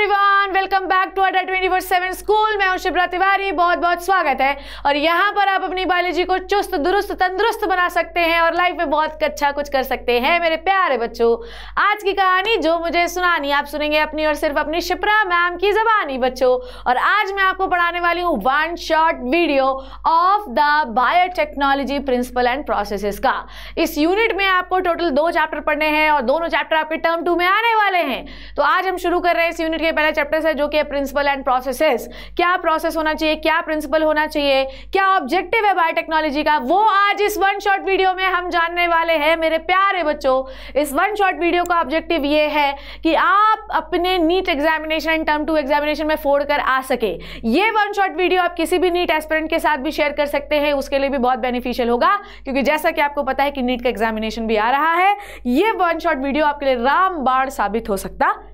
Everyone welcome back to Adda twenty four seven school मैं हूँ शिप्रा तिवारी बहुत बहुत स्वागत है। और यहाँ पर आप अपनी बायोलॉजी को चुस्त, दुरुस्त, तंदुरुस्त बना सकते हैं और लाइफ में बहुत अच्छा कुछ कर सकते हैं, मेरे प्यारे बच्चों। आज की कहानी जो मुझे सुनानी, आप सुनेंगे अपनी और सिर्फ़ अपनी शिप्रा मैम की जबानी, बच्चों। और आज मैं आपको पढ़ाने वाली हूँ one shot video of the biotechnology principle and processes का। इस यूनिट में आपको टोटल दो चैप्टर पढ़ने हैं और दोनों चैप्टर आपके टर्म टू में आने वाले हैं। तो आज हम शुरू कर रहे हैं इस यूनिट के पहले चैप्टर से जो कि प्रिंसिपल एंड प्रोसेसेस क्या प्रोसेस होना चाहिए? क्या प्रिंसिपल होना चाहिए? क्या ऑब्जेक्टिव है बायोटेक्नोलॉजी का? वो आज इस वन शॉर्ट वीडियो में हम जानने वाले हैं, मेरे प्यारे बच्चों। इस वन शॉर्ट वीडियो का ऑब्जेक्टिव ये है कि आप अपने NEET examination term two examination में फोड़ कर आ सके। ये वन शॉर्ट वीडियो आप किसी भी नीट एस्पिरेंट के साथ भी शेयर कर सकते हैं, उसके लिए भी बहुत बेनिफिशियल होगा, क्योंकि जैसा कि आपको पता है कि नीट का एग्जामिनेशन भी आ रहा है। ये वन शॉर्ट वीडियो आपके लिए रामबाण साबित हो सकता है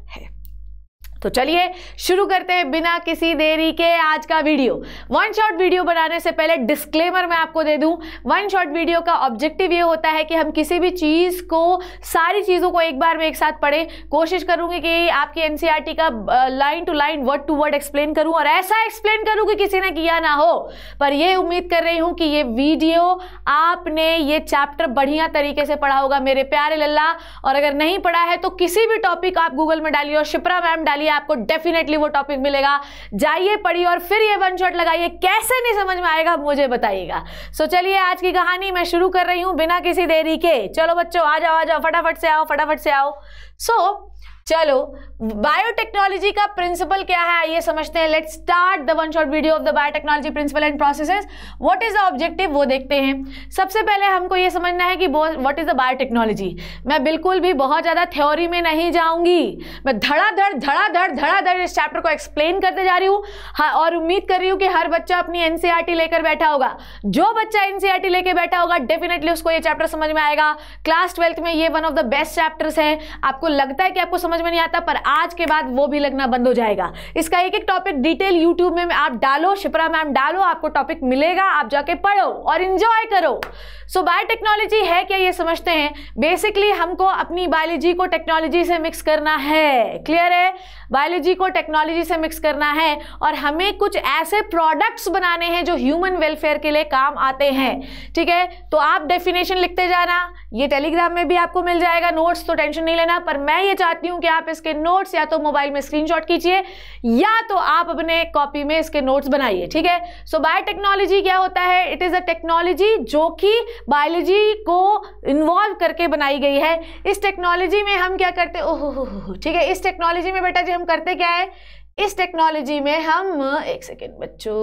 तो चलिए शुरू करते हैं बिना किसी देरी के आज का वीडियो। वन शॉट वीडियो बनाने से पहले डिस्क्लेमर मैं आपको दे दूँ। वन शॉट वीडियो का ऑब्जेक्टिव ये होता है कि हम किसी भी चीज़ को, सारी चीज़ों को एक बार में एक साथ पढ़ें। कोशिश करूँगी कि आपकी एनसीईआरटी का line to line word to word explain करूँ और ऐसा एक्सप्लेन करूँ कि किसी ने किया ना हो। पर यह उम्मीद कर रही हूँ कि ये वीडियो आपने ये चैप्टर बढ़िया तरीके से पढ़ा होगा मेरे प्यारे लल्ला। और अगर नहीं पढ़ा है तो किसी भी टॉपिक आप गूगल में डालिए और शिप्रा मैम डालिए। आपको डेफिनेटली वो टॉपिक मिलेगा। जाइए पढ़िए और फिर ये वन शॉट लगाइए। कैसे नहीं समझ में आएगा मुझे बताइएगा। सो चलिए आज की कहानी मैं शुरू कर रही हूँ बिना किसी देरी के। चलो बच्चों आ जाओ आ जाओ फटाफट से आओ फटाफट से आओ। सो so, चलो बायोटेक्नोलॉजी का प्रिंसिपल क्या है? आइए समझते हैं. Let's start the one shot video of the biotechnology principle and processes what is the objective वो देखते हैं. सबसे पहले हमको ये समझना है कि व्हाट इज़ द बायोटेक्नोलॉजी मैं बिल्कुल भी बहुत ज़्यादा थ्योरी में नहीं जाऊँगी. मैं धड़ाधड़ धड़ाधड़ धड़ाधड़ इस चैप्टर को एक्सप्लेन करते जा रही हूँ. हाँ, और उम्मीद कर रही हूँ कि हर बच्चा अपनी एनसीआरटी लेकर बैठा होगा. जो बच्चा एनसीआरटी लेकर बैठा होगा डेफिनेटली उसको ये चैप्टर समझ में आएगा. क्लास ट्वेल्थ में ये one of the best chapters हैं. आपको लगता है कि आपको समझ में नहीं आता, पर आज के बाद वो भी लगना बंद हो जाएगा। इसका एक एक टॉपिक डिटेल यूट्यूब में आप डालो, शिप्रा मैम डालो, आपको टॉपिक मिलेगा, आप जाके पढ़ो और इंजॉय करो। सो बायोटेक्नोलॉजी है क्या ये समझते हैं? बेसिकली हमको अपनी बायोलॉजी को टेक्नोलॉजी से मिक्स करना है। क्लियर है? बायोलॉजी को टेक्नोलॉजी से मिक्स करना है और हमें कुछ ऐसे प्रोडक्ट्स बनाने हैं जो ह्यूमन वेलफेयर के लिए काम आते हैं। ठीक है? तो आप डेफिनेशन लिखते जाना। ये टेलीग्राम में भी आपको मिल जाएगा। नोट्स तो टेंशन नहीं लेना, पर मैं ये चाहती हूँ कि आप इसके नोट्स या तो मोबाइल में स्क्रीनशॉट कीजिए, या तो आप अपने कॉपी में इसके नोट्स बनाइए, ठीक है? सो बायोटेक्नोलॉजी क्या होता है? इट इज़ अ टेक्नोलॉजी जो कि बायोलॉजी को इन्वॉल्व करके बनाई गई है। इस टेक्नोलॉजी में हम क्या करते ओह ठीक है? इस टेक्नोलॉजी में बेटा जी हम करते क्या है? इस टेक्नोलॉजी में हम, एक सेकेंड बच्चों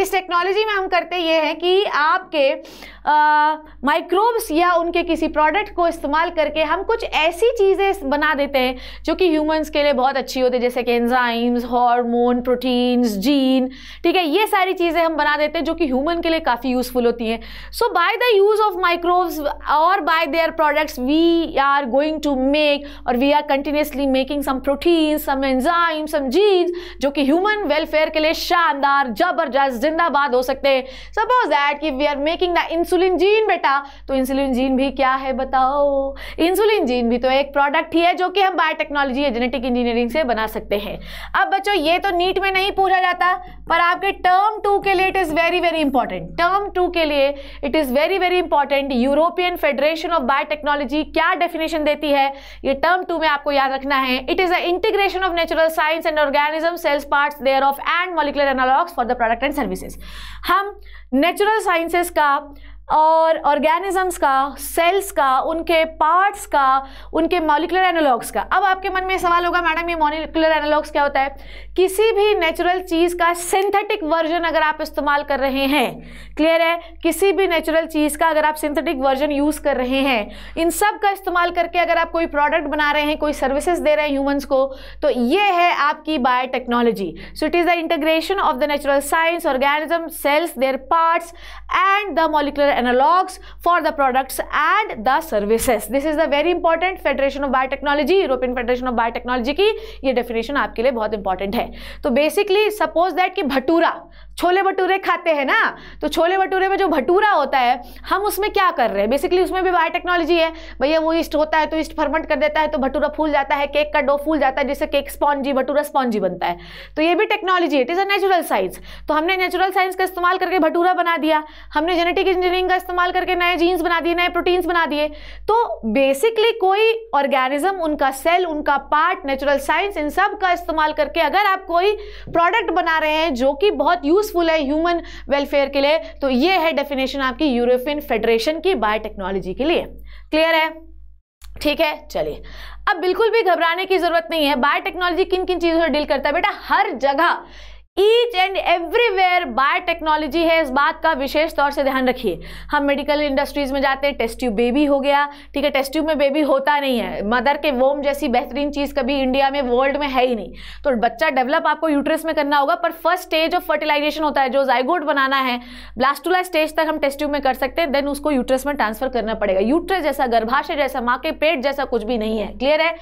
इस टेक्नोलॉजी में हम करते ये हैं कि आपके माइक्रोब्स या उनके किसी प्रोडक्ट को इस्तेमाल करके हम कुछ ऐसी चीज़ें बना देते हैं जो कि ह्यूमंस के लिए बहुत अच्छी होती है, जैसे कि एंजाइम्स हार्मोन प्रोटीन्स जीन ठीक है? ये सारी चीज़ें हम बना देते हैं जो कि ह्यूमन के लिए काफ़ी यूज़फुल होती हैं। So by the use of microbes और by their products we are going to make और we are continuously making some proteins some enzyme some genes जो कि ह्यूमन वेलफेयर के लिए शानदार, ज़बरदस्त जिंदाबाद हो सकते हैं। सपोज़ दैट कि we are making the insulin gene बेटा तो इंसुलिन जीन भी क्या है बताओ? इंसुलिन जीन भी तो एक प्रोडक्ट ही है जो कि हम बायोटेक्नोलॉजी या जेनेटिक इंजीनियरिंग से बना सकते हैं। अब बच्चों, ये तो नीट में नहीं पूछा जाता, पर आपके टर्म टू के लिए it is very very important term two के लिए it is very very important European federation of biotechnology क्या डेफिनेशन देती है? ये टर्म टू में आपको याद रखना है। It is a integration of natural science and organism cells parts thereof and molecular analogues for the product and services हम नेचुरल साइंसेस का और ऑर्गेनिजम्स का सेल्स का, उनके पार्ट्स का, उनके मॉलिकुलर एनालॉग्स का। अब आपके मन में सवाल होगा, मैडम, ये मॉलिकुलर एनालॉग्स क्या होता है? किसी भी नेचुरल चीज़ का सिंथेटिक वर्जन अगर आप इस्तेमाल कर रहे हैं क्लियर है? किसी भी नेचुरल चीज़ का अगर आप सिंथेटिक वर्जन यूज़ कर रहे हैं, इन सब का इस्तेमाल करके अगर आप कोई प्रोडक्ट बना रहे हैं, कोई सर्विसेज़ दे रहे हैं ह्यूमंस को तो ये है आपकी biotechnology so it is the integration of the natural science organism cells their parts and the molecular analogs for the products and the services. This is the very important federation of biotechnology European federation of biotechnology की ये definition आपके लिए बहुत important है. तो basically suppose that कि भटूरा, छोले भटूरे खाते हैं ना? तो छोले भटूरे में जो भटूरा होता है, हम उसमें क्या कर रहे हैं? बेसिकली उसमें भी बायोटेक्नोलॉजी है. भैया वो ईस्ट होता है तो ईस्ट फर्मेंट कर देता है तो भटूरा फूल जाता है केक का डो फूल जाता है जिससे केक स्पॉन्जी भटूरा स्पॉन्जी बनता है. तो ये भी technology it is a natural science तो हमने नेचुरल साइंस का इस्तेमाल करके भटूरा बना दिया. हमने जेनेटिक इंजीनियरिंग का इस्तेमाल करके नए जीन्स बना दिए, नए प्रोटीन्स बना दिए। तो बेसिकली कोई ऑर्गेनिज्म उनका सेल उनका पार्ट नेचुरल साइंस इन सब का इस्तेमाल करके अगर आप कोई प्रोडक्ट बना रहे हैं जो कि बहुत यूजफुल है ह्यूमन वेलफेयर के लिए तो ये है डेफिनेशन आपकी यूरोपियन फेडरेशन की बायोटेक्नोलॉजी के लिए। क्लियर है? ठीक है, चलिए। अब बिल्कुल भी घबराने की ज़रूरत नहीं है। बायोटेक्नोलॉजी किन किन चीज़ों से डील करता है? बेटा, हर जगह। ईच एंड एवरीवेयर बायोटेक्नोलॉजी है। इस बात का विशेष तौर से ध्यान रखिए। हम मेडिकल इंडस्ट्रीज़ में जाते हैं टेस्ट ट्यूब बेबी हो गया। ठीक है टेस्ट ट्यूब में बेबी होता नहीं है। मदर के वोम जैसी बेहतरीन चीज़ कभी इंडिया में वर्ल्ड में है ही नहीं। तो बच्चा डेवलप आपको यूट्रस में करना होगा, पर फ़र्स्ट स्टेज ऑफ़ फर्टिलाइजेशन होता है। जो जाइगोड बनाना है ब्लास्टुला स्टेज तक हम टेस्ट ट्यूब में कर सकते हैं देन उसको यूट्रस में ट्रांसफ़र करना पड़ेगा। यूट्रस जैसा, गर्भाशय जैसा, माँ के पेट जैसा कुछ भी नहीं है। क्लियर है?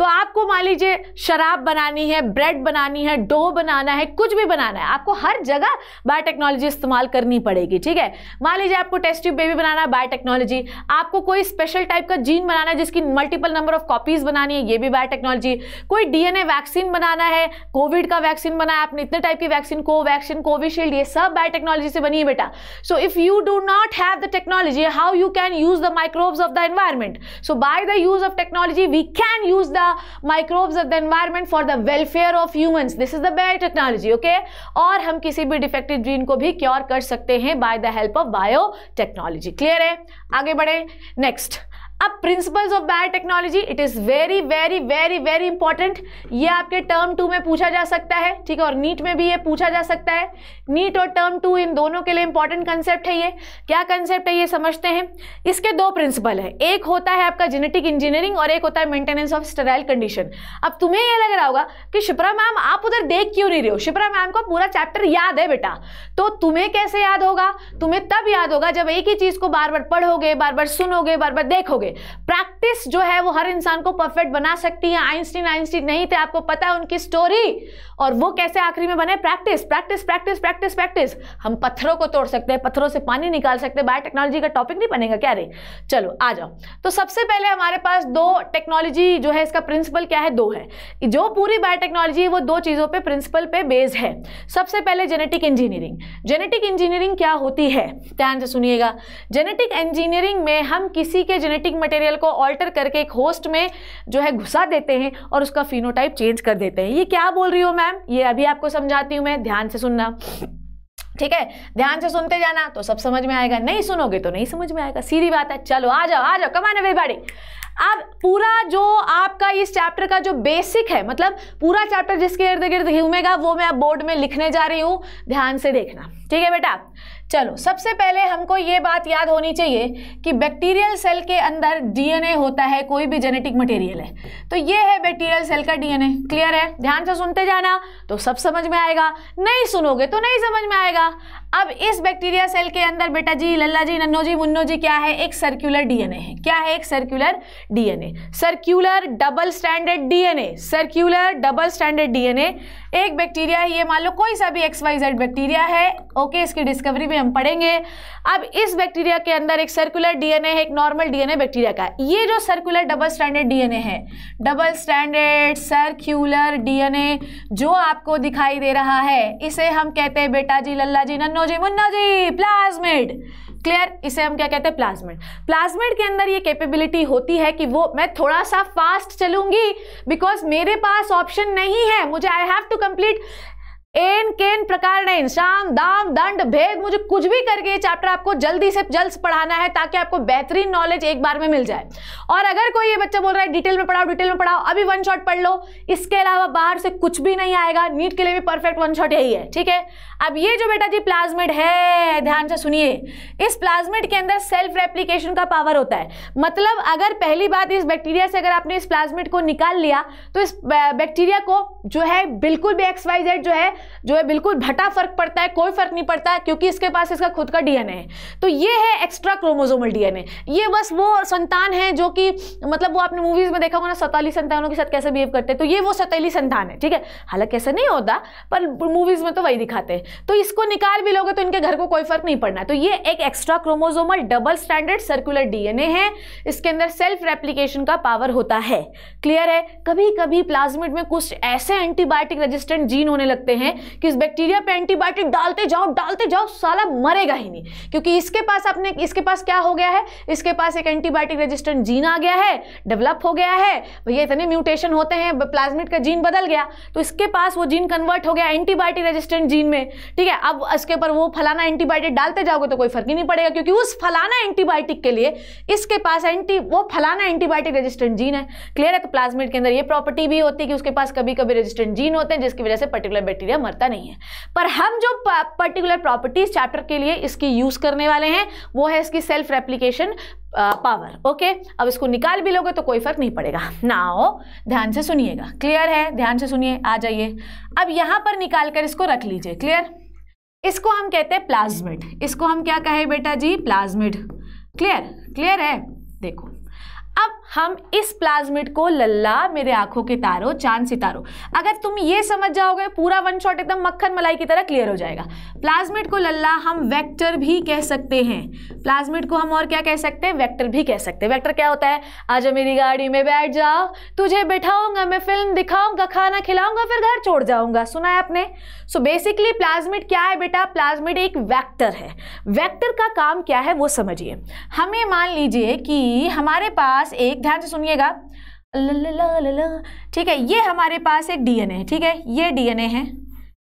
तो आपको मान लीजिए शराब बनानी है, ब्रेड बनानी है, डो बनाना है, कुछ भी बनाना है, आपको हर जगह बायोटेक्नोलॉजी इस्तेमाल करनी पड़ेगी, ठीक है? मान लीजिए आपको टेस्टिव बेबी बनाना है बायोटेक्नोलॉजी आपको कोई स्पेशल टाइप का जीन बनाना है जिसकी मल्टीपल नंबर ऑफ़ कॉपीज बनानी है, ये भी बायोटेक्नोलॉजी कोई डीएनए वैक्सीन बनाना है कोविड का वैक्सीन बनाया आपने, इतने टाइप की वैक्सीन को वैक्सीन कोविशील्ड ये सब बायोटेक्नोलॉजी से बनी है बेटा। So if you do not have the technology how you can use the microbes of the environment so by the use of technology we can use the microbes of the environment for the welfare of humans this is the best technology okay और हम किसी भी defective gene को भी cure कर सकते हैं by the help of bio technology clear है? आगे बढ़े. नेक्स्ट अब principles of biotechnology it is very very very very important ये आपके टर्म टू में पूछा जा सकता है, ठीक है? और नीट में भी ये पूछा जा सकता है. नीट और टर्म टू इन दोनों के लिए इंपॉर्टेंट कंसेप्ट है ये. क्या कंसेप्ट है ये समझते हैं? इसके दो प्रिंसिपल है. एक होता है आपका जेनेटिक इंजीनियरिंग और एक होता है मेंटेनेंस ऑफ़ स्टेराइल कंडीशन अब तुम्हें यह लग रहा होगा कि शिप्रा मैम, आप उधर देख क्यों नहीं रहे हो? शिप्रा मैम को पूरा चैप्टर याद है बेटा. तो तुम्हें कैसे याद होगा? तुम्हें तब याद होगा जब एक ही चीज़ को बार बार पढ़ोगे, बार बार सुनोगे, बार बार देखोगे. प्रैक्टिस जो है वो हर इंसान को परफेक्ट बना सकती है। आइंस्टीन आइंस्टीन नहीं थे, आपको पता है उनकी स्टोरी और वो कैसे आखिरी में बने? Practice practice practice practice practice हम पत्थरों को तोड़ सकते हैं, पत्थरों से पानी निकाल सकते हैं। बायोटेक्नोलॉजी का टॉपिक नहीं बनेगा क्या रे? चलो, आ जाओ। तो सबसे पहले हमारे पास दो टेक्नोलॉजी जो है, इसका प्रिंसिपल क्या है? दो है। जो पूरी बायोटेक्नोलॉजी है, वो दो चीज़ों पे प्रिंसिपल पे बेस्ड है। सबसे पहले जेनेटिक इंजीनियरिंग जेनेटिक इंजीनियरिंग क्या होती है? ध्यान से सुनिएगा। जेनेटिक इंजीनियरिंग में हम किसी के जेनेटिक मटेरियल को ऑल्टर करके एक होस्ट में जो है घुसा देते हैं और उसका फिनोटाइप चेंज कर देते हैं। ये क्या बोल रही हो मैम ये अभी आपको समझाती हूँ मैं, ध्यान से सुनना। ठीक है? ध्यान से सुनते जाना तो सब समझ में आएगा। नहीं सुनोगे तो नहीं समझ में आएगा। सीधी बात है। चलो, आ जाओ आ जाओ कमान एवरीबॉडी अब पूरा जो आपका इस चैप्टर का जो बेसिक है मतलब पूरा चैप्टर जिसके इर्द गिर्द घूमेगा, वो मैं बोर्ड में लिखने जा रही हूँ। ध्यान से देखना। ठीक है बेटा? चलो, सबसे पहले हमको ये बात याद होनी चाहिए कि बैक्टीरियल सेल के अंदर डीएनए होता है, कोई भी जेनेटिक मटेरियल है। तो ये है बैक्टीरियल सेल का डीएनए। क्लियर है? ध्यान से सुनते जाना। तो सब समझ में आएगा। नहीं सुनोगे तो नहीं समझ में आएगा। अब इस बैक्टीरिया सेल के अंदर बेटा जी, लल्ला जी, नन्नो जी, मुन्नो जी क्या है? एक सर्कुलर डीएनए है। क्या है एक circular DNA circular double standard DNA circular double standard DNA एक बैक्टीरिया है, ये मान लो कोई सा भी एक्स वाई जेड बैक्टीरिया है। ओके इसकी डिस्कवरी भी हम पढ़ेंगे। अब इस बैक्टीरिया के अंदर एक सर्कुलर डीएनए है, एक नॉर्मल डीएनए बैक्टीरिया का। ये जो सर्कुलर डबल स्टैंडर्ड डीएनए है डबल स्टैंडर्ड सर्क्यूलर डीएनए जो आपको दिखाई दे रहा है, इसे हम कहते हैं बेटा जी, लल्ला जी, नन्नो जी मुन्ना जी प्लाज्मिड क्लियर इसे हम क्या कहते हैं? प्लाज्मिड प्लाज्मिड के अंदर ये कैपेबिलिटी होती है कि वो, मैं थोड़ा सा फास्ट चलूँगी बिकॉज़ मेरे पास ऑप्शन नहीं है। मुझे I have to complete N केन प्रकार नहीं शाम दाम, दंड, भेद, मुझे कुछ भी करके ये चैप्टर आपको जल्दी से जल्द पढ़ाना है ताकि आपको बेहतरीन नॉलेज एक बार में मिल जाए। और अगर कोई ये बच्चा बोल रहा है डिटेल में पढ़ाओ डिटेल में पढ़ाओ, अभी वन शॉट पढ़ लो। इसके अलावा बाहर से कुछ भी नहीं आएगा। नीट के लिए भी परफेक्ट वन शॉट यही है, ठीक है? अब ये जो बेटा जी प्लाज्मिड है, ध्यान से सुनिए। इस प्लाज्मिड के अंदर सेल्फ रेप्लीकेशन का पावर होता है। मतलब अगर पहली बात इस बैक्टीरिया से अगर आपने इस प्लाज्मिड को निकाल लिया तो इस बैक्टीरिया को जो है, बिल्कुल भी एक्सवाइजेड जो है जो है बिल्कुल भटा फ़र्क पड़ता है, कोई फ़र्क नहीं पड़ता, क्योंकि इसके पास इसका खुद का डीएनए है। तो ये है एक्स्ट्रा क्रोमोजोमल डीएनए। ये बस वो संतान है जो कि मतलब वो आपने मूवीज़ में देखा होगा ना सताली संतानों के साथ कैसे बिहेव करते हैं तो ये वो सतीली संतान है, ठीक है? हालाँकि ऐसा नहीं होता, पर मूवीज़ में तो वही दिखाते हैं। तो इसको निकाल भी लोगे तो इनके घर को कोई फ़र्क नहीं पड़ना। तो ये एक extra chromosomal double standard circular DNA है। इसके अंदर सेल्फ रेप्लीकेशन का पावर होता है। क्लियर है? कभी कभी प्लाज्मिड में कुछ ऐसे एंटीबायोटिक रेजिस्टेंट जीन होने लगते हैं कि इस बैक्टीरिया पे एंटीबायोटिक डालते जाओ डालते जाओ, साला मरेगा ही नहीं। क्योंकि इसके पास अपने इसके पास क्या हो गया है? इसके पास एक एंटीबायोटिक रेजिस्टेंट जीन आ गया है, डेवलप हो गया है। भैया, इतने म्यूटेशन होते हैं प्लाज्मिड का जीन बदल गया। तो इसके पास वो जीन कन्वर्ट हो गया एंटीबायोटिक रेजिस्टेंट जीन में। ठीक है, अब इसके ऊपर वो फलाना एंटीबायोटिक डालते जाओगे तो कोई फ़र्क ही नहीं पड़ेगा, क्योंकि उस फलाना एंटीबायोटिक के लिए इसके पास एंटी, वो फलाना एंटीबायोटिक रेजिस्टेंट जीन है। क्लियर है? तो प्लाज्मिड के अंदर ये प्रॉपर्टी भी होती है कि उसके पास कभी कभी रेजिस्टेंट जीन होते हैं, जिसकी वजह से पर्टिकुलर बैक्टीरिया मरता नहीं है। पर हम जो पर्टिकुलर प्रॉपर्टीज़ चैप्टर के लिए इसकी यूज़ करने वाले हैं, वो है इसकी सेल्फ रेप्लीकेशन पावर ओके अब इसको निकाल भी लोगे तो कोई फ़र्क नहीं पड़ेगा। नाओ ध्यान से सुनिएगा। क्लियर है? ध्यान से सुनिए। आ जाइए। अब यहाँ पर निकाल कर इसको रख लीजिए। क्लियर इसको हम कहते हैं प्लाज्मिड इसको हम क्या कहें बेटा जी? प्लाज्मिड क्लियर क्लियर है? देखो। अब हम इस प्लाज्मिड को लल्ला मेरे आँखों के तारों, चाँद सितारों अगर तुम ये समझ जाओगे, पूरा वन शॉट एकदम मक्खन मलाई की तरह क्लियर हो जाएगा। प्लाज्मिड को लल्ला हम वेक्टर भी कह सकते हैं। प्लाज्मिड को हम और क्या कह सकते हैं? वेक्टर भी कह सकते हैं। वेक्टर क्या होता है? आज मेरी गाड़ी में बैठ जाओ, तुझे बैठाऊँगा, मैं फ़िल्म दिखाऊँगा, खाना खिलाऊँगा, फिर घर छोड़ जाऊँगा। सुना है आपने? सो बेसिकली प्लाज्मिड क्या है बेटा? प्लाज्मिड एक वैक्टर है। वैक्टर का काम क्या है वो समझिए। हमें मान लीजिए कि हमारे पास एक ध्यान से सुनिएगा। ठीक है, ये हमारे पास एक डीएनए है, ठीक है? ये डीएनए है,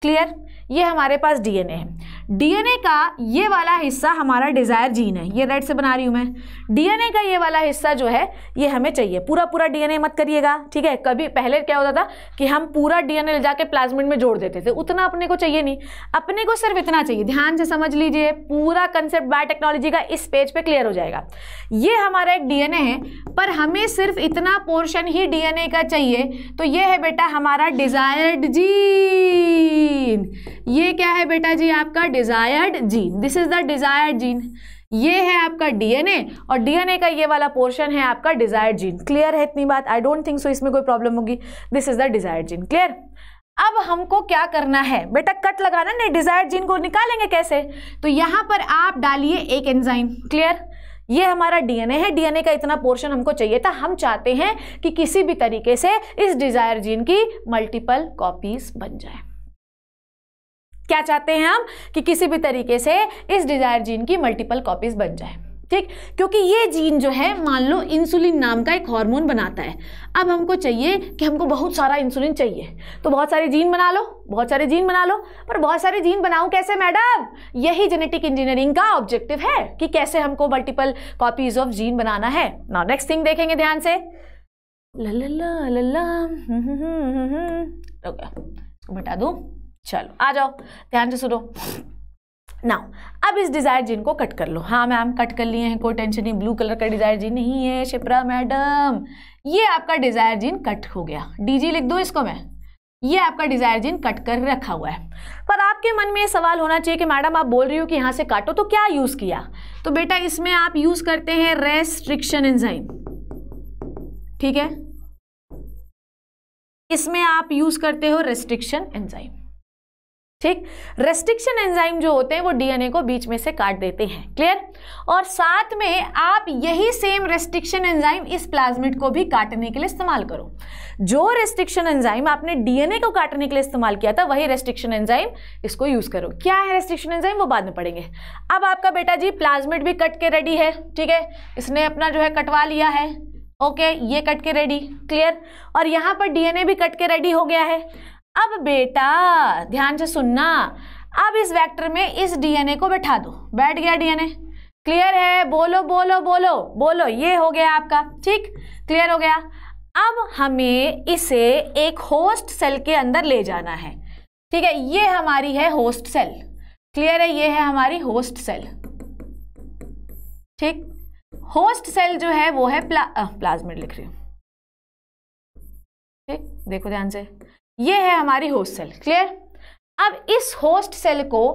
क्लियर? ये हमारे पास डीएनए है। डीएनए का ये वाला हिस्सा हमारा डिज़ायर जीन है। ये रेड से बना रही हूँ मैं। डीएनए का ये वाला हिस्सा जो है, ये हमें चाहिए। पूरा पूरा डीएनए मत करिएगा, ठीक है? कभी पहले क्या होता था कि हम पूरा डीएनए ले जाके प्लाज्मिड में जोड़ देते थे। उतना अपने को चाहिए नहीं। अपने को सिर्फ़ इतना चाहिए। ध्यान से समझ लीजिए, पूरा कंसेप्ट बायोटेक्नोलॉजी का इस पेज पे क्लियर हो जाएगा। ये हमारा एक डीएनए है, पर हमें सिर्फ़ इतना पोर्शन ही डीएनए का चाहिए। तो ये है बेटा हमारा डिजायर्ड जीन ये क्या है बेटा जी आपका? Desired gene this is the desired gene ये है आपका डीएनए और डीएनए का ये वाला पोर्शन है आपका डिजायर्ड जीन क्लियर है इतनी बात? आई डोंट थिंक सो इसमें कोई प्रॉब्लम होगी. This is the desired gene clear अब हमको क्या करना है? बेटा कट लगाना, नहीं डिजायर्ड जीन को निकालेंगे कैसे? तो यहाँ पर आप डालिए एक एंजाइम क्लियर ये हमारा डीएनए है. डीएनए का इतना पोर्शन हमको चाहिए था. हम चाहते हैं कि किसी भी तरीके से इस डिज़ायर जीन की मल्टीपल कॉपीज बन जाए. क्या चाहते हैं हम? कि किसी भी तरीके से इस डिज़ायर जीन की मल्टीपल कॉपीज बन जाए। ठीक? क्योंकि ये जीन जो है, मान लो इंसुलिन नाम का एक हार्मोन बनाता है। अब हमको चाहिए कि हमको बहुत सारा इंसुलिन चाहिए। तो बहुत सारे जीन बना लो, बहुत सारे जीन बना लो। पर बहुत सारे जीन बनाऊँ कैसे मैडम यही जेनेटिक इंजीनियरिंग का ऑब्जेक्टिव है कि कैसे हमको मल्टीपल कॉपीज ऑफ़ जीन बनाना है। ना नेक्स्ट थिंग देखेंगे ध्यान से। लल्ला लल्ला इसको बता दूँ। चलो, आ जाओ, ध्यान से सुनो। नाउ अब इस डिज़ायर जीन को कट कर लो। हाँ मैम कट कर लिए हैं, कोई टेंशन नहीं ब्लू कलर का डिज़ायर जीन नहीं है शिप्रा मैडम ये आपका डिज़ायर जीन कट हो गया। डीजी लिख दो इसको मैं? ये आपका डिज़ायर जीन कट कर रखा हुआ है। पर आपके मन में ये सवाल होना चाहिए कि, मैडम, आप बोल रही हो कि यहाँ से काटो तो क्या यूज़ किया? तो बेटा, इसमें आप यूज़ करते हैं रेस्ट्रिक्शन एंजाइम ठीक है? इसमें आप यूज़ करते हो रेस्ट्रिक्शन एंजाइम ठीक? रेस्ट्रिक्शन एंजाइम जो होते हैं, वो डीएनए को बीच में से काट देते हैं। क्लियर और साथ में आप यही सेम रेस्ट्रिक्शन एंजाइम इस प्लाज्मिड को भी काटने के लिए इस्तेमाल करो। जो रेस्ट्रिक्शन एंजाइम आपने डीएनए को काटने के लिए इस्तेमाल किया था, वही रेस्ट्रिक्शन एंजाइम इसको यूज़ करो। क्या है रेस्ट्रिक्शन एंजाइम वो बाद में पढ़ेंगे। अब आपका बेटा जी प्लाज्मिड भी कट के रेडी है, ठीक है? इसने अपना जो है कटवा लिया है। ओके ये कट के रेडी क्लियर और यहाँ पर डीएनए भी कट के रेडी हो गया है। अब बेटा ध्यान से सुनना। अब इस वेक्टर में इस डीएनए को बैठा दो। बैठ गया डीएनए क्लियर है? बोलो बोलो बोलो। बोलो ये हो गया आपका। ठीक? क्लियर हो गया। अब हमें इसे एक होस्ट सेल के अंदर ले जाना है। ठीक है? ये हमारी है होस्ट सेल क्लियर है? ये है हमारी होस्ट सेल ठीक? होस्ट सेल जो है वो है प्ला, प्लाज्मिड लिख रही हूँ। ठीक? देखो ध्यान से। ये है हमारी होस्ट सेल क्लियर अब इस होस्ट सेल को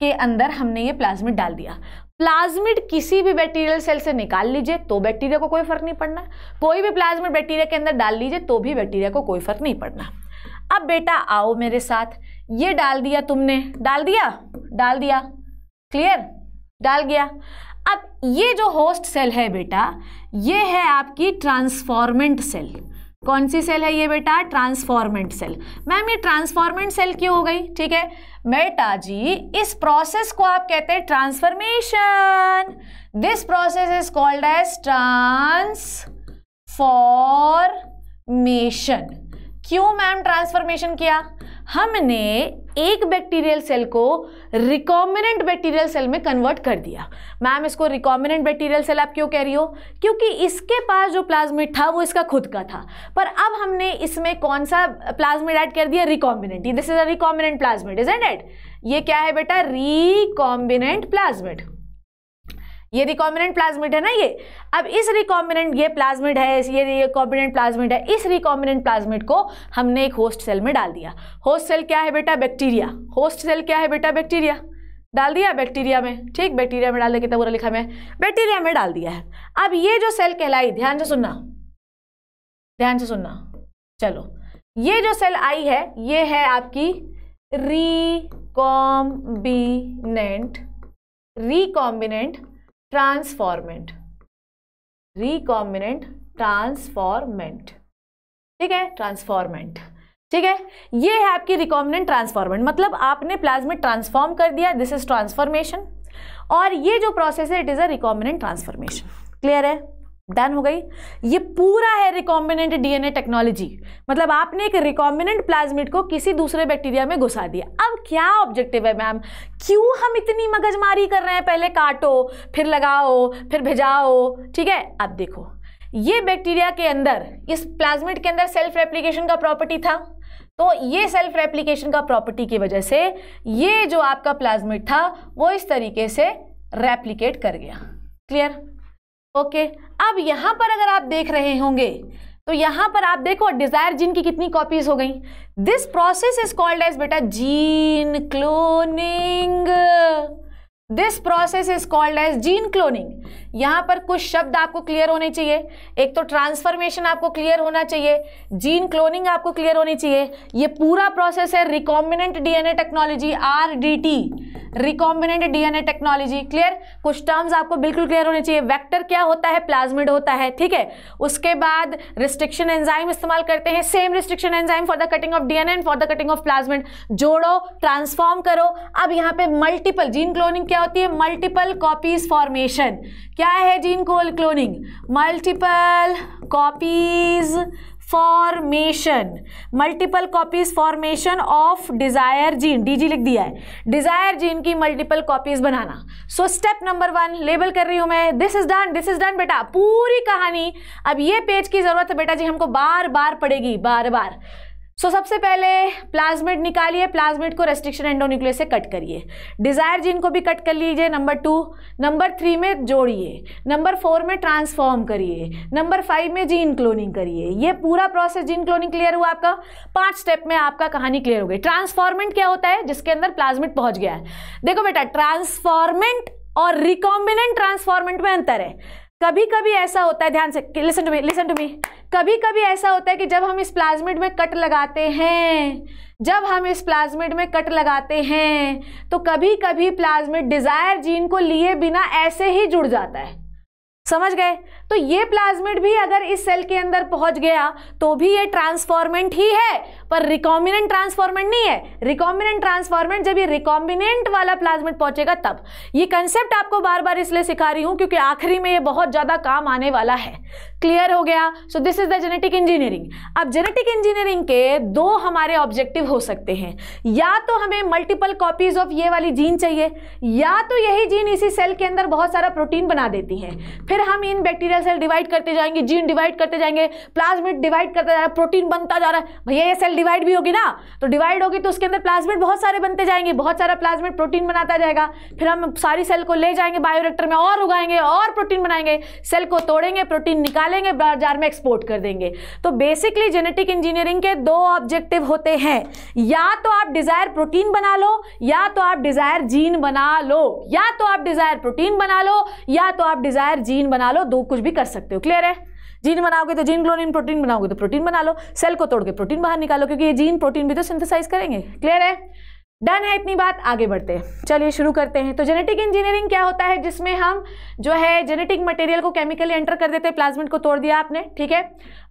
के अंदर हमने ये प्लाज्मिड डाल दिया। प्लाज्मिड किसी भी बैक्टीरियल सेल से निकाल लीजिए तो बैक्टीरिया को कोई फ़र्क नहीं पड़ना। कोई भी प्लाज्मिड बैक्टीरिया के अंदर डाल लीजिए तो भी बैक्टीरिया को कोई फ़र्क नहीं पड़ना। अब बेटा आओ मेरे साथ। ये डाल दिया तुमने। डाल दिया? डाल दिया। क्लियर डाल गया। अब ये जो होस्ट सेल है बेटा, ये है आपकी ट्रांसफॉर्मेंट सेल कौन सी सेल है ये बेटा? ट्रांसफॉर्मेंट सेल मैम, ये ट्रांसफॉर्मेंट सेल क्यों हो गई? ठीक है? बेटा जी, इस प्रोसेस को आप कहते हैं transformation this process is called as transformation क्यों मैम ट्रांसफॉर्मेशन किया? हमने एक बैक्टीरियल सेल को रिकॉमिनेंट बैक्टीरियल सेल में कन्वर्ट कर दिया। मैम, इसको रिकॉमिनेंट बैक्टीरियल सेल आप क्यों कह रही हो? क्योंकि इसके पास जो प्लाज्मिड था, वो इसका खुद का था। पर अब हमने इसमें कौन सा प्लाज्मिड ऐड कर दिया? Recombinant this is a recombinant plasmid is and ये क्या है बेटा? रिकॉम्बिनेंट प्लाज्मिड ये रिकॉम्बिनेंट प्लाज्मिड है ना ये? अब इस रिकॉम्बिनेंट ये प्लाज्मिड है ये रिकॉम्बिनेंट प्लाज्मिड है, इस रिकॉम्बिनेंट प्लाज्मिड को हमने एक होस्ट सेल में डाल दिया। होस्ट सेल क्या है बेटा? बैक्टीरिया होस्ट सेल क्या है बेटा? बैक्टीरिया डाल दिया बैक्टीरिया में। ठीक बैक्टीरिया में डालने कितना बुरा लिखा मैं। बैक्टीरिया में डाल दिया है। अब ये जो सेल कहलाई, ध्यान से सुनना। ध्यान से सुनना। चलो। ये जो सेल आई है, ये है आपकी recombinant recombinant transformant. Recombinant, transformant. ठीक है? ट्रांसफॉर्मेंट। ठीक है? ये है आपकी रिकॉम्बिनेंट, ट्रांसफॉर्मेंट। मतलब आपने प्लाज्मिड ट्रांसफॉर्म कर दिया दिस इज़ ट्रांसफॉर्मेशन और ये जो प्रोसेस है it is a recombinant transformation clear है? डन हो गई। ये पूरा है रिकॉम्बिनेंट डीएनए टेक्नोलॉजी मतलब आपने एक रिकॉम्बिनेंट प्लाज्मिड को किसी दूसरे बैक्टीरिया में घुसा दिया। अब क्या ऑब्जेक्टिव है मैम क्यों हम इतनी मगजमारी कर रहे हैं? पहले काटो, फिर लगाओ, फिर भिजाओ, ठीक है? अब देखो। ये बैक्टीरिया के अंदर, इस प्लाज्मिड के अंदर सेल्फ रेप्लीकेशन का प्रॉपर्टी था। तो ये सेल्फ रेप्लीकेशन का प्रॉपर्टी की वजह से ये जो आपका प्लाज्मिड था, वो इस तरीके से रेप्लीकेट कर गया। क्लियर ओके, अब यहाँ पर अगर आप देख रहे होंगे तो यहाँ पर आप देखो डिज़ायर जीन की कितनी कॉपीज हो गई। This process is called as बेटा gene cloning this process is called as gene cloning यहाँ पर कुछ शब्द आपको क्लियर होने चाहिए। एक तो ट्रांसफॉर्मेशन आपको क्लियर होना चाहिए। जीन क्लोनिंग आपको क्लियर होनी चाहिए। ये पूरा प्रोसेस है recombinant DNA technology RDT recombinant DNA technology clear कुछ टर्म्स आपको बिल्कुल क्लियर होने चाहिए। वेक्टर क्या होता है? प्लाज्मिड होता है, ठीक है? उसके बाद रिस्ट्रिक्शन एंजाइम इस्तेमाल करते हैं। Same restriction enzyme for the cutting of DNA and for the cutting of plasmid जोड़ो ट्रांसफॉर्म करो। अब यहाँ पे मल्टीपल जीन क्लोनिंग क्या होती है? मल्टीपल कॉपीज फॉर्मेशन क्या है gene coal cloning multiple copies formation multiple copies formation of desire gene DG लिख दिया है। डिज़ायर जीन की मल्टीपल कॉपीज बनाना। So step number one label कर रही हूँ मैं। This is done this is done बेटा। पूरी कहानी। अब ये पेज की ज़रूरत है, बेटा जी, हमको बार बार पड़ेगी बार बार सो so, सबसे पहले प्लाज्मिड निकालिए प्लाज्मिड को रेस्ट्रिक्शन एंडोन्यूक्लियस से कट करिए। डिज़ायर जीन को भी कट कर लीजिए नंबर टू नंबर थ्री में जोड़िए। नंबर फोर में ट्रांसफॉर्म करिए। नंबर फाइव में जीन क्लोनिंग करिए। ये पूरा प्रोसेस जीन क्लोनिंग क्लियर हुआ आपका? पाँच स्टेप में आपका कहानी क्लियर हो गई। ट्रांसफॉर्मेंट क्या होता है? जिसके अंदर प्लाज्मिड पहुँच गया है। देखो बेटा ट्रांसफॉर्मेंट और रिकॉम्बिनेंट ट्रांसफॉर्मेंट में अंतर है। कभी कभी ऐसा होता है ध्यान से listen to me listen to me कभी कभी ऐसा होता है कि जब हम इस प्लाज्मिड में कट लगाते हैं, जब हम इस प्लाज्मिड में कट लगाते हैं तो कभी कभी प्लाज्मिड डिज़ायर जीन को लिए बिना ऐसे ही जुड़ जाता है। समझ गए? तो ये प्लाज्मिड भी अगर इस सेल के अंदर पहुँच गया तो भी ये ट्रांसफॉर्मेंट ही है। पर रिकॉम्बिनेंट ट्रांसफॉर्मेंट नहीं है। रिकॉम्बिनेंट ट्रांसफॉर्मेंट जब ये रिकॉम्बिनेंट वाला प्लाज्मिड पहुंचेगा तब। ये कंसेप्ट आपको बार बार इसलिए सिखा रही हूँ क्योंकि आखिरी में ये बहुत ज़्यादा काम आने वाला है। क्लियर हो गया? So this is the genetic engineering अब जेनेटिक इंजीनियरिंग के दो हमारे ऑब्जेक्टिव हो सकते हैं। या तो हमें मल्टीपल कॉपीज ऑफ़ ये वाली जीन चाहिए, या तो यही जीन इसी सेल के अंदर बहुत सारा प्रोटीन बना देती है। फिर हम इन बैक्टीरिया बैक्टीरियल सेल डिवाइड करते जाएँगे जीन डिवाइड करते जाएँगे प्लाज्मिड डिवाइड करता जा रहा है प्रोटीन बनता जा रहा है। भैया, ये सेल डिवाइड भी होगी ना? तो डिवाइड होगी तो उसके अंदर प्लाज्मिड बहुत सारे बनते जाएँगे, बहुत सारा प्लाज्मिड प्रोटीन बनाता जाएगा। फिर हम सारी सेल को ले जाएँगे बायोरिएक्टर में और उगाएँगे, और प्रोटीन बनाएँगे। सेल को तोड़ेंगे प्रोटीन निकालेंगे, बाज़ार में एक्सपोर्ट कर देंगे। तो बेसिकली जेनेटिक इंजीनियरिंग के दो ऑब्जेक्टिव होते हैं। या तो आप डिज़ायर प्रोटीन बना लो, या तो आप डिज़ायर जीन बना लो। या तो आप डिज़ायर प्रोटीन बना लो, या तो आप डिज़ायर जीन बना लो, दो कुछ कर सकते हो। क्लियर है? जीन बनाओगे तो जीन क्लोनिन प्रोटीन बनाओगे तो प्रोटीन बना लो। सेल को तोड़ के प्रोटीन बाहर निकालो, क्योंकि ये जीन प्रोटीन भी तो सिंथेसाइज करेंगे। क्लियर है? डन है इतनी बात, आगे बढ़ते हैं। चलिए शुरू करते हैं। तो जेनेटिक इंजीनियरिंग क्या होता है, जिसमें हम जो है जेनेटिक मटेरियल को केमिकली एंटर कर देते हैं प्लाज्मिड को तोड़ दिया आपने, ठीक है?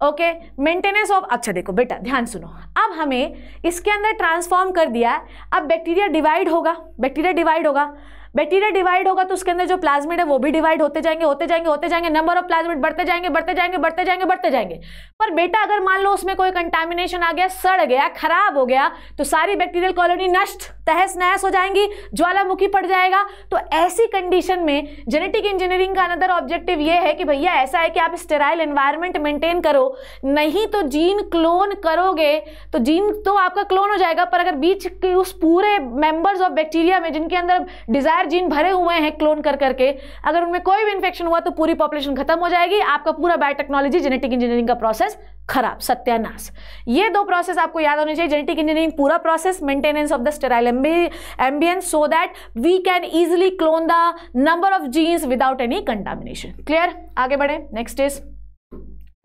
ओके मेंटेनेंस ऑफ़ अच्छा देखो बेटा, ध्यान सुनो। अब हमें इसके अंदर ट्रांसफॉर्म कर दिया, अब बैक्टीरिया डिवाइड होगा बैक्टीरिया डिवाइड होगा। बैक्टीरिया डिवाइड होगा तो उसके अंदर जो प्लाज्मिड है वो भी डिवाइड होते जाएँगे होते जाएँगे होते जाएँगे। नंबर ऑफ़ प्लाज्मिड बढ़ते जाएँगे बढ़ते जाएँगे बढ़ते जाएँगे बढ़ते जाएँगे। पर बेटा, अगर मान लो उसमें कोई कंटामिनेशन आ गया, सड़ गया, खराब हो गया तो सारी बैक्टीरियल कॉलोनी नष्ट, तहस नहस हो जाएँगी, ज्वालामुखी पड़ जाएगा। तो ऐसी कंडीशन में जेनेटिक इंजीनियरिंग का अनदर ऑब्जेक्टिव ये है कि भैया, ऐसा है कि आप स्टेराइल एनवायरमेंट मेंटेन करो। नहीं तो जीन क्लोन करोगे तो जीन तो आपका क्लोन हो जाएगा, पर अगर बीच के उस पूरे मेंबर्स ऑफ़ बैक्टीरिया में जिनके अंदर डिज़ायर जीन भरे हुए हैं क्लोन कर करके, अगर उनमें कोई भी इन्फेक्शन हुआ तो पूरी पॉपुलेशन खत्म हो जाएगी, आपका पूरा बायोटेक्नोलॉजी जेनेटिक इंजीनियरिंग का प्रोसेस खराब, सत्यानाश। ये दो प्रोसेस आपको याद होने चाहिए जेनेटिक इंजीनियरिंग पूरा process maintenance of the sterile ambience so that we can easily clone the number of genes without any contamination clear आगे बढ़े next is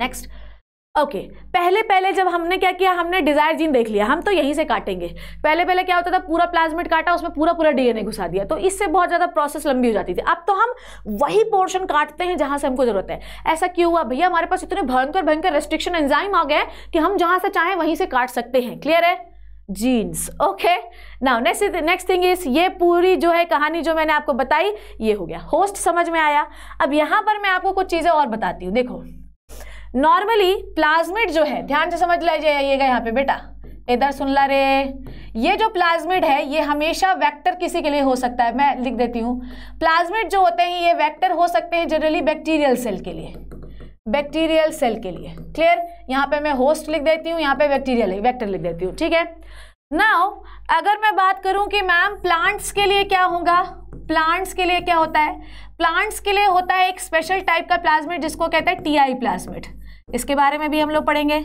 next okay okay, पहले पहले जब हमने क्या किया हमने डिज़ायर जीन देख लिया हम तो यहीं से काटेंगे। पहले पहले क्या होता था पूरा प्लाज्मिड काटा उसमें पूरा पूरा डीएनए घुसा दिया। तो इससे बहुत ज़्यादा प्रोसेस लंबी हो जाती थी। अब तो हम वही पोर्शन काटते हैं जहाँ से हमको ज़रूरत है। ऐसा क्यों हुआ? भैया हमारे पास इतने भयंकर भयंकर रेस्ट्रिक्शन एंजाइम आ गए कि हम जहाँ से चाहें वहीं से काट सकते हैं। क्लियर है? Genes okay now next next thing is ये पूरी जो है कहानी जो मैंने आपको बताई ये हो गया। होस्ट समझ में आया। अब यहाँ पर मैं आपको कुछ चीज़ें और बताती हूँ। देखो नॉर्मली प्लाज्मिड जो है, ध्यान से समझ लीजिएगा यहाँ पे बेटा। इधर सुन ला रे। ये जो प्लाज्मिड है, ये हमेशा वेक्टर किसी के लिए हो सकता है। मैं लिख देती हूँ। प्लाज्मिड जो होते हैं, ये वेक्टर हो सकते हैं जनरली बैक्टीरियल सेल के लिए। बैक्टीरियल सेल के लिए। क्लियर यहाँ पे मैं होस्ट लिख देती हूँ, यहाँ पे बैक्टीरियल वेक्टर लिख देती हूँ। ठीक है? नाउ अगर मैं बात करूँ कि मैम प्लांट्स के लिए क्या होगा? प्लांट्स के लिए क्या होता है? प्लांट्स के लिए होता है एक स्पेशल टाइप का प्लाज्मिड जिसको कहते हैं टी आई प्लाज्मिड इसके बारे में भी हम लोग पढ़ेंगे।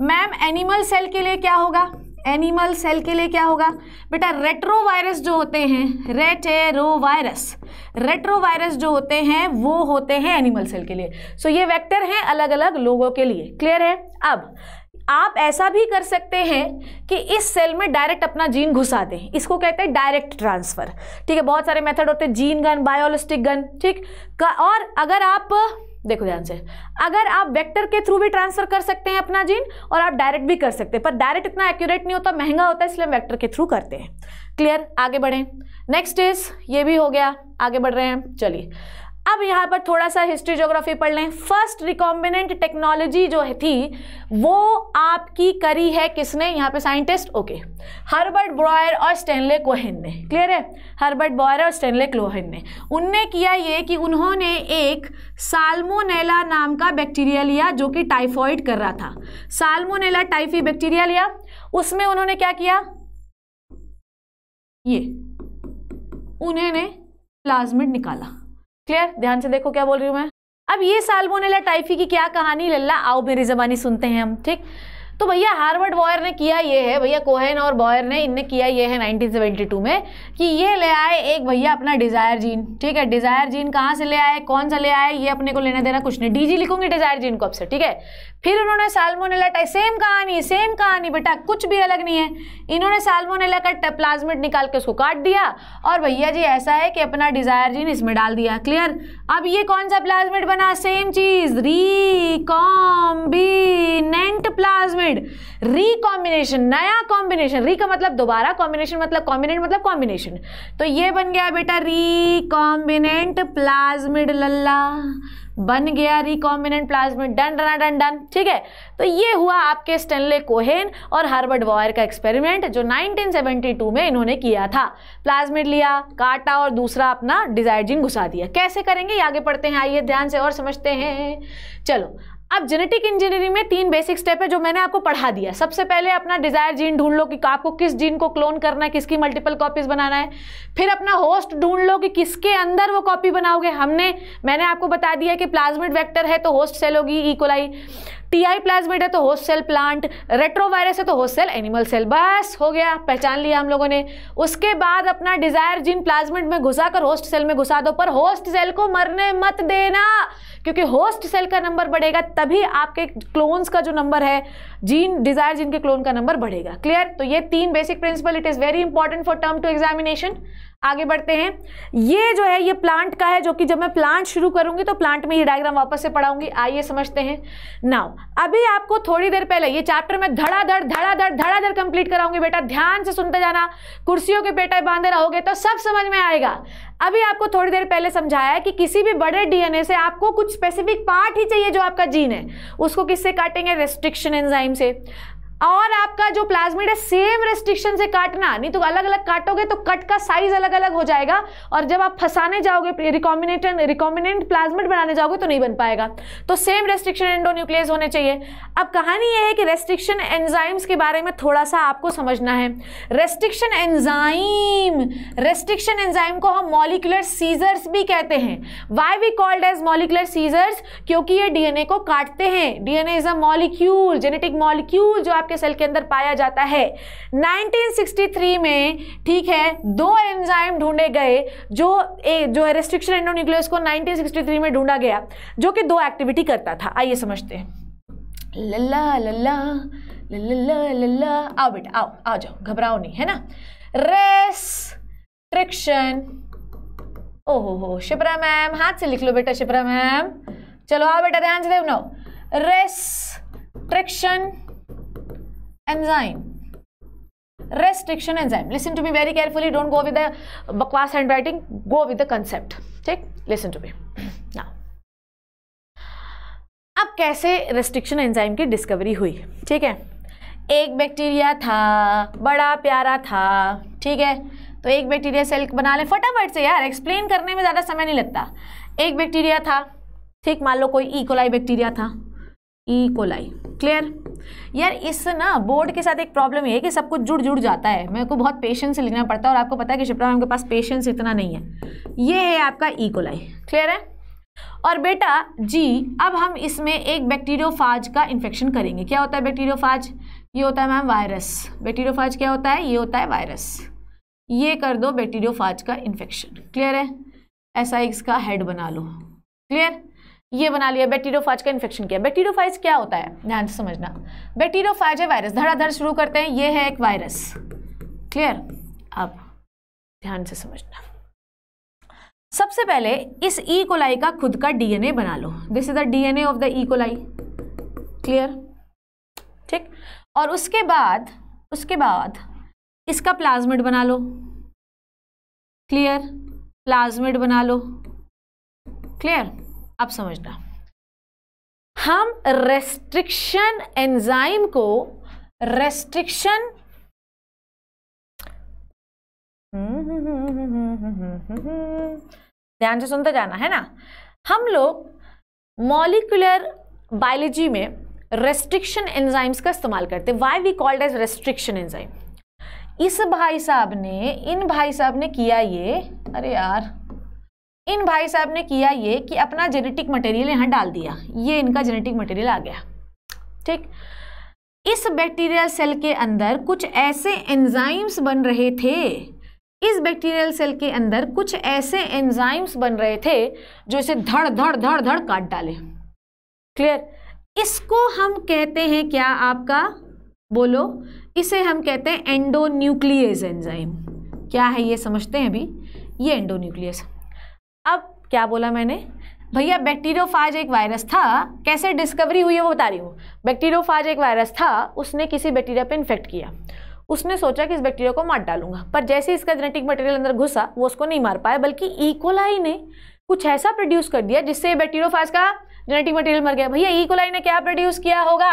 मैम एनिमल सेल के लिए क्या होगा? एनिमल सेल के लिए क्या होगा? बेटा रेट्रोवायरस जो होते हैं रेटेरोवायरस रेट्रोवायरस जो होते हैं वो होते हैं एनिमल सेल के लिए। सो so, ये वेक्टर हैं अलग अलग लोगों के लिए। क्लियर है? अब आप ऐसा भी कर सकते हैं कि इस सेल में डायरेक्ट अपना जीन घुसा दें। इसको कहते हैं डायरेक्ट ट्रांसफ़र ठीक है बहुत सारे मेथड होते हैं जीन गन बायोलिस्टिक गन ठीक? और अगर आप देखो ध्यान से। अगर आप वेक्टर के थ्रू भी ट्रांसफ़र कर सकते हैं अपना जीन और आप डायरेक्ट भी कर सकते हैं, पर डायरेक्ट इतना एक्यूरेट नहीं होता, महँगा होता है, इसलिए हम वेक्टर के थ्रू करते हैं। क्लियर आगे बढ़ें। नेक्स्ट इज़ ये भी हो गया। आगे बढ़ रहे हैं। चलिए। अब यहाँ पर थोड़ा सा हिस्ट्री ज्योग्राफी पढ़ लें। फ़र्स्ट रिकॉम्बिनेंट टेक्नोलॉजी जो थी, वो आपकी करी है किसने? यहाँ पे साइंटिस्ट ओके हर्बर्ट ब्रॉयर और स्टेनले कोहेन ने। क्लियर है? हर्बर्ट ब्रॉयर और स्टेनले क्लोहेन ने। उनने किया ये कि उन्होंने एक साल्मोनेला नाम का बैक्टीरिया लिया जो कि टाइफॉइड कर रहा था। साल्मोनेला टाइफी बैक्टीरिया लिया। उसमें उन्होंने क्या किया? ये। उन्होंने प्लाज्मिड निकाला। क्लियर ध्यान से देखो क्या बोल रही हूँ मैं। अब ये साल्मोनेला टाइफी की क्या कहानी? लल्ला, आओ मेरी जबानी सुनते हैं हम, ठीक? तो भैया हार्वर्ड बॉयर ने किया ये है, भैया कोहेन और बॉयर ने, इनने किया ये है 1972 में कि ये ले आए एक भैया अपना डिज़ायर जीन। ठीक है, डिज़ायर जीन कहाँ से ले आए, कौन सा ले आए, ये अपने को लेना देना कुछ नहीं। डीजी लिखूँगी डिज़ायर जीन को अब से, ठीक है? फिर उन्होंने साल्मोनेला टाइप सेम कहानी सेम कहानी, बेटा, कुछ भी अलग नहीं है। इन्होंने साल्मोनेला का प्लाज्मिड निकाल के उसको काट दिया और भैया जी, ऐसा है कि अपना डिज़ायर जीन इसमें डाल दिया। क्लियर अब ये कौन सा प्लाज्मिड बना? सेम चीज़, रिकॉम्बिनेंट प्लाज्मिड। प्लाज्मिड रिकॉम्बिनेशन नया कॉम्बिनेशन री का मतलब दोबारा कॉम्बिनेशन मतलब कॉम्बिनेंट मतलब कॉम्बिनेशन तो ये बन गया बेटा रिकॉम्बिनेंट प्लाज्मिड लल्ला। बन गया recombinant plasmid done done done done ठीक है? तो ये हुआ आपके स्टेनले कोहेन और हार्वर्ड वॉयर का एक्सपेरिमेंट जो 1972 में इन्होंने किया था। प्लाज्मिड लिया, काटा और दूसरा अपना डिज़ायर जीन घुसा दिया। कैसे करेंगे? आगे पढ़ते हैं, आइए ध्यान से और समझते हैं। चलो अब जेनेटिक इंजीनियरिंग में तीन बेसिक स्टेप है जो मैंने आपको पढ़ा दिया सबसे पहले अपना डिज़ायर जीन ढूंढ लो कि आपको किस जीन को क्लोन करना है, किसकी मल्टीपल कॉपीज बनाना है। फिर अपना होस्ट ढूंढ लो कि किसके अंदर वो कॉपी बनाओगे। हमने, मैंने आपको बता दिया कि प्लाज्मिड वेक्टर है तो होस्ट सेल होगी इकोलाई टीआई प्लाज्मिड है तो होस्ट सेल प्लांट रेट्रोवायरस है तो होस्ट सेल एनिमल सेल बस, हो गया। पहचान लिया हम लोगों ने। उसके बाद अपना डिज़ायर जीन प्लाज्मिड में घुसाकर होस्ट सेल में घुसा दो। पर होस्ट सेल को मरने मत देना। क्योंकि होस्ट सेल का नंबर बढ़ेगा, तभी आपके क्लोन्स का जो नंबर है जीन डिज़ायर जिनके क्लोन का नंबर बढ़ेगा। क्लियर तो ये तीन basic principle it is very important for term two examination आगे बढ़ते हैं। ये जो है, ये प्लांट का है, जो कि जब मैं प्लांट शुरू करूँगी तो प्लांट में ये डायग्राम वापस से पढ़ाऊँगी। आइए समझते हैं। नाउ अभी आपको थोड़ी देर पहले, ये चैप्टर में धड़ाधड़ धड़ाधड़ धड़ाधड़ कंप्लीट कराऊँगी बेटा। ध्यान से सुनते जाना। कुर्सियों के पेटे बांधे रहोगे तो सब समझ में आएगा। अभी आपको थोड़ी देर पहले समझाया कि किसी भी बड़े डीएनए से आपको कुछ स्पेसिफिक पार्ट ही चाहिए जो आपका जीन है। उसको किससे काटेंगे? रेस्ट्रिक्शन एंजाइम से। और आपका जो प्लाज्मिड है सेम रेस्ट्रिक्शन से काटना, नहीं तो अलग अलग काटोगे तो कट का साइज़ अलग अलग हो जाएगा। और जब आप फंसाने जाओगे रिकॉम्बिनेटेड रिकॉम्बिनेंट प्लाज्मिड बनाने जाओगे तो नहीं बन पाएगा। तो सेम रेस्ट्रिक्शन एंडोन्यूक्लियस होने चाहिए। अब कहानी यह है कि रेस्ट्रिक्शन एंजाइम्स के बारे में थोड़ा सा आपको समझना है। रेस्ट्रिक्शन एंजाइम रेस्ट्रिक्शन एंजाइम को हम मॉलिकुलर सीजर्स भी कहते हैं। Why we called as molecular scissors क्योंकि ये डीएनए को काटते हैं। DNA is a molecule genetic molecule जो आप आपके सेल के अंदर पाया जाता है। 1963 में ठीक है दो एंजाइम ढूंढे गए जो ए, जो है रेस्ट्रिक्शन एंडोन्यूक्लियस को 1963 में ढूंढा गया जो कि दो एक्टिविटी करता था। आइए समझते हैं। लल्ला लल्ला लल्ला लल्ला आओ बेटा आओ आ जाओ घबराओ नहीं है ना? रेस्ट्रिक्शन ओहो हो शिप्रा मैम हाथ से लिख लो बेटा शिप्रा मैम। चलो आओ बेटा ध्यान से देखो restriction enzyme. Restriction enzyme. Listen to me very carefully. Don't go with the bakwas handwriting. Go with the ठीक to me. Now. अब कैसे रेस्ट्रिक्शन एंजाइम की डिस्कवरी हुई? ठीक है? एक बैक्टीरिया था, बड़ा प्यारा था, ठीक है? तो एक बैक्टीरिया सेल बना ले फटाफट से यार एक्सप्लेन करने में ज़्यादा समय नहीं लगता। एक बैक्टीरिया था, ठीक? मान लो कोई इकोलाई e. बैक्टीरिया था। E coli e. क्लियर यार, इस ना बोर्ड के साथ एक प्रॉब्लम ये है कि सब कुछ जुड़ जुड़ जाता है। मेरे को बहुत पेशेंस से लिखना पड़ता है और आपको पता है कि शिप्रा मैम के पास पेशेंस इतना नहीं है। ये है आपका ईकोलाई क्लियर है? और बेटा, जी, अब हम इसमें एक बैक्टीरियोफाज का इन्फेक्शन करेंगे। क्या होता है बैक्टीरियोफाज ये होता है मैम वायरस बैक्टीरियोफाज क्या होता है? ये होता है वायरस ये कर दो बैक्टीरियोफाज का इन्फेक्शन क्लियर है? ऐसा इसका हेड बना लो। क्लियर ये बना लिया, बैक्टीरियोफाज का इन्फेक्शन किया। बैक्टीरियोफाज क्या होता है? ध्यान से समझना। बैक्टीरियोफाज है वायरस धड़ाधड़ शुरू करते हैं। ये है एक वायरस क्लियर अब ध्यान से समझना। सबसे पहले इस ई e. कोलाई का खुद का डीएनए बना लो। This is the DNA of the E coli clear ठीक? और उसके बाद उसके बाद इसका प्लाज्मिड बना लो। क्लियर प्लाज्मिड बना लो। क्लियर अब समझना। हम रेस्ट्रिक्शन एंजाइम को रेस्ट्रिक्शन ध्यान से सुनते जाना, है ना? हम लोग मॉलिकुलर बायोलॉजी में रेस्ट्रिक्शन एंजाइम्स का इस्तेमाल करते हैं। Why we called as restriction enzyme इस भाई साहब ने, इन भाई साहब ने किया ये। अरे यार। इन भाई साहब ने किया ये कि अपना जेनेटिक मटेरियल यहाँ डाल दिया। ये इनका जेनेटिक मटेरियल आ गया। ठीक? इस बैक्टीरियल सेल के अंदर कुछ ऐसे एंजाइम्स बन रहे थे। इस बैक्टीरियल सेल के अंदर कुछ ऐसे एंजाइम्स बन रहे थे जो इसे धड़ धड़ धड़ धड़ काट डाले। क्लियर इसको हम कहते हैं क्या आपका? बोलो। इसे हम कहते हैं एंडोन्यूक्लियस एंजाइम क्या है ये समझते हैं अभी? ये एंडोन्यूक्लियस अब क्या बोला मैंने? भैया बैक्टीरियोफाज एक वायरस था। कैसे डिस्कवरी हुई है वो बता रही हूँ। बैक्टीरियोफाज एक वायरस था, उसने किसी बैक्टीरिया पे इन्फेक्ट किया। उसने सोचा कि इस बैक्टीरिया को मार डालूँगा। पर जैसे इसका जेनेटिक मटेरियल अंदर घुसा, वो उसको नहीं मार पाया, बल्कि इकोलाई ने कुछ ऐसा प्रोड्यूस कर दिया, जिससे बैक्टीरियोफाज का जेनेटिक मटेरियल मर गया। भैया इकोलाई ने क्या प्रोड्यूस किया होगा?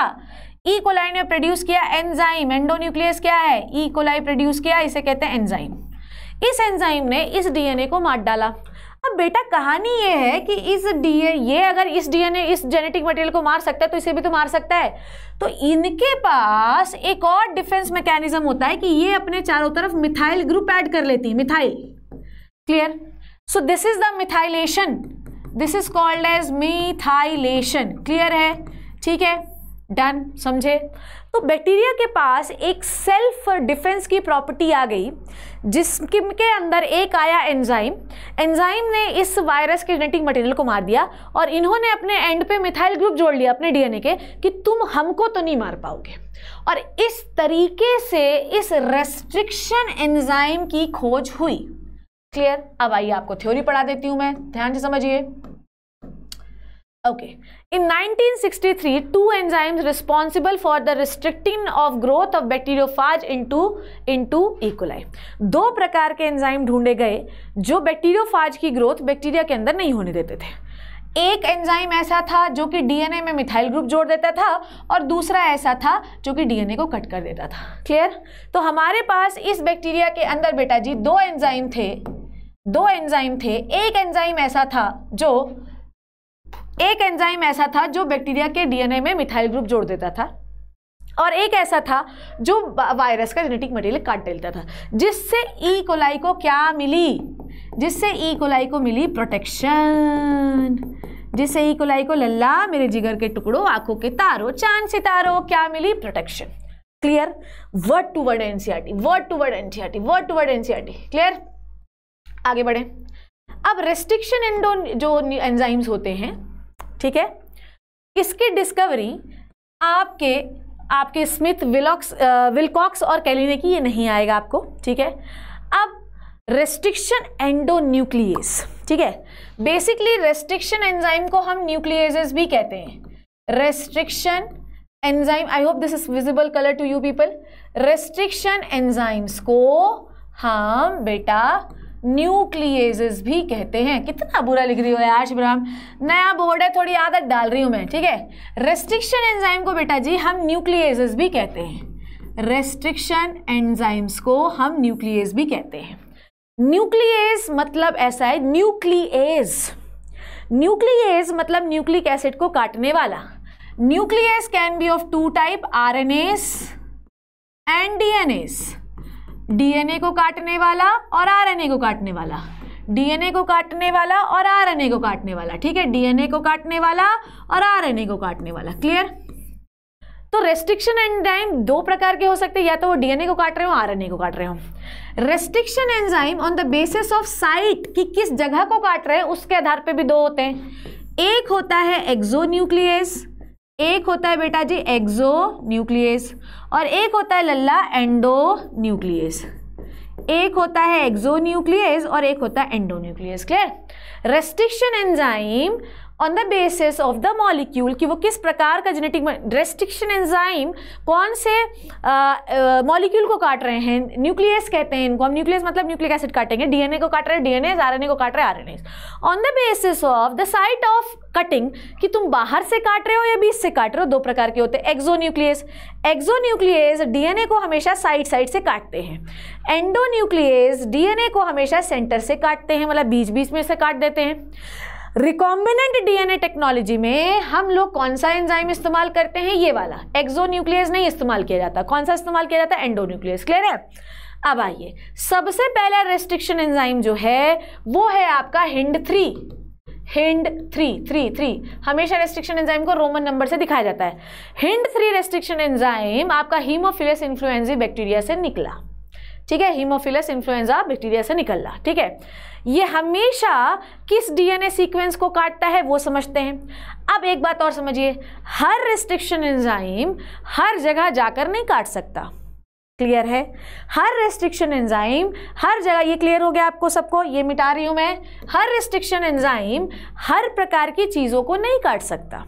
ई कोलाई ने प्रोड्यूस किया एंजाइम एंडोन्यूक्लियस क्या है? ई कोलाई प्रोड्यूस किया, इसे कहते हैं एंजाइम इस एंजाइम ने इस डीएनए को मार डाला। अब बेटा कहानी ये है कि इस डीए ये अगर इस डीएनए, इस जेनेटिक मटेरियल को मार सकता है तो इसे भी तो मार सकता है। तो इनके पास एक और डिफेंस मैकेनिज्म होता है कि ये अपने चारों तरफ़ मिथाइल ग्रुप ऐड कर लेती है methyl clear so this is the methylation this is called as methylation clear है? ठीक है? डन समझे? तो बैक्टीरिया के पास एक सेल्फ डिफेंस की प्रॉपर्टी आ गई जिसके अंदर एक आया एंजाइम एंजाइम ने इस वायरस के जेनेटिक मटेरियल को मार दिया और इन्होंने अपने एंड पे मिथाइल ग्रुप जोड़ लिया अपने डीएनए के कि तुम हमको तो नहीं मार पाओगे। और इस तरीके से इस रेस्ट्रिक्शन एंजाइम की खोज हुई। क्लियर अब आइए आपको थ्योरी पढ़ा देती हूँ मैं। ध्यान से समझिए। Okay. In 1963, two enzymes responsible for the restricting of growth of bacteriophage into into E. दो प्रकार के एंजाइम ढूंढे गए जो बैक्टीरियोफाज की ग्रोथ बैक्टीरिया के अंदर नहीं होने देते थे एक एंजाइम ऐसा था जो कि डीएनए में मिथाइल ग्रुप जोड़ देता था और दूसरा ऐसा था जो कि डीएनए को कट कर देता था क्लियर तो हमारे पास इस बैक्टीरिया के अंदर बेटा जी दो एंजाइम थे दो एंजाइम थे एक एंजाइम ऐसा था जो एक एंजाइम ऐसा था जो बैक्टीरिया के डीएनए में मिथाइल ग्रुप जोड़ देता था। और एक ऐसा था जो वायरस का जेनेटिक मटेरियल काट देता था, जिससे ई कोलाई को क्या मिली? जिससे ई कोलाई को मिली प्रोटेक्शन जिससे ई कोलाई को लल्ला, मेरे जिगर के टुकड़ों, आँखों के तारों, चाँद सितारों, क्या मिली? Protection clear word to word NCERT word to word NCERT word to word NCERT clear आगे बढ़े। अब रेस्ट्रिक्शन एंडो जो एंजाइम्स होते हैं ठीक है? इसकी डिस्कवरी आपके आपके स्मिथ विलॉक्स विलकॉक्स और कैलिने की ये नहीं आएगा आपको, ठीक है? अब रेस्ट्रिक्शन एंडोन्यूक्लियस ठीक है? बेसिकली रेस्ट्रिक्शन एंजाइम को हम न्यूक्लियस भी कहते हैं। Restriction enzyme I hope this is visible colour to you people restriction enzymes को हम, बेटा न्यूक्लियेजेस भी कहते हैं। कितना बुरा लिख रही हो यार शिवराम नया बोर्ड है, थोड़ी आदत डाल रही हूँ मैं, ठीक है? रेस्ट्रिक्शन एंजाइम को बेटा जी हम न्यूक्लियेजेस भी कहते हैं। रेस्ट्रिक्शन एंजाइम्स को हम न्यूक्लियस भी कहते हैं। न्यूक्लियस मतलब ऐसा है न्यूक्लियस न्यूक्लियस मतलब न्यूक्लिक एसिड को काटने वाला। Nuclease can be of two type RNase and DNase DNA को काटने वाला और आरएनए को काटने वाला। डीएनए को काटने वाला और आरएनए को काटने वाला, ठीक है? डीएनए को काटने वाला और आरएनए को काटने वाला क्लियर तो रेस्ट्रिक्शन एंजाइम दो प्रकार के हो सकते हैं, या तो वो डीएनए को काट रहे हो, आरएनए को काट रहे हो। Restriction enzyme on the basis of site कि किस जगह को काट रहे हैं, उसके आधार पे भी दो होते हैं। एक होता है एक्सोन्यूक्लियस एक होता है बेटा जी एक्सो न्यूक्लियस और एक होता है लल्ला एंडो न्यूक्लियस एक होता है एक्सो न्यूक्लियस और एक होता है endonuclease clear restriction enzyme on the basis of the molecule कि वो किस प्रकार का जेनेटिक रेस्ट्रिक्शन एंजाइम कौन से मॉलिक्यूल को काट रहे हैं? न्यूक्लियस कहते हैं इनको। हम न्यूक्लियस मतलब न्यूक्लिक एसिड काटेंगे। डीएनए को काट रहे हैं डीएनए आरएनए को काट रहे हैं RNA on the basis of the site of cutting कि तुम बाहर से काट रहे हो या बीच से काट रहे हो, दो प्रकार के होते हैं। Exo nuclease exonuclease exonuclease DNA को हमेशा साइड साइड से काटते हैं। एंडो एंडोन्यूक्लियस डीएनए को हमेशा सेंटर से काटते हैं मतलब बीच बीच में से काट देते हैं। रिकॉम्बिनेंट डीएनए टेक्नोलॉजी में हम लोग कौन सा एंजाइम इस्तेमाल करते हैं? ये वाला। एक्सोन्यूक्लियस नहीं इस्तेमाल किया जाता। कौन सा इस्तेमाल किया जाता? है एंडोन्यूक्लियस क्लियर है? अब आइए। सबसे पहला रेस्ट्रिक्शन एंजाइम जो है, वो है आपका Hind three Hind three three three हमेशा रेस्ट्रिक्शन एंजाइम को रोमन नंबर से दिखाया जाता है। हिंड थ्री रेस्ट्रिक्शन एंजाइम आपका हीमोफिलस इन्फ्लुएंजी बैक्टीरिया से निकला। ठीक है? हीमोफिलस इन्फ्लुएंजा बैक्टीरिया से निकलना, ठीक है? ये हमेशा किस डीएनए सीक्वेंस को काटता है वो समझते हैं। अब एक बात और समझिए, हर रिस्ट्रिक्शन एंजाइम हर जगह जाकर नहीं काट सकता। क्लियर है? हर रेस्ट्रिक्शन एंजाइम हर जगह, ये क्लियर हो गया आपको सबको? ये मिटा रही हूँ मैं। हर रेस्ट्रिक्शन एंजाइम हर प्रकार की चीज़ों को नहीं काट सकता।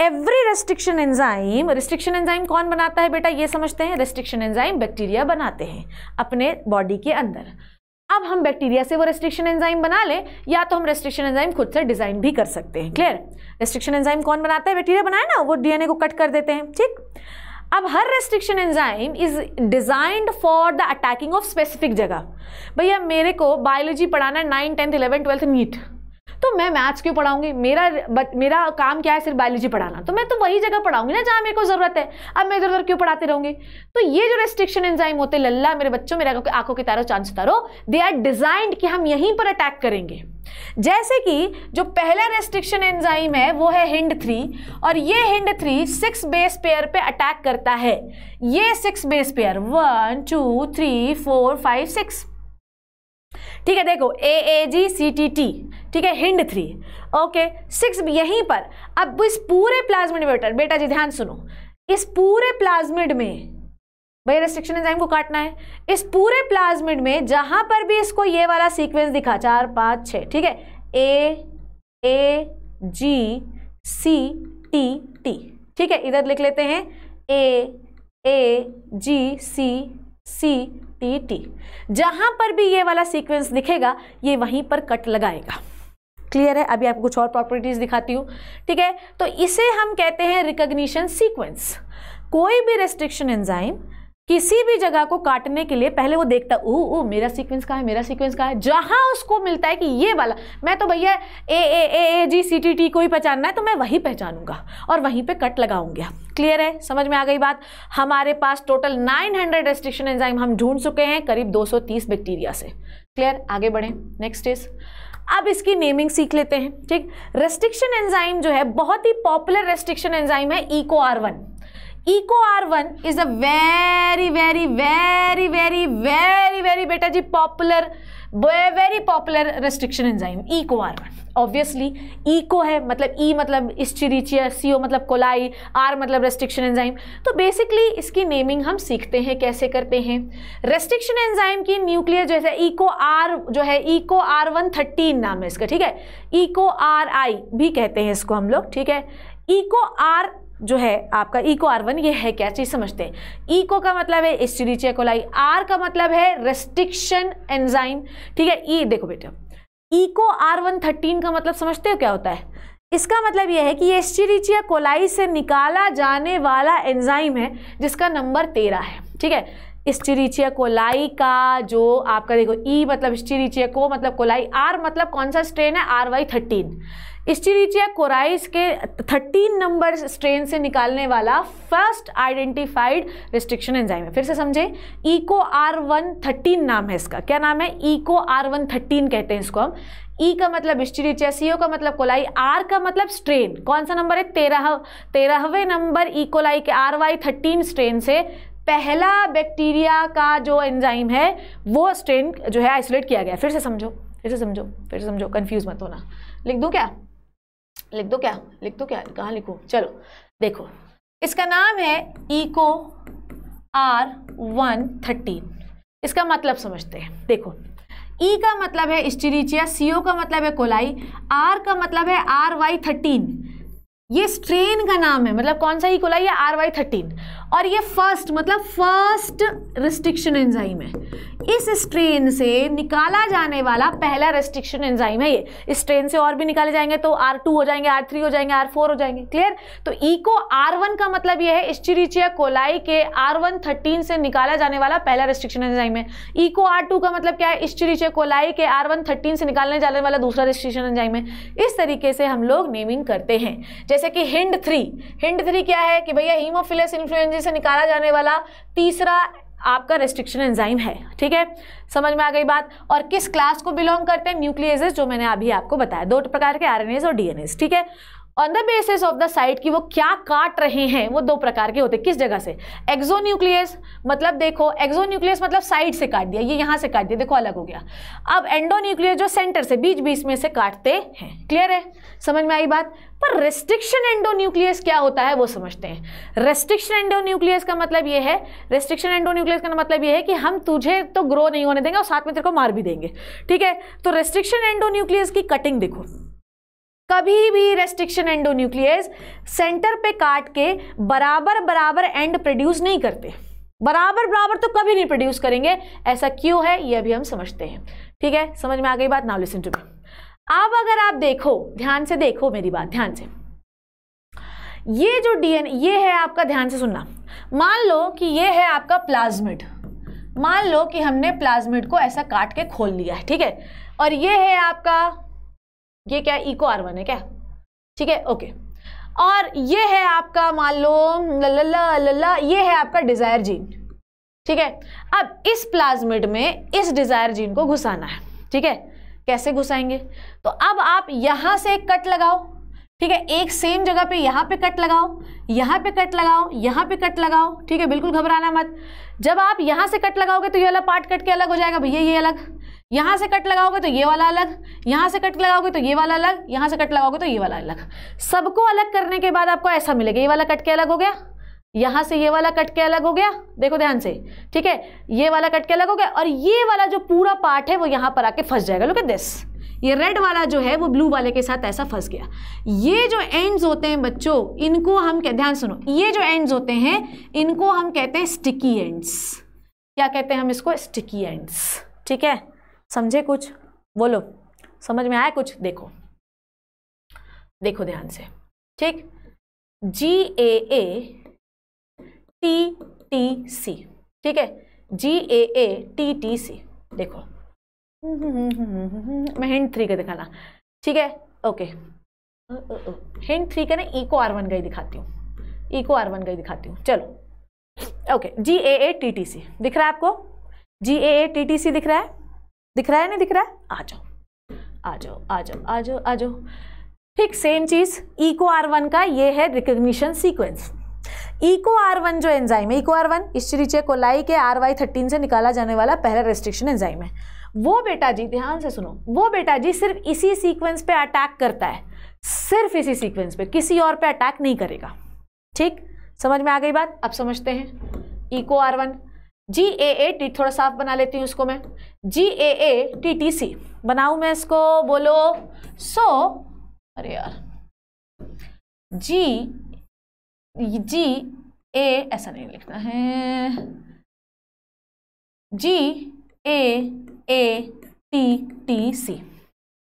Every restriction enzyme restriction enzyme कौन बनाता है बेटा? ये समझते हैं रेस्ट्रिक्शन एंजाइम बैक्टीरिया बनाते हैं अपने बॉडी के अंदर। अब हम बैक्टीरिया से वो रेस्ट्रिक्शन एंजाइम बना लें, या तो हम रेस्ट्रिक्शन एंजाइम खुद से डिज़ाइन भी कर सकते हैं। क्लियर रेस्ट्रिक्शन एंजाइम कौन बनाता है? बैक्टीरिया बनाए ना, वो डीएनए को कट कर देते हैं। ठीक? अब हर restriction enzyme is designed for the attacking of specific जगह। भैया, मेरे को बायोलॉजी पढ़ाना है nine tenth eleven twelfth NEET. तो मैं मैथ्स क्यों पढ़ाऊँगी? मेरा मेरा काम क्या है? सिर्फ़ बायोलॉजी पढ़ाना। तो मैं तो वही जगह पढ़ाऊँगी ना जहाँ मेरे को ज़रूरत है। अब मैं इधर उधर क्यों पढ़ाते रहूँगी? तो ये जो रेस्ट्रिक्शन एंजाइम होते लल्ला, मेरे बच्चों, मेरे आँखों के तारो, चाँद सितारो दे आर डिजाइंड कि हम यहीं पर अटैक करेंगे। जैसे कि जो पहला रेस्ट्रिक्शन एंजाइम है, वो है हिंड थ्री और ये Hind three six base pair पे अटैक करता है। ये six base pair one two three four five six ठीक है, देखो ए ए जी सी टी टी ठीक है, हिंड थ्री ओके सिक्स यहीं पर। अब इस पूरे प्लाज्मिड बेटा बेटा जी ध्यान सुनो, इस पूरे प्लाज्मिड में, भाई रेस्ट्रिक्शन एंजाइम को काटना है, इस पूरे प्लाज्मिड में जहाँ पर भी इसको ये वाला सीक्वेंस दिखा, चार, पाँच छ ठीक है ए ए जी सी टी टी ठीक है, इधर लिख लेते हैं ए ए जी सी सी, टी टी। जहाँ पर भी ये वाला सीक्वेंस दिखेगा, ये वहीं पर कट लगाएगा। क्लियर है? अभी आपको कुछ और प्रॉपर्टीज़ दिखाती हूँ। ठीक है? तो इसे हम कहते हैं रिकग्निशन सीक्वेंस कोई भी रेस्ट्रिक्शन एंजाइम किसी भी जगह को काटने के लिए पहले वो देखता ओ ओ मेरा सीक्वेंस कहाँ है, मेरा सीक्वेंस कहाँ है? जहाँ उसको मिलता है कि ये वाला, मैं तो भैया ए ए ए ए जी सी टी टी को ही पहचानना है तो मैं वही पहचानूँगा और वहीं पे कट लगाऊँगा। क्लियर है? समझ में आ गई बात? हमारे पास टोटल 900 रेस्ट्रिक्शन एंजाइम हम ढूंढ चुके हैं, करीब 230 बैक्टीरिया से। क्लियर आगे बढ़ें। नेक्स्ट इज़ अब इसकी नेमिंग सीख लेते हैं, ठीक? रेस्ट्रिक्शन एंजाइम जो है, बहुत ही पॉपुलर रेस्ट्रिक्शन एंजाइम है Eco R one Eco R one is a very very very very very very बेटा जी popular very popular restriction enzyme Eco R one obviously Eco है मतलब ई e मतलब Escherichia C O मतलब coli R मतलब restriction enzyme तो basically इसकी naming हम सीखते हैं, कैसे करते हैं? रेस्ट्रिक्शन एंजाइम की न्यूक्लियर जो है इको आर जो है इको आर वन थर्टीन नाम है इसका, ठीक है? इको आर आई भी कहते हैं इसको हम लोग, ठीक है? इको आर जो है, आपका इको आर वन ये है क्या? चीज़ समझते हैं। इको का मतलब है एस्टिरिचिया कोलाई आर का मतलब है रेस्ट्रिक्शन एंजाइम ठीक है ई देखो बेटा। इको आर वन थर्टीन का मतलब समझते हो क्या होता है? इसका मतलब यह है कि एस्टिरिचिया कोलाई से निकाला जाने वाला एंजाइम है, जिसका नंबर तेरह है। ठीक है? स्टीरिचिया कोलाई का जो आपका देखो ई मतलब स्टीरिचिया को मतलब कोलाई आर मतलब कौन सा स्ट्रेन है? आर वाई थर्टीन स्टीरिचिया कोराइस के 13 नंबर स्ट्रेन से निकालने वाला फ़र्स्ट आइडेंटिफाइड रिस्ट्रिक्शन एंजाइम है। फिर से समझे ईको आर वन थर्टीन नाम है इसका। क्या नाम है? ईको आर वन थर्टीन कहते हैं इसको हम। ई का मतलब स्टीरिचिया सीओ का मतलब कोलाई आर का मतलब स्ट्रेन कौन सा नंबर है? तेरह, तेरहवें नंबर इकोलाई के आर वाई थर्टीन स्ट्रेन से पहला बैक्टीरिया का जो एंजाइम है, वो स्ट्रेन जो है, आइसोलेट किया गया। फिर से समझो, फिर से समझो, फिर से समझो। कंफ्यूज मत होना। लिख दो क्या? लिख दो क्या? लिख दो क्या? कहाँ लिखो? चलो, देखो। इसका नाम है इको आर वन थर्टीन इसका मतलब समझते हैं। देखो ई e का मतलब है स्टीरिचिया सीओ का मतलब है कोलाई आर का मतलब है आर वाई थर्टीन ये स्ट्रेन का नाम है। मतलब कौन सा ई कोलाई है? आर वाई थर्टीन और ये फ़र्स्ट मतलब फ़र्स्ट रिस्ट्रिक्शन एंजाइम है। इस स्ट्रेन से निकाला जाने वाला पहला रेस्ट्रिक्शन एंजाइम है ये। इस स्ट्रेन से और भी निकाले जाएँगे तो आर टू हो जाएँगे आर थ्री हो जाएँगे आर फोर हो जाएँगे क्लियर तो इको आर वन का मतलब ये है स्टीरिचिया कोलाई के आर वन थर्टीन से निकाला जाने वाला पहला रेस्ट्रिक्शन एंजाइम है। इको आर टू का मतलब क्या है? स्टीरिचिया कोलाई के आर वन थर्टीन से निकालने जाने वाला दूसरा रेस्ट्रिक्शन एंजाइम है। इस तरीके से हम लोग नेमिंग करते हैं। जैसे कि हिंड थ्री हिंड थ्री क्या है? कि भैया हीमोफिलस इन्फ्लुएंजा से निकाला जाने वाला तीसरा आपका रेस्ट्रिक्शन एंजाइम है। ठीक है? समझ में आ गई बात? और किस क्लास को बिलोंग करते हैं? न्यूक्लियस जो मैंने अभी आपको बताया। दो प्रकार के आर और डीएनएस ठीक है? On the basis of the site कि वो क्या काट रहे हैं, वो दो प्रकार के होते हैं। किस जगह से? एक्सोन्यूक्लियस मतलब देखो एक्सोन्यूक्लियस मतलब साइड से काट दिया, ये यहाँ से काट दिया, देखो अलग हो गया। अब एंडोन्यूक्लियस जो सेंटर से, बीच बीच में से काटते हैं। क्लियर है? समझ में आई बात? पर रेस्ट्रिक्शन एंडोन्यूक्लियस क्या होता है, वो समझते हैं। रेस्ट्रिक्शन एंडोन्यूक्लियस का मतलब ये है रेस्ट्रिक्शन एंडोन्यूक्लियस का मतलब ये है कि हम तुझे तो ग्रो नहीं होने देंगे और साथ में तेरे को मार भी देंगे। ठीक है? तो रेस्ट्रिक्शन एंडोन्यूक्लियस की कटिंग देखो। कभी भी रेस्ट्रिक्शन एंडोन्यूक्लियस सेंटर पे काट के बराबर बराबर एंड प्रोड्यूस नहीं करते। बराबर बराबर तो कभी नहीं प्रोड्यूस करेंगे। ऐसा क्यों है, ये अभी हम समझते हैं। ठीक है? समझ में आ गई बात? नाउ लिसन टू मी अब अगर आप देखो, ध्यान से देखो मेरी बात, ध्यान से। ये जो डीएनए ये है आपका, ध्यान से सुनना। मान लो कि ये है आपका प्लाज्मिड मान लो कि हमने प्लाज्मिड को ऐसा काट के खोल लिया है, ठीक है? और ये है आपका ये क्या है इको आर वन है क्या? ठीक है ओके और ये है आपका, मान लो लल्ला ये है आपका डिज़ायर जीन ठीक है? अब इस प्लाज्मिड में इस डिज़ायर जीन को घुसाना है। ठीक है? कैसे घुसाएँगे? तो अब आप यहाँ से कट लगाओ। ठीक है, एक सेम जगह पे यहाँ पे कट लगाओ, यहाँ पे कट लगाओ, यहाँ पे कट लगाओ, ठीक है, बिल्कुल घबराना मत। जब आप यहाँ से कट लगाओगे तो ये वाला पार्ट कट के अलग हो जाएगा भैया, ये अलग। यहाँ से कट लगाओगे तो ये वाला अलग, यहाँ से कट लगाओगे तो ये वाला अलग, यहाँ से कट लगाओगे तो ये वाला अलग। सबको अलग करने के बाद आपको ऐसा मिलेगा, ये वाला कट के अलग हो गया, यहाँ से ये वाला कट के अलग हो गया, देखो ध्यान से, ठीक है, ये वाला कट के अलग हो गया, और ये वाला जो पूरा पार्ट है वो यहाँ पर आके फंस जाएगा। लुक एट दिस ये रेड वाला जो है, वो ब्लू वाले के साथ ऐसा फंस गया। ये जो एंड्स होते हैं बच्चों, इनको हम ध्यान सुनो, ये जो एंड्स होते हैं, इनको हम कहते हैं स्टिकी एंड्स क्या कहते हैं हम इसको? स्टिकी एंड्स ठीक है? समझे कुछ? बोलो। समझ में आया कुछ? देखो। देखो ध्यान से। ठीक? जी ए ए टी टी सी ठीक है? G A A T T सी देखो। मैं हिंट थ्री का दिखाना। ठीक है? ओके हिंट थ्री का ना इको आर वन का ही दिखाती हूँ। इको आर वन का ही दिखाती हूँ। चलो। Okay G A A T T C दिख रहा है आपको? जी A A T T C दिख रहा है? दिख रहा है नहीं दिख रहा है? आ जाओ। आ जाओ आ जाओ आ जाओ आ जाओ। ठीक सेम चीज़। इको आर वन का ये है recognition sequence Eco R one जो एंजाइम है Eco R one Escherichia coli के आर वाई थर्टीन से निकाला जाने वाला पहला रेस्ट्रिक्शन एंजाइम है। वो बेटा जी, ध्यान से सुनो, वो बेटा जी सिर्फ़ इसी सीक्वेंस पे अटैक करता है। सिर्फ़ इसी सीक्वेंस पे, किसी और पे अटैक नहीं करेगा। ठीक? समझ में आ गई बात? अब समझते हैं। Eco R one G A A T थोड़ा साफ़ बना लेती हूँ उसको मैं। जी ए ए टी टी सी बनाऊ मैं इसको? बोलो। सो अरे यार। जी जी ए ऐसा नहीं लिखना है। G A A T T C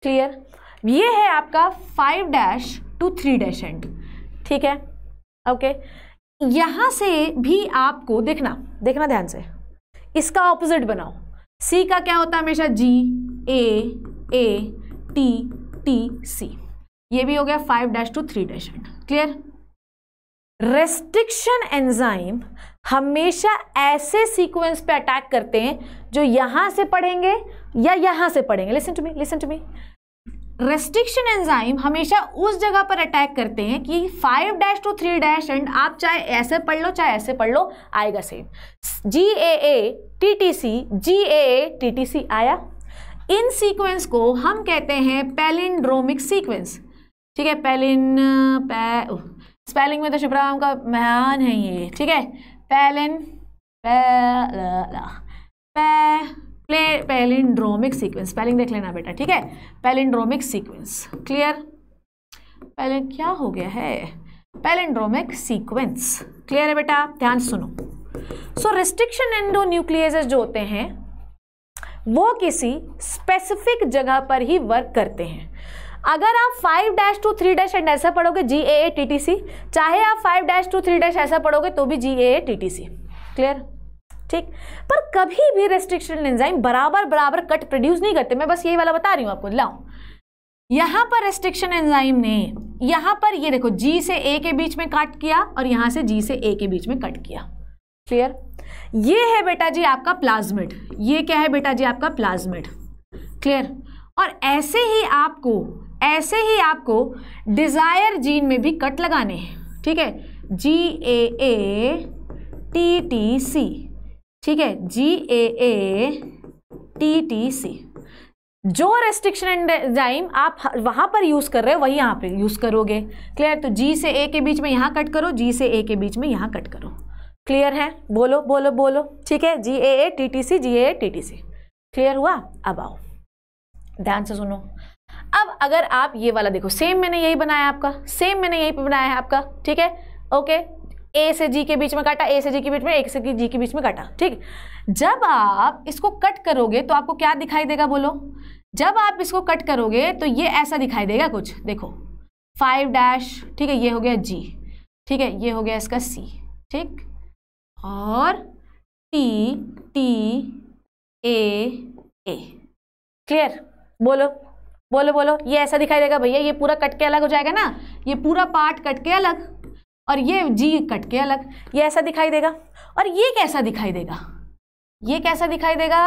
clear ये है आपका five dash to three dash end ठीक है? ओके यहाँ से भी आपको देखना देखना ध्यान से। इसका ऑपोजिट बनाओ। सी का क्या होता है हमेशा? जी ए ए टी टी सी ये भी हो गया five dash to three dash end clear restriction enzyme हमेशा ऐसे सीक्वेंस पे अटैक करते हैं जो यहाँ से पढ़ेंगे या यहाँ से पढ़ेंगे। Listen to me listen to me restriction enzyme हमेशा उस जगह पर अटैक करते हैं कि five dash to three dash end आप चाहे ऐसे पढ़ लो, चाहे ऐसे पढ़ लो, आएगा same G A A T T C G A A T T C आया? इन सीक्वेंस को हम कहते हैं पैलिंड्रोमिक सीक्वेंस ठीक है पैलिन पै स्पेलिंग में तो शिवराम का महान है ये, ठीक है? Palin play palindromic sequence spelling देख लेना बेटा, ठीक है? पैलिंड्रोमिक सीक्वेंस क्लियर पहले क्या हो गया है? पैलिंड्रोमिक सीक्वेंस क्लियर है बेटा? ध्यान सुनो. सो रेस्ट्रिक्शन एंडोन्यूक्लियस जो होते हैं, वो किसी स्पेसिफिक जगह पर ही वर्क करते हैं. अगर आप five dash to three dash end ऐसा पढ़ोगे जी A A T T C चाहे आप five dash to three dash ऐसा पढ़ोगे तो भी G A A T T C clear ठीक? पर कभी भी रेस्ट्रिक्शन एंजाइम बराबर बराबर कट प्रोड्यूस नहीं करते। मैं बस यही वाला बता रही हूँ आपको। लाओ। यहाँ पर रेस्ट्रिक्शन एंजाइम ने, यहाँ पर ये देखो जी से ए के बीच में कट किया और यहाँ से जी से ए के बीच में कट किया। क्लियर ये है बेटा जी आपका प्लाज्मिड ये क्या है बेटा जी आपका प्लाज्मिड क्लियर और ऐसे ही आपको ऐसे ही आपको डिज़ायर जीन में भी कट लगाने हैं, ठीक है? G A A T T सी ठीक है? G A A T T सी जो रेस्ट्रिक्शन एंड एंजाइम आप वहाँ पर यूज़ कर रहे हो, वही यहाँ पे यूज़ करोगे। क्लियर तो जी से ए के बीच में यहाँ कट करो जी से ए के बीच में यहाँ कट करो। क्लियर है? बोलो बोलो बोलो। ठीक है? G A A T T C G A A T T C clear हुआ? अब आओ। ध्यान से सुनो। अब अगर आप ये वाला देखो सेम मैंने यही बनाया आपका सेम मैंने यही बनाया है आपका, ठीक है? ओके ए से जी के बीच में काटा ए से जी के बीच में एक से जी के बीच में काटा, ठीक? जब आप इसको कट करोगे तो आपको क्या दिखाई देगा बोलो? जब आप इसको कट करोगे तो ये ऐसा दिखाई देगा कुछ, देखो। फाइव डैश ठीक है, ये हो गया जी ठीक है, ये हो गया इसका सी ठीक? और T T A A clear बोलो। बोलो बोलो, ये ऐसा दिखाई देगा भैया, ये पूरा कट के अलग हो जाएगा ना? ये पूरा पार्ट कट के अलग, और ये जी कट के अलग, ये ऐसा दिखाई देगा, और ये कैसा दिखाई देगा? ये कैसा दिखाई देगा?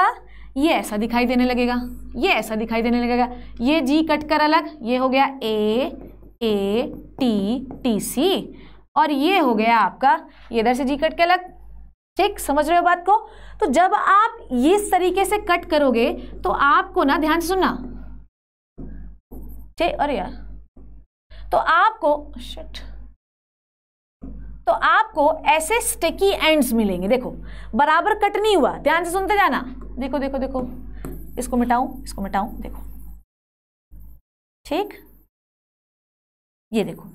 ये ऐसा दिखाई देने लगेगा, ये ऐसा दिखाई देने लगेगा। ये जी कट कर अलग, ये हो गया ए ए टी टी सी और ये हो गया आपका, ये इधर से जी कट के अलग। ठीक, समझ रहे हो बात को? तो जब आप इस तरीके से कट करोगे तो आपको ना ध्यान सुनना ठीक अरे यार। तो आपको शट तो आपको ऐसे स्टिकी एंड्स मिलेंगे। देखो, बराबर कट नहीं हुआ। ध्यान से सुनते जाना। देखो देखो देखो। इसको मिटाऊं इसको मिटाऊं, देखो। ठीक? ये देखो।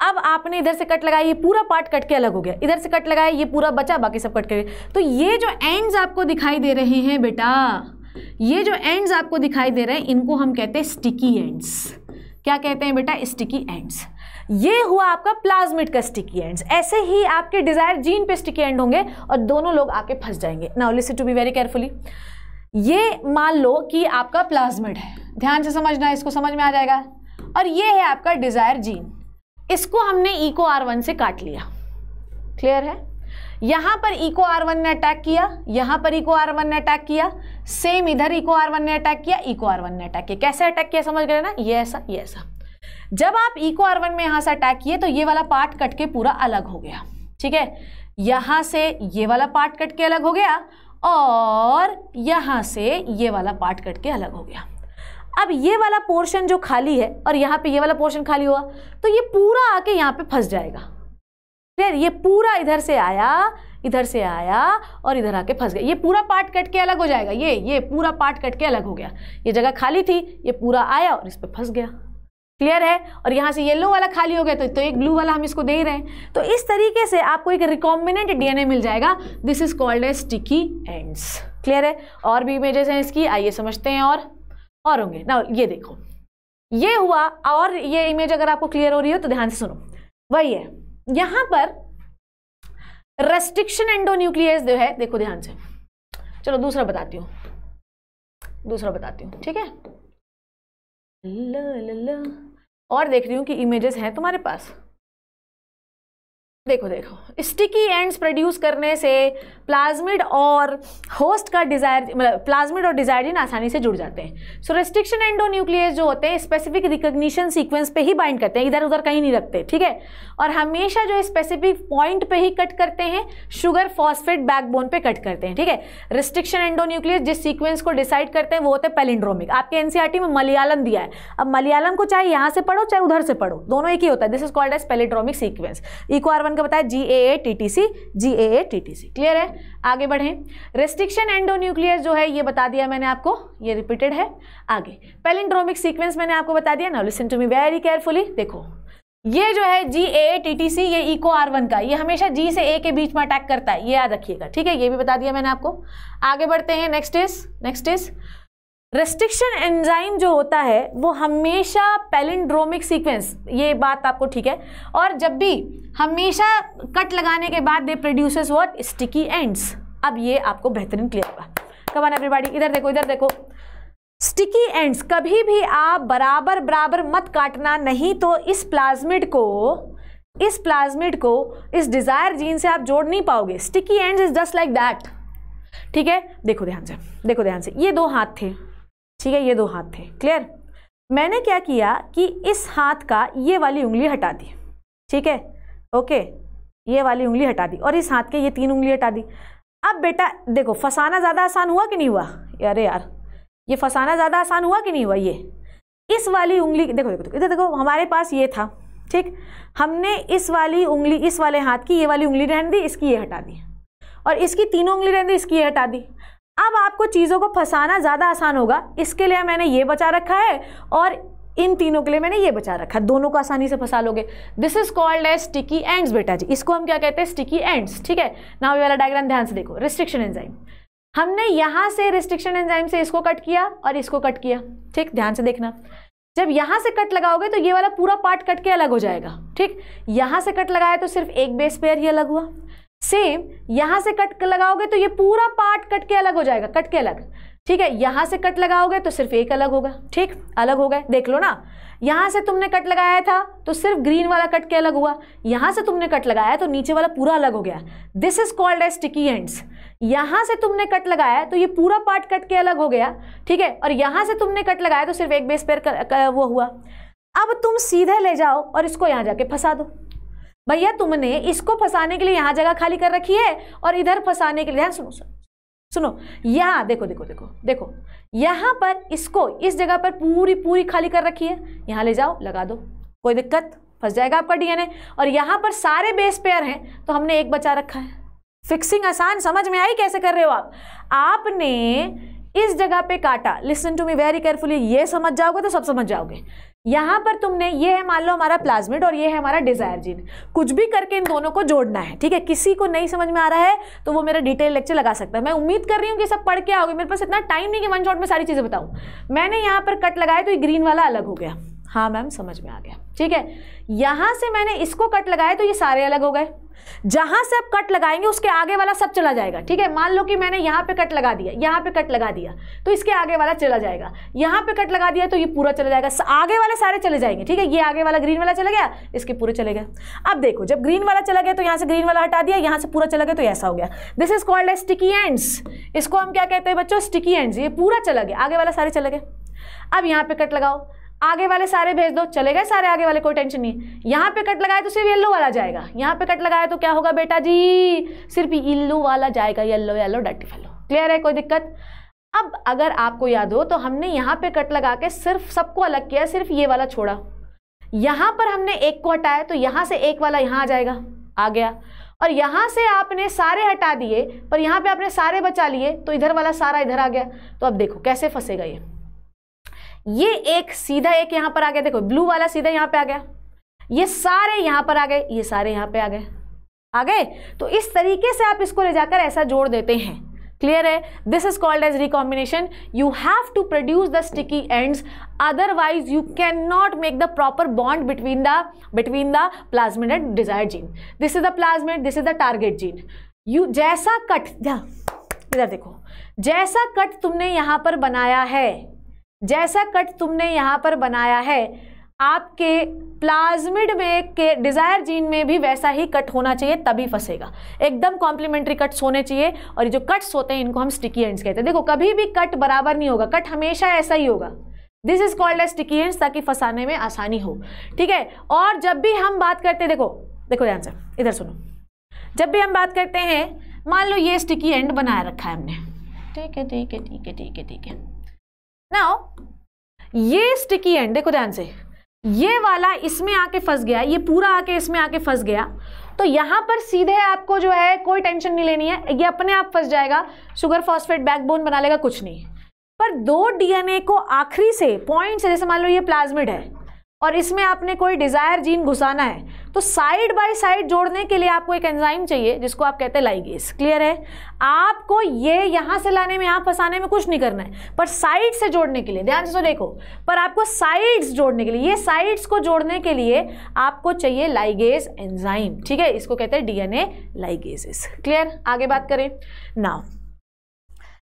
अब आपने इधर से कट लगाया ये पूरा पार्ट कट के अलग हो गया। इधर से कट लगाया ये पूरा बचा, बाकी सब कट के तो ये जो एंड्स आपको दिखाई दे रहे हैं, बेटा, ये जो एंड्स आपको दिखाई दे रहे हैं, इनको हम कहते हैं स्टिकी एंड्स क्या कहते हैं बेटा? स्टिकी एंड्स ये हुआ आपका प्लाज्मिड का स्टिकी एंड्स ऐसे ही आपके डिज़ायर जीन पे स्टिकी एंड होंगे और दोनों लोग आके फंस जाएँगे. Now listen to be very carefully ये मान लो कि आपका प्लाज्मिड है. ध्यान से समझना, इसको समझ में आ जाएगा? और ये है आपका डिज़ायर जीन इसको हमने इको आर वन से काट लिया. क्लियर है? यहाँ पर इको आर वन ने अटैक किया, यहाँ पर इको आर वन ने अटैक किया सेम इधर इको आर वन ने अटैक किया इको आर वन ने अटैक किया। कैसे अटैक किया समझ गए ना? ये ऐसा ये ऐसा। जब आप इको आर वन में यहाँ से अटैक किए तो ये वाला पार्ट कट के पूरा अलग हो गया। ठीक है? यहाँ से ये वाला पार्ट कट के अलग हो गया और यहाँ से ये वाला पार्ट कट के अलग हो गया। अब ये वाला पोर्शन जो खाली है और यहाँ पे ये वाला पोर्शन खाली हुआ तो ये पूरा आके यहाँ पे फंस जाएगा। फिर ये पूरा इधर से आया इधर से आया और इधर आके फंस गया। ये पूरा पार्ट कट के अलग हो जाएगा। ये ये पूरा पार्ट कट के अलग हो गया। ये जगह खाली थी ये पूरा आया और इस पर फंस गया। क्लियर है? और यहाँ से येलो वाला खाली हो गया तो, तो एक ब्लू वाला हम इसको दे ही रहे हैं। तो इस तरीके से आपको एक रिकॉम्बिनेंट डीएनए मिल जाएगा। This is called a sticky ends clear है? और भी इमेजेस हैं इसकी आइए समझते हैं और और होंगे। ना ये देखो। ये हुआ और ये इमेज अगर आपको क्लियर हो रही हो तो ध्यान से सुनो। वही है। यहाँ पर रेस्ट्रिक्शन एंडोन्यूक्लियस जो है देखो ध्यान से। चलो दूसरा बताती हूँ। दूसरा बताती हूँ ठीक है? ल, ल, ल, और देख रही हूँ कि इमेजेस हैं तुम्हारे पास। देखो देखो। स्टिकी एंड्स प्रोड्यूस करने से प्लाज्मिड और होस्ट का डिज़ायर मतलब प्लाज्मिड और डिजायरिन आसानी से जुड़ जाते हैं। सो रेस्ट्रिक्शन एंडोन्यूक्लियस जो होते हैं स्पेसिफिक रिकग्निशन सीक्वेंस पे ही बाइंड करते हैं। इधर उधर कहीं नहीं रखते, ठीक है? और हमेशा जो स्पेसिफिक पॉइंट पे ही कट करते हैं शुगर फॉस्फेट बैकबोन पे कट करते हैं, ठीक है? रिस्ट्रिक्शन एंडोन्यूक्लियस जिस सीक्वेंस को डिसाइड करते हैं, वो होते हैं पेलिंड्रोमिक आपके एनसीआरटी में मलयालम दिया है। अब मलयालम को चाहे यहाँ से पढ़ो, चाहे उधर से पढ़ो, दोनों एक ही होता है। This is called as palindromic sequence Eco one का बताया? G A A T T C G A A T T C clear है? आगे बढ़ें। रेस्ट्रिक्शन एंडोन्यूक्लियस जो है, ये बता दिया मैंने आपको। ये रिपीटेड है। आगे। पेलिंड्रोमिक सीक्वेंस मैंने आपको बता दिया। Now listen to me very carefully देखो। ये जो है जी ए टी टी सी ये इको आर वन का। ये हमेशा जी से ए के बीच में अटैक करता है। ये याद रखिएगा। ठीक है? ये भी बता दिया मैंने आपको। आगे बढ़ते हैं। Next is next is restriction enzyme जो होता है, वो हमेशा पेलिंड्रोमिक सीक्वेंस ये बात आपको ठीक है। और जब भी हमेशा कट लगाने के बाद they produces what sticky ends अब ये आपको बेहतरीन क्लियर होगा। कमान एवरीबॉडी इधर देखो इधर देखो। स्टिकी एंड्स कभी भी आप बराबर बराबर मत काटना, नहीं तो इस प्लाज्मिड को, इस प्लाज्मिड को, इस डिज़ायर जीन से आप जोड़ नहीं पाओगे। Sticky ends is just like that ठीक है? देखो ध्यान से, देखो ध्यान से। ये दो हाथ थे। ठीक है, ये दो हाथ थे। क्लियर मैंने क्या किया कि इस हाथ का ये वाली उंगली हटा दी। ठीक है? ओके ये वाली उंगली हटा दी और इस हाथ के ये तीन उंगली हटा दी। अब बेटा, देखो, फंसाना ज़्यादा आसान हुआ कि नहीं हुआ? अरे यार, ये फंसाना ज़्यादा आसान हुआ कि नहीं हुआ ये? इस वाली उंगली, देखो देखो इधर देखो, हमारे पास ये था। ठीक? हमने इस वाली उंगली, इस वाले हाथ की ये वाली उंगली रहने दी, इसकी ये हटा दी। और इसकी तीनों उंगली रहने दी, इसकी ये हटा दी। अब आपको चीज़ों को फंसाना ज़्यादा आसान होगा। इसके लिए मैंने ये बचा रखा है और इन तीनों के लिए मैंने ये बचा रखा है। दोनों को आसानी से फंसा लोगे। This is called as sticky ends बेटा जी। इसको हम क्या कहते हैं? स्टिकी एंड्स ठीक है? ना वाला डायग्राम ध्यान से देखो। रिस्ट्रिक्शन एंजाइम हमने यहाँ से रिस्ट्रिक्शन एंजाइम से इसको कट किया और इसको कट किया। ठीक? ध्यान से देखना। जब यहाँ से कट लगाओगे तो ये वाला पूरा पार्ट कट के अलग हो जाएगा। ठीक? यहाँ से कट लगाया तो सिर्फ़ एक बेस पेयर ही अलग हुआ। सेम यहाँ से कट लगाओगे तो ये पूरा पार्ट कट के अलग हो जाएगा कट के अलग। ठीक है, यहाँ से कट लगाओगे तो सिर्फ़ एक अलग होगा। ठीक, अलग हो गए। देख लो ना, यहाँ से तुमने कट लगाया था तो सिर्फ़ ग्रीन वाला कट के अलग हुआ। यहाँ से तुमने कट लगाया तो नीचे वाला पूरा अलग हो गया। This is called as sticky ends यहाँ से तुमने कट लगाया तो ये पूरा पार्ट कट के अलग हो गया। ठीक है, और यहाँ से तुमने कट लगाया तो सिर्फ़ एक बेस पेयर वो हुआ। अब तुम सीधे ले जाओ और इसको यहाँ जाके फंसा दो। भैया, तुमने इसको फंसाने के लिए यहाँ जगह खाली कर रखी है और इधर फंसाने के लिए ध्यान सुनो सुनो सुनो यहाँ, देखो देखो देखो देखो, यहाँ पर इसको इस जगह पर पूरी पूरी खाली कर रखी है। यहाँ ले जाओ, लगा दो, कोई दिक्कत, फंस जाएगा आपका डीएनए और यहाँ पर सारे बेस पेयर हैं तो हमने एक बचा रखा है। फिक्सिंग आसान, समझ में आई कैसे कर रहे हो आप? आपने इस जगह पे काटा। Listen to me very carefully ये समझ जाओगे तो सब समझ जाओगे। यहाँ पर तुमने, ये है मान लो हमारा प्लाज्मिड और ये है हमारा डिज़ायर जीन कुछ भी करके इन दोनों को जोड़ना है, ठीक है? किसी को नहीं समझ में आ रहा है तो वो मेरा डिटेल लेक्चर लगा सकता है। मैं उम्मीद कर रही हूँ कि सब पढ़ के आओगे। मेरे पास इतना टाइम नहीं कि वन शॉट में सारी चीज़ें बताऊँ। मैंने यहाँ पर कट लगाया तो ये ग्रीन वाला अलग हो गया। हाँ मैम, समझ में आ गया। ठीक है? यहाँ से मैंने इसको कट लगाया तो ये सारे अलग हो गए। जहाँ से आप कट लगाएँगे, उसके आगे वाला सब चला जाएगा। ठीक है? मान लो कि मैंने यहाँ पे कट लगा दिया, यहाँ पे कट लगा दिया तो इसके आगे वाला चला जाएगा। यहाँ पे कट लगा दिया तो ये पूरा चला जाएगा। आगे वाले सारे चले जाएँगे। ठीक है? ये आगे वाला ग्रीन वाला चला गया, इसके पूरे चले गए। अब देखो, जब ग्रीन वाला चला गया तो यहाँ से ग्रीन वाला हटा दिया, यहाँ से पूरा चला गया तो ऐसा हो गया। This is called a sticky ends इसको हम क्या कहते हैं बच्चों? स्टिकी एंड्स ये पूरा चला गया, आगे वाला सारे चले गए। अब यहाँ पे कट लगाओ। आगे वाले सारे भेज दो, चले गए सारे आगे वाले, कोई टेंशन नहीं। यहाँ पे कट लगाए तो सिर्फ़ येल्लो वाला जाएगा। यहाँ पे कट लगाया तो क्या होगा बेटा जी? सिर्फ़ येल्लो वाला जाएगा येल्लो येल्लो डट्टी फेलो क्लियर है? कोई दिक्कत? अब अगर आपको याद हो तो हमने यहाँ पे कट लगा के सिर्फ़ सबको अलग किया, सिर्फ़ ये वाला छोड़ा। यहाँ पर हमने एक को हटाया तो यहाँ से एक वाला यहाँ आ जाएगा, आ गया। और यहाँ से आपने सारे हटा दिए, पर यहाँ पे आपने सारे बचा लिए तो इधर वाला सारा इधर आ गया। तो अब देखो, कैसे फंसेगा ये। ये एक सीधा एक यहाँ पर आ गया, देखो, ब्लू वाला सीधा यहाँ पे आ गया। ये सारे यहाँ पर आ गए, ये सारे यहाँ पे आ गए। आ गए? तो इस तरीके से आप इसको ले जाकर ऐसा जोड़ देते हैं। क्लियर है? This is called as recombination you have to produce the sticky ends otherwise you can not make the proper bond between the between the plasmid and desire gene this is the plasmid this is the target gene you जैसा cut इधर देखो। जैसा cut तुमने यहाँ पर बनाया है जैसा कट तुमने यहाँ पर बनाया है, आपके प्लाज्मिड में के डिज़ायर जीन में भी वैसा ही कट होना चाहिए, तभी फंसेगा। एकदम कॉम्प्लीमेंट्री कट्स होने चाहिए, और ये जो कट्स होते हैं, इनको हम स्टिकी एंड्स कहते हैं। देखो, कभी भी कट बराबर नहीं होगा, कट हमेशा ऐसा ही होगा। This is called as sticky ends ताकि फंसाने में आसानी हो। ठीक है? और जब भी हम बात करते, देखो देखो ध्यान से, इधर सुनो। जब भी हम बात करते हैं, मान लो ये स्टिकी एंड बनाया रखा है हमने। ठीक है ठीक है ठीक है ठीक है ठीक है। नाउ ये स्टिकी एंड देखो ध्यान से। ये वाला इसमें आके फंस गया, ये पूरा आके इसमें आके फंस गया। तो यहाँ पर सीधे आपको जो है, कोई टेंशन नहीं लेनी है। ये अपने आप फंस जाएगा। शुगर फॉस्फेट बैकबोन बना लेगा, कुछ नहीं। पर दो डीएनए को आखिरी से पॉइंट से, जैसे मान लो ये प्लाज्मिड है और इसमें आपने कोई डिज़ायर जीन घुसाना है तो साइड बाय साइड जोड़ने के लिए आपको एक एंजाइम चाहिए, जिसको आप कहते हैं लाइगेस क्लियर है? आपको ये यहाँ से लाने में, यहाँ फंसाने में कुछ नहीं करना है, पर साइड से जोड़ने के लिए, ध्यान से तो देखो, पर आपको साइड्स जोड़ने के लिए, ये साइड्स को जोड़ने के लिए आपको चाहिए लाइगेस एंजाइम ठीक है? इसको कहते हैं डीएनए लाइगेसिस क्लियर आगे बात करें। नाउ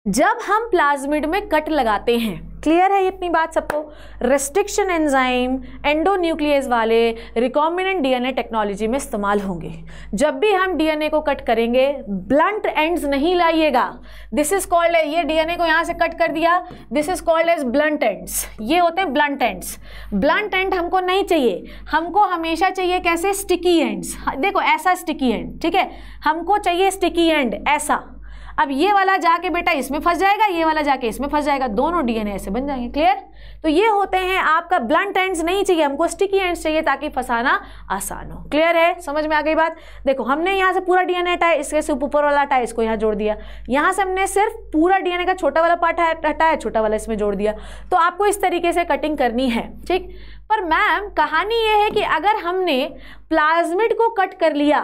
जब हम प्लाज्मिड में कट लगाते हैं, क्लियर है इतनी बात सबको? रेस्ट्रिक्शन एंजाइम एंडोन्यूक्लियस वाले रिकॉम्बिनेंट डीएनए टेक्नोलॉजी में इस्तेमाल होंगे। जब भी हम डीएनए को कट करेंगे ब्लंट एंड्स नहीं लाइएगा। दिस इज़ कॉल्ड ये डीएनए को यहाँ से कट कर दिया। This is called as blunt ends ये होते हैं ब्लंट एंड्स ब्लंट एंड हमको नहीं चाहिए। हमको हमेशा चाहिए कैसे? स्टिकी एंड्स देखो, ऐसा स्टिकी एंड ठीक है? हमको चाहिए स्टिकी एंड ऐसा। अब ये वाला जाके बेटा इसमें फंस जाएगा, ये वाला जाके इसमें फंस जाएगा, दोनों डीएनए ऐसे बन जाएँगे क्लियर तो ये होते हैं आपका ब्लंट एंड्स नहीं चाहिए, हमको स्टिकी एंड्स चाहिए ताकि फंसाना आसान हो। क्लियर है? समझ में आ गई बात? देखो, हमने यहाँ से पूरा डीएनए हटाया इसके से ऊपर वाला हटाया इसको यहाँ जोड़ दिया। यहाँ से हमने सिर्फ़ पूरा डीएनए का छोटा वाला पार्ट हटाया छोटा वाला इसमें जोड़ दिया। तो आपको इस तरीके से कटिंग करनी है, ठीक? पर मैम कहानी ये है कि अगर हमने प्लाज्मिड को कट कर लिया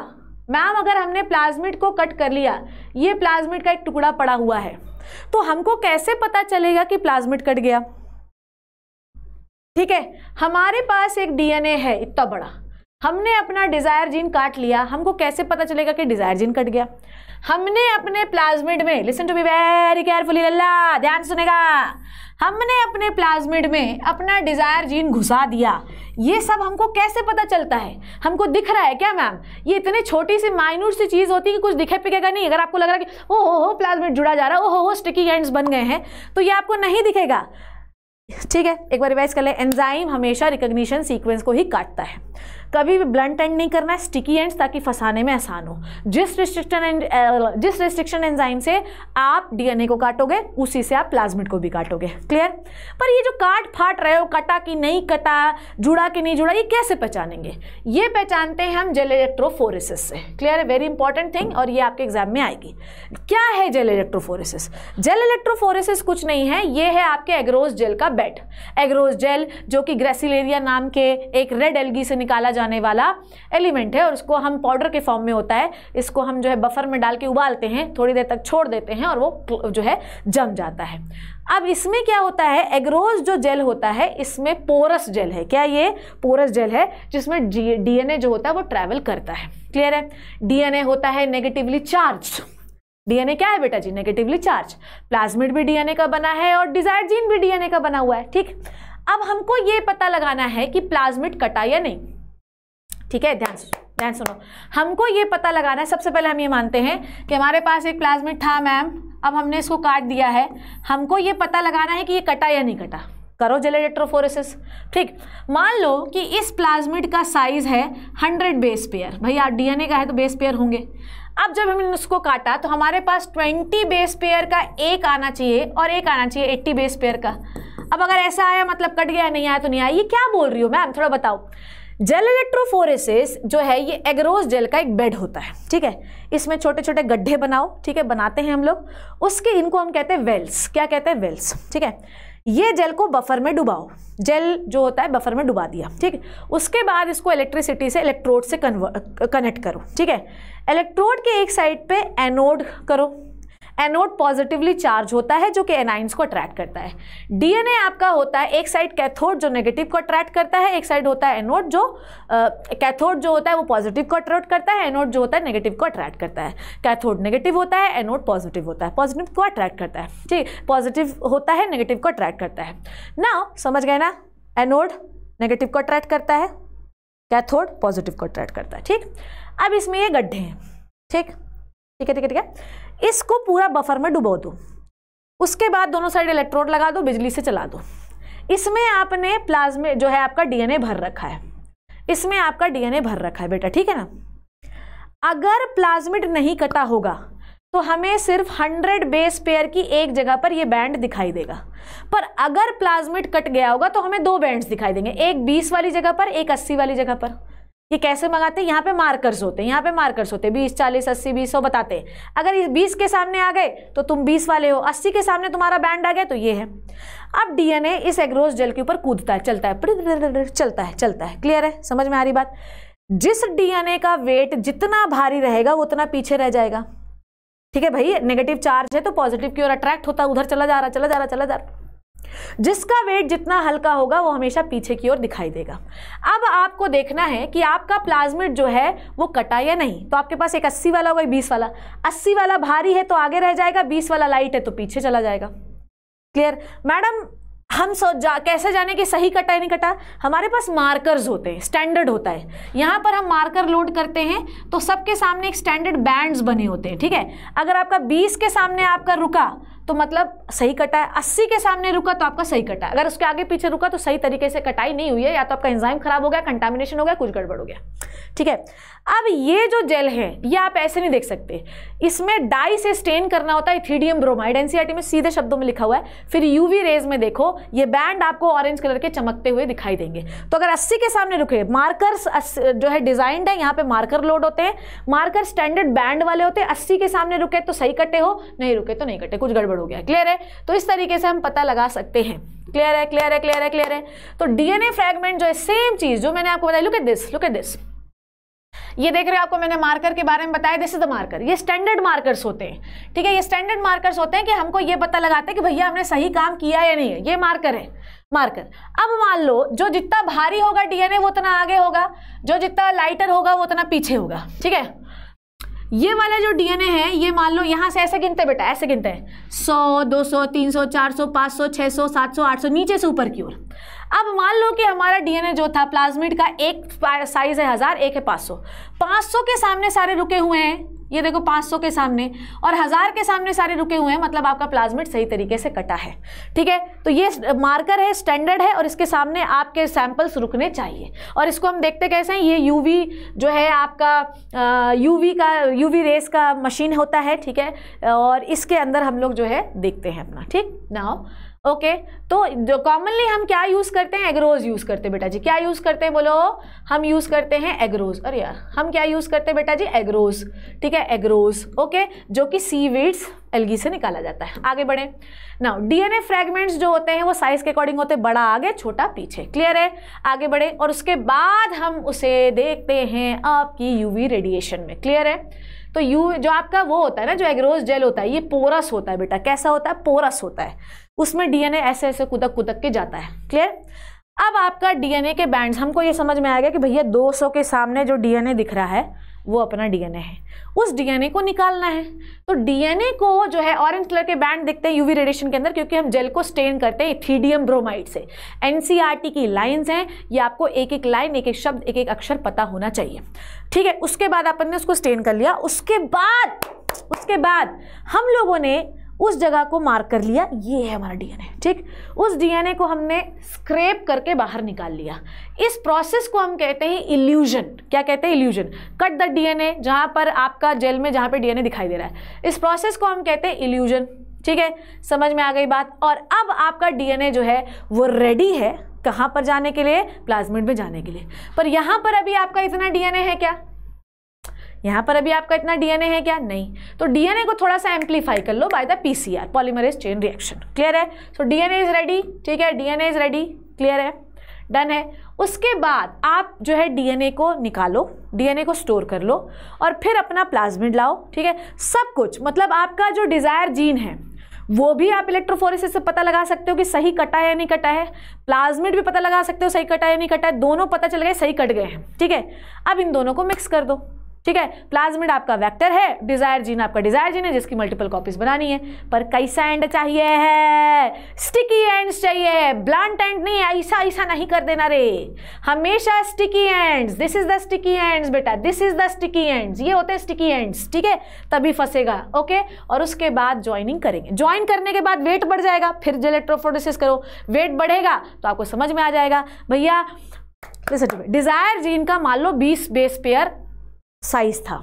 मैम, अगर हमने प्लाज्मिड को कट कर लिया, ये प्लाज्मिड का एक टुकड़ा पड़ा हुआ है तो हमको कैसे पता चलेगा कि प्लाज्मिड कट गया? ठीक है, हमारे पास एक डीएनए है, इतना बड़ा। हमने अपना डिज़ायर जीन काट लिया। हमको कैसे पता चलेगा कि डिज़ायर जीन कट गया? हमने अपने प्लाज्मिड में listen to be very carefully लल्ला, ध्यान सुनेगा। हमने अपने प्लाज्मिड में अपना डिज़ायर जीन घुसा दिया। ये सब हमको कैसे पता चलता है? हमको दिख रहा है क्या मैम ये इतनी छोटी सी माइन्यूट सी चीज़ होती है कि कुछ दिखे पिकेगा नहीं। अगर आपको लग रहा है कि ओ हो हो प्लाज्मिड जुड़ा जा रहा है ओ हो हो स्टिकी एंड्स बन गए हैं तो ये आपको नहीं दिखेगा। ठीक है, एक बार रिवाइज कर ले। एंजाइम हमेशा रिकॉग्निशन सीक्वेंस को ही काटता है। कभी भी ब्लंट एंड नहीं करना है स्टिकी एंड्स ताकि फंसाने में आसान हो। जिस रिस्ट्रिक्शन एंड जिस रिस्ट्रिक्शन एंजाइम से आप डीएनए को काटोगे, उसी से आप प्लाज्मिड को भी काटोगे। क्लियर पर ये जो काट फाट रहे हो, कटा कि नहीं कटा, जुड़ा कि नहीं जुड़ा, ये कैसे पहचानेंगे? ये पहचानते हैं हम जेल इलेक्ट्रोफोरेसिस से। क्लियर है वेरी इंपॉर्टेंट थिंग और ये आपके एग्ज़ाम में आएगी। क्या है जेल इलेक्ट्रोफोरेसिस जेल इलेक्ट्रोफोरेसिस कुछ नहीं है, ये है आपके एग्रोज जेल का बेड एग्रोज जेल जो कि ग्रेसिलेरिया नाम के एक रेड एल्गी से निकाला जाने वाला एलिमेंट है और उसको हम पाउडर के फॉर्म में होता है। इसको हम जो है बफर में डाल के उबालते हैं, थोड़ी देर तक छोड़ देते हैं और वो जो है जम जाता है। अब इसमें क्या होता है? एग्रोज जो जेल होता है, इसमें पोरस जेल है। क्या ये पोरस जेल है? जिसमें डीएनए जो होता है वो ट्रैवल करता है। क्लियर है? डीएनए होता है नेगेटिवली चार्ज डीएनए क्या है बेटा जी? नेगेटिवली चार्ज प्लाज्मिड भी डीएनए का बना है और डिज़ायर जीन भी डीएनए का बना हुआ है। ठीक? अब हमको ये पता लगाना है कि प्लाज्मिड कटा या नहीं। ठीक है? ध्यान ध्यान सुनो। हमको ये पता लगाना है, सबसे पहले हम ये मानते हैं कि हमारे पास एक प्लाज्मिड था मैम, अब हमने इसको काट दिया है। हमको ये पता लगाना है कि ये कटा या नहीं कटा। करो जेलेट्रोफोरेसिस ठीक, मान लो कि इस प्लाज्मिड का साइज़ है 100 बेस पेयर। भैया डीएनए का है तो बेस पेयर होंगे। अब जब हमने उसको काटा तो हमारे पास 20 बेस पेयर का एक आना चाहिए और एक आना चाहिए 80 बेस पेयर का। अब अगर ऐसा आया मतलब कट गया, नहीं आया तो नहीं आया। ये क्या बोल रही हो मैम? थोड़ा बताओ। जेल इलेक्ट्रोफोरेसिस जो है, ये एग्रोस जेल का एक बेड होता है, ठीक है? इसमें छोटे छोटे गड्ढे बनाओ, ठीक है? बनाते हैं हम लोग। उसके, इनको हम कहते हैं वेल्स क्या कहते हैं वेल्स ठीक है? ये जेल को बफर में डुबाओ। जेल जो होता है बफर में डुबा दिया, ठीक है? उसके बाद इसको इलेक्ट्रिसिटी से इलेक्ट्रोड से कनेक्ट करो, ठीक है? इलेक्ट्रोड के एक साइड पे एनोड करो। एनोड पॉजिटिवली चार्ज होता है जो कि एनाइंस को अट्रैक्ट करता है। डीएनए आपका होता है एक साइड कैथोड जो नेगेटिव को अट्रैक्ट करता है एक साइड होता है एनोड जो कैथोड uh, जो होता है वो पॉजिटिव को अट्रैक्ट करता है एनोड जो होता है नेगेटिव को अट्रैक्ट करता है। कैथोड नेगेटिव होता है एनोड पॉजिटिव होता है पॉजिटिव को अट्रैक्ट करता है। ठीक पॉजिटिव होता है नेगेटिव को अट्रैक्ट करता है। ना समझ गए ना? एनोड नेगेटिव को अट्रैक्ट करता है कैथोड पॉजिटिव को अट्रैक्ट करता है ठीक? अब इसमें ये गड्ढे हैं ठीक? ठीक है ठीक है ठीक है। इसको पूरा बफर में डुबो दो। उसके बाद दोनों साइड इलेक्ट्रोड लगा दो, बिजली से चला दो। इसमें आपने प्लाज्मे जो है आपका डीएनए भर रखा है। इसमें आपका डीएनए भर रखा है बेटा, ठीक है ना? अगर प्लाज्मिड नहीं कटा होगा तो हमें सिर्फ़ 100 बेस पेयर की एक जगह पर ये बैंड दिखाई देगा। पर अगर प्लाज्मिड कट गया होगा तो हमें दो बैंड्स दिखाई देंगे, एक 20 वाली जगह पर, एक 80 वाली जगह पर। ये कैसे मंगाते हैं? यहाँ पे मार्कर्स होते हैं, यहाँ पे मार्कर्स होते हैं। बीस, चालीस, अस्सी, बीस, सौ बताते हैं। अगर इस बीस के सामने आ गए तो तुम बीस वाले हो। अस्सी के सामने तुम्हारा बैंड आ गया तो ये है। अब डीएनए इस एग्रोस जेल के ऊपर कूदता है, चलता है। चलता है चलता है। क्लियर है? समझ में आ रही बात? जिस डीएनए का वेट जितना भारी रहेगा वो उतना पीछे रह जाएगा। ठीक है भाई? नेगेटिव चार्ज है तो पॉजिटिव की ओर अट्रैक्ट होता है उधर चला जा रहा, चला जा रहा, चला जा रहा। जिसका वेट जितना हल्का होगा वो हमेशा पीछे की ओर दिखाई देगा। अब आपको देखना है कि आपका प्लाज्मिड जो है, वो कटा या नहीं? तो आपके पास एक 80 वाला होगा बीस वाला। 80 वाला भारी है तो आगे रह जाएगा 20 वाला लाइट है तो पीछे चला जाएगा। क्लियर मैडम हम सो जा, कैसे जाने कि सही कटा है नहीं कटा? हमारे पास मार्कर्स होते हैं स्टैंडर्ड होता है। यहाँ पर हम मार्कर लोड करते हैं तो सबके सामने एक स्टैंडर्ड बैंड्स बने होते हैं, ठीक है? अगर आपका 20 के सामने आपका रुका तो मतलब सही कटा है। अस्सी के सामने रुका तो आपका सही कटा है। अगर उसके आगे पीछे रुका तो सही तरीके से कटाई नहीं हुई है। या तो आपका एंजाइम खराब हो गया कंटामिनेशन हो गया, कुछ गड़बड़ हो गया। ठीक है? अब ये जो जेल है, ये आप ऐसे नहीं देख सकते। इसमें डाई से स्टेन करना होता है। इथीडियम ब्रोमाइड एनसीईआरटी में सीधे शब्दों में लिखा हुआ है। फिर यूवी रेज में देखो, ये बैंड आपको ऑरेंज कलर के चमकते हुए दिखाई देंगे। तो अगर 80 के सामने रुके मार्कर्स जो है डिजाइंड है, यहाँ पे मार्कर लोड होते हैं। मार्कर स्टैंडर्ड बैंड वाले होते हैं। अस्सी के सामने रुके तो सही कटे हो, नहीं रुके तो नहीं कटे, कुछ गड़बड़ हो गया। क्लियर है? तो इस तरीके से हम पता लगा सकते हैं। क्लियर है क्लियर है क्लियर है क्लियर है। तो डीएनए फ्रेगमेंट जो है सेम चीज़ जो मैंने आपको बताया look at this look at this ये देख रहे हो आपको मैंने मार्कर के बारे में बताया दिस इज़ द मार्कर ये स्टैंडर्ड मार्कर्स होते हैं। ठीक है, ये स्टैंडर्ड मार्कर्स होते हैं कि हमको ये पता लगाते हैं कि भैया हमने सही काम किया या नहीं है। ये मार्कर है मार्कर अब मान लो, जो जितना भारी होगा डीएनए वो उतना आगे होगा। जो जितना लाइटर होगा, वो उतना पीछे होगा। ठीक है? ये वाला जो डीएनए है, ये मान लो यहाँ से ऐसे गिनते बेटा, ऐसे गिनते हैं। सौ, दो सौ, तीन सौ, चार सौ, पाँच सौ छः सौ, सात सौ, आठ सौ, नीचे से ऊपर की ओर। अब मान लो कि हमारा डीएनए जो था प्लाज्मिड का एक साइज़ है हज़ार, एक है पाँच सौ। पाँच सौ के सामने सारे रुके हुए हैं। ये देखो 500 के सामने। और हज़ार के सामने सारे रुके हुए हैं मतलब आपका प्लाज्मिड सही तरीके से कटा है। ठीक है? तो ये मार्कर है स्टैंडर्ड है, और इसके सामने आपके सैंपल्स रुकने चाहिए। और इसको हम देखते कैसे हैं? ये यूवी जो है आपका यूवी का यूवी रेस का मशीन होता है, ठीक है? और इसके अंदर हम लोग जो है, देखते हैं अपना। ठीक? नाउ ओके तो जो कॉमनली हम क्या यूज़ करते हैं? एग्रोज यूज़ करते हैं बेटा जी। क्या यूज़ करते हैं बोलो? हम यूज़ करते हैं एग्रोज अरे यार, हम क्या यूज़ करते हैं बेटा जी? एग्रोज ठीक है? एग्रोज ओके जो कि सी वीड्स एलगी से निकाला जाता है। आगे बढ़े। ना डीएनए फ्रेगमेंट्स जो होते हैं, वो साइज़ के अकॉर्डिंग होते हैं। बड़ा, आगे, छोटा, पीछे। क्लियर है? आगे बढ़े। और उसके बाद हम उसे देखते हैं आपकी यूवी रेडिएशन में। क्लियर है? तो यू, जो आपका वो होता है ना, जो एग्रोज जेल होता है, ये पोरस होता है बेटा। कैसा होता है? पोरस होता है। उसमें डीएनए ऐसे ऐसे कुदक कुदक के जाता है। क्लियर अब आपका डीएनए के बैंड्स हमको ये समझ में आ गया कि भैया 200 के सामने जो डीएनए दिख रहा है वो अपना डीएनए है। उस डीएनए को निकालना है। तो डीएनए को जो है ऑरेंज कलर के बैंड दिखते हैं यूवी रेडिएशन के अंदर, क्योंकि हम जेल को स्टेन करते हैं थीडियम ब्रोमाइड से। एनसीईआरटी की लाइंस हैं, ये आपको एक एक लाइन एक एक शब्द एक एक अक्षर पता होना चाहिए। ठीक है, उसके बाद अपन ने उसको स्टेन कर लिया। उसके बाद उसके बाद हम लोगों ने उस जगह को मार्क कर लिया, ये है हमारा डीएनए ठीक? उस डीएनए को हमने स्क्रेप करके बाहर निकाल लिया। इस प्रोसेस को हम कहते हैं इल्यूजन क्या कहते हैं इल्यूजन कट द डीएनए जहाँ पर आपका जेल में जहाँ पे डीएनए दिखाई दे रहा है। इस प्रोसेस को हम कहते हैं इल्यूजन ठीक है? समझ में आ गई बात? और अब आपका डीएनए जो है, वो रेडी है कहाँ पर जाने के लिए? प्लाज्मिड में जाने के लिए। पर यहाँ पर अभी आपका इतना डीएनए है क्या? यहाँ पर अभी आपका इतना डीएनए है क्या? नहीं। तो डीएनए को थोड़ा सा एम्पलीफाई कर लो by the PCR polymerase chain reaction clear है? सो डीएनए इज़ रेडी ठीक है? डीएनए इज़ रेडी क्लियर है? डन है. उसके बाद आप जो है डीएनए को निकालो डीएनए को स्टोर कर लो और फिर अपना प्लाज्मिड लाओ, ठीक है? सब कुछ मतलब आपका जो डिज़ायर जीन है, वो भी आप इलेक्ट्रोफोरेसिस से पता लगा सकते हो कि सही कटा है या नहीं कटा है। प्लाज्मिड भी पता लगा सकते हो सही कटा है या नहीं कटा है, दोनों पता चल गए, सही कट गए हैं, ठीक है? अब इन दोनों को मिक्स कर दो। ठीक है? प्लाज्मिड आपका वेक्टर है डिज़ायर जीन आपका डिज़ायर जीन है, जिसकी मल्टीपल कॉपीज बनानी है। पर कैसा एंड चाहिए है? स्टिकी एंड्स चाहिए ब्लंट एंड नहीं, ऐसा ऐसा नहीं कर देना रे। हमेशा sticky ends this is the sticky ends बेटा this is the sticky ends ये होते हैं स्टिकी एंड्स ठीक है? तभी फंसेगा, ओके? और उसके बाद ज्वाइनिंग करेंगे। ज्वाइन करने के बाद वेट बढ़ जाएगा, फिर जेलेट्रोफोडिस करो। वेट बढ़ेगा तो आपको समझ में आ जाएगा, भैया डिज़ायर जीन का मान लो बीस बेस पेयर साइज़ था।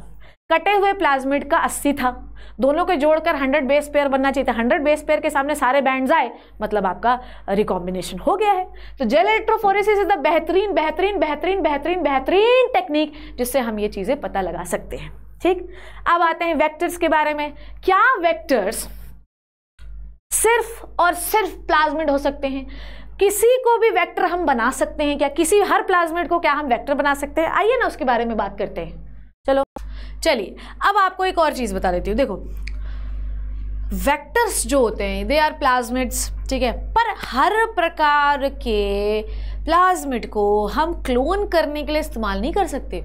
कटे हुए प्लाज्मिड का 80 था। दोनों को जोड़कर 100 बेस पेयर बनना चाहिए था। 100 बेस पेयर के सामने सारे बैंड्स आए मतलब आपका रिकॉम्बिनेशन हो गया है। तो जेल इलेक्ट्रोफोरेसिस इज़ द बेहतरीन बेहतरीन बेहतरीन बेहतरीन बेहतरीन टेक्निक जिससे हम ये चीज़ें पता लगा सकते हैं। ठीक? अब आते हैं वेक्टर्स के बारे में। क्या वेक्टर्स सिर्फ़ और सिर्फ़ प्लाज्मिड हो सकते हैं? किसी को भी वेक्टर हम बना सकते हैं क्या? किसी हर प्लाज्मिड को क्या हम वेक्टर बना सकते हैं? आइए ना उसके बारे में बात करते हैं। चलो, चलिए, अब आपको एक और चीज़ बता देती हूँ। देखो वेक्टर्स जो होते हैं दे आर प्लाज्मिड्स ठीक है? पर हर प्रकार के प्लाज्मिड को हम क्लोन करने के लिए इस्तेमाल नहीं कर सकते।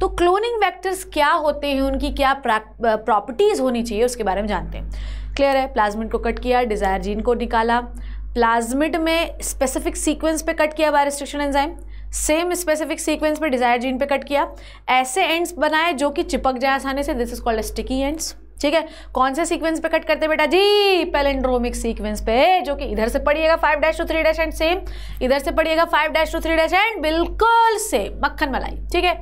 तो क्लोनिंग वेक्टर्स क्या होते हैं, उनकी क्या प्रॉपर्टीज़ होनी चाहिए, उसके बारे में जानते हैं। क्लियर है? प्लाज्मिड को कट किया डिज़ायर जीन को निकाला। प्लाज्मिड में स्पेसिफिक सीक्वेंस पे कट किया by restriction enzyme same specific sequence पे डिज़ायर जीन पे कट किया। ऐसे एंड्स बनाए जो कि चिपक जाए आसानी से। This is called sticky ends ठीक है? कौन से सीक्वेंस पे कट करते बेटा? जी पेलेंड्रोमिक सीक्वेंस पे, जो कि इधर से पढ़िएगा five dash two three dash end same इधर से पढ़िएगा five dash two three dash end बिल्कुल सेम मक्खन मलाई। ठीक है?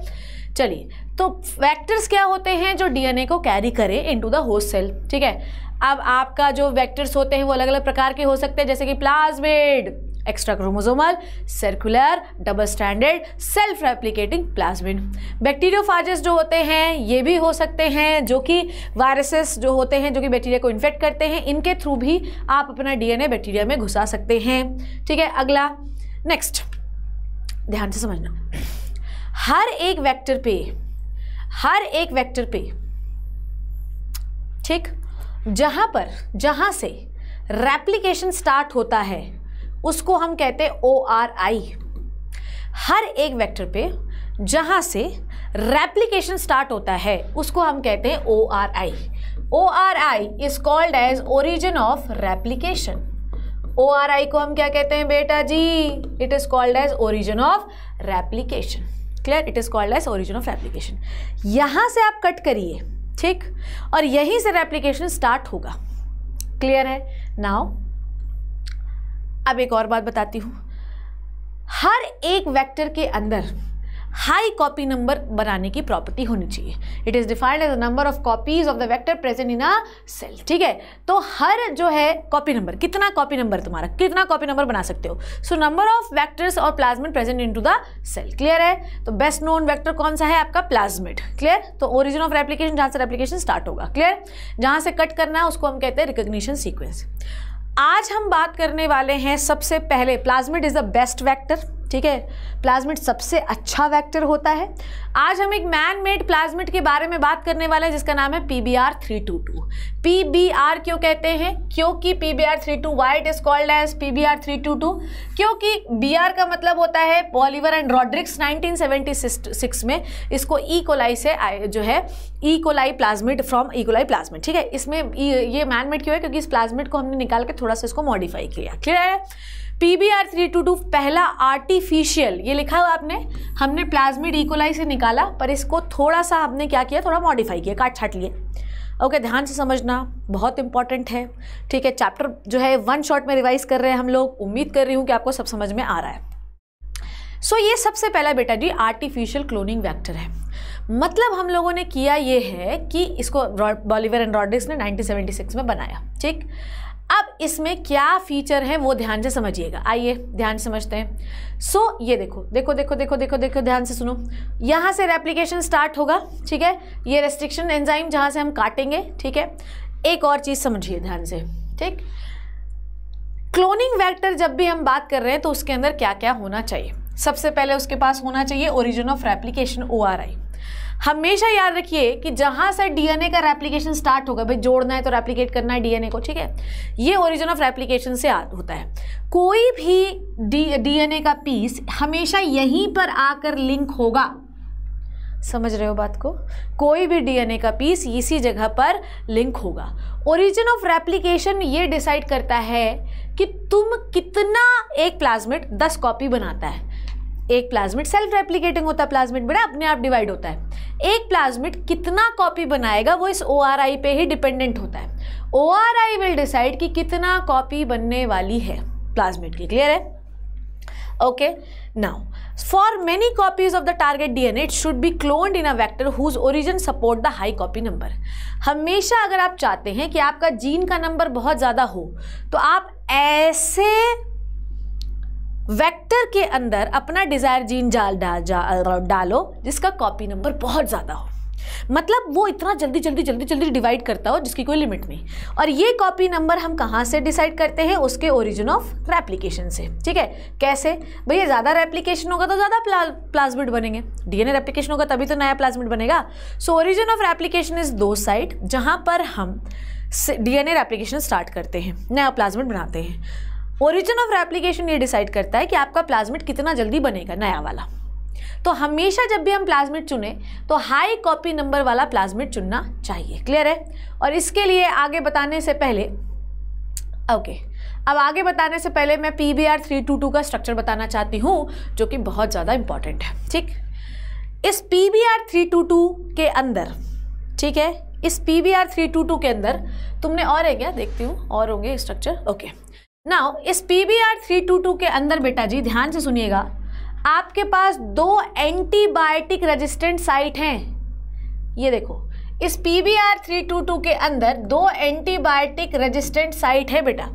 चलिए तो वेक्टर्स क्या होते हैं जो डीएनए को कैरी करे इनटू द होस्ट सेल ठीक है? अब आपका जो वेक्टर्स होते हैं वो अलग अलग प्रकार के हो सकते हैं, जैसे कि plasmid extra chromosomal circular double standard self replicating plasmid bacteriophages जो होते हैं, ये भी हो सकते हैं, जो कि वायरसेस जो होते हैं, जो कि बैक्टीरिया को इन्फेक्ट करते हैं, इनके थ्रू भी आप अपना डीएनए बैक्टीरिया में घुसा सकते हैं। ठीक है, अगला नेक्स्ट ध्यान से समझना। हर एक वेक्टर पे, हर एक वेक्टर पे, ठीक, जहाँ पर, जहाँ से रेप्लिकेशन स्टार्ट होता है उसको हम कहते हैं ओ आर आई हर एक वेक्टर पे जहाँ से रेप्लिकेशन स्टार्ट होता है, उसको हम कहते हैं O R I O R I is called as origin of replication O R I को हम क्या कहते हैं बेटा जी? It is called as origin of replication clear it is called as origin of replication यहाँ से आप कट करिए, ठीक? और यहीं से रेप्लिकेशन स्टार्ट होगा। क्लियर है? नाउ अब एक और बात बताती हूँ। हर एक वेक्टर के अंदर हाई कॉपी नंबर बनाने की प्रॉपर्टी होनी चाहिए। It is defined as number of copies of the vector present in a cell ठीक है? तो हर जो है कॉपी नंबर कितना कॉपी नंबर तुम्हारा? कितना कॉपी नंबर बना सकते हो? सो नंबर ऑफ़ वेक्टर्स और plasmid present into the cell clear है? तो बेस्ट नोन वैक्टर कौन सा है? आपका प्लाज्मिड क्लियर तो ओरिजिन ऑफ़ रेप्लीकेशन जहाँ से रेप्लीकेशन स्टार्ट होगा क्लियर जहाँ से कट करना है, उसको हम कहते हैं रिकोगशन सीक्वेंस आज हम बात करने वाले हैं सबसे पहले plasmid is the best vector ठीक है? प्लाज्मिड सबसे अच्छा वैक्टर होता है। आज हम एक मैन मेड प्लाज्मिड के बारे में बात करने वाले हैं, जिसका नाम है P B R three two two P B R क्यों कहते हैं? क्योंकि P B R three two white is called as P B R three two two क्योंकि बी आर का मतलब होता है Bolivar and Rodriguez nineteen seventy six में इसको ई e. से जो है E coli plasmid from E coli plasmid ठीक है? इसमें e, ये मैनमेड क्यों है क्योंकि इस प्लाज्मिड को हमने निकाल के थोड़ा सा इसको मॉडिफाई किया। क्लियर है? P B R three two two पहला आर्टिफिशियल ये लिखा हुआ आपने? हमने प्लाज्मिड इकोलाई से निकाला पर इसको थोड़ा सा हमने क्या किया? थोड़ा मॉडिफाई किया काट छाट लिए। ओके ध्यान से समझना बहुत इंपॉर्टेंट है ठीक है? चैप्टर जो है वन शॉट में रिवाइज कर रहे हैं हम लोग उम्मीद कर रही हूँ कि आपको सब समझ में आ रहा है। सो so, ये सबसे पहला बेटा जी आर्टिफिशियल क्लोनिंग वैक्टर है। मतलब हम लोगों ने किया ये है कि इसको बॉलीवर एंड रॉड्रिक्स ने 1976 में बनाया ठीक? अब इसमें क्या फीचर है वो ध्यान से समझिएगा। आइए ध्यान से समझते हैं। सो so, ये देखो देखो देखो देखो देखो देखो ध्यान से सुनो। यहाँ से रेप्लीकेशन स्टार्ट होगा ठीक है? ये रेस्ट्रिक्शन एंजाइम जहाँ से हम काटेंगे ठीक है? एक और चीज़ समझिए ध्यान से ठीक? क्लोनिंग वेक्टर जब भी हम बात कर रहे हैं तो उसके अंदर क्या क्या होना चाहिए? सबसे पहले उसके पास होना चाहिए ओरिजिन ऑफ़ रेप्लीकेशन ओ हमेशा याद रखिए कि जहाँ से डीएनए का रेप्लीकेशन स्टार्ट होगा, भाई जोड़ना है तो रेप्लीकेट करना है डीएनए को, ठीक है? ये ओरिजिन ऑफ़ रेप्लीकेशन से होता है। कोई भी डीएनए का पीस हमेशा यहीं पर आकर लिंक होगा। समझ रहे हो बात को? कोई भी डीएनए का पीस इसी जगह पर लिंक होगा। ओरिजिन ऑफ़ रेप्लिकेशन ये डिसाइड करता है कि तुम कितना एक प्लाज्मिड दस कॉपी बनाता है। एक प्लाज्मिड सेल्फ रेप्लीकेटिंग होता है प्लाज्मिड बड़ा अपने आप डिवाइड होता है। एक प्लाज्मिड कितना कॉपी बनाएगा वो इस ओआरआई पे ही डिपेंडेंट होता है। ओआरआई विल डिसाइड कि कितना कॉपी बनने वाली है। प्लाज्मिड की क्लियर है? Okay now for many copies of the target DNA it should be cloned in a vector whose origin support the high copy number हमेशा अगर आप चाहते हैं कि आपका जीन का नंबर बहुत ज़्यादा हो तो आप ऐसे वेक्टर के अंदर अपना डिज़ायर जीन जाल डाल जा, डालो जिसका कॉपी नंबर बहुत ज़्यादा हो। मतलब वो इतना जल्दी जल्दी जल्दी जल्दी डिवाइड करता हो जिसकी कोई लिमिट नहीं। और ये कॉपी नंबर हम कहाँ से डिसाइड करते हैं? उसके ओरिजिन ऑफ़ रेप्लीकेशन से। ठीक है? कैसे? भैया ज़्यादा रेप्लीकेशन होगा तो ज़्यादा प्ला, प्लाज्मिड बनेंगे। डीएनए रेप्लीकेशन होगा तभी तो नया प्लाज्मिड बनेगा। So origin of replication is दो साइड जहाँ पर हम डीएनए रेप्लीकेशन स्टार्ट करते हैं नया प्लाज्मिड बनाते हैं। ओरिजिन ऑफ़ रेप्लीकेशन ये डिसाइड करता है कि आपका प्लाज्मिड कितना जल्दी बनेगा नया वाला। तो हमेशा जब भी हम प्लाज्मिड चुने तो हाई कॉपी नंबर वाला प्लाज्मिड चुनना चाहिए। क्लियर है? और इसके लिए आगे बताने से पहले ओके अब आगे बताने से पहले मैं P B R three two two का स्ट्रक्चर बताना चाहती हूँ, जो कि बहुत ज़्यादा इंपॉर्टेंट है। ठीक? इस P B R three two two के अंदर, ठीक है? इस P B R three two two के अंदर, तुमने और है क्या? देखती हूँ, और होंगे स्ट्रक्चर ओके नाउ इस P B R three two two के अंदर बेटा जी, ध्यान से सुनिएगा। आपके पास दो एंटीबायोटिक रेजिस्टेंट साइट हैं। ये देखो, इस P B R three two two के अंदर दो एंटीबायोटिक रेजिस्टेंट साइट है बेटा।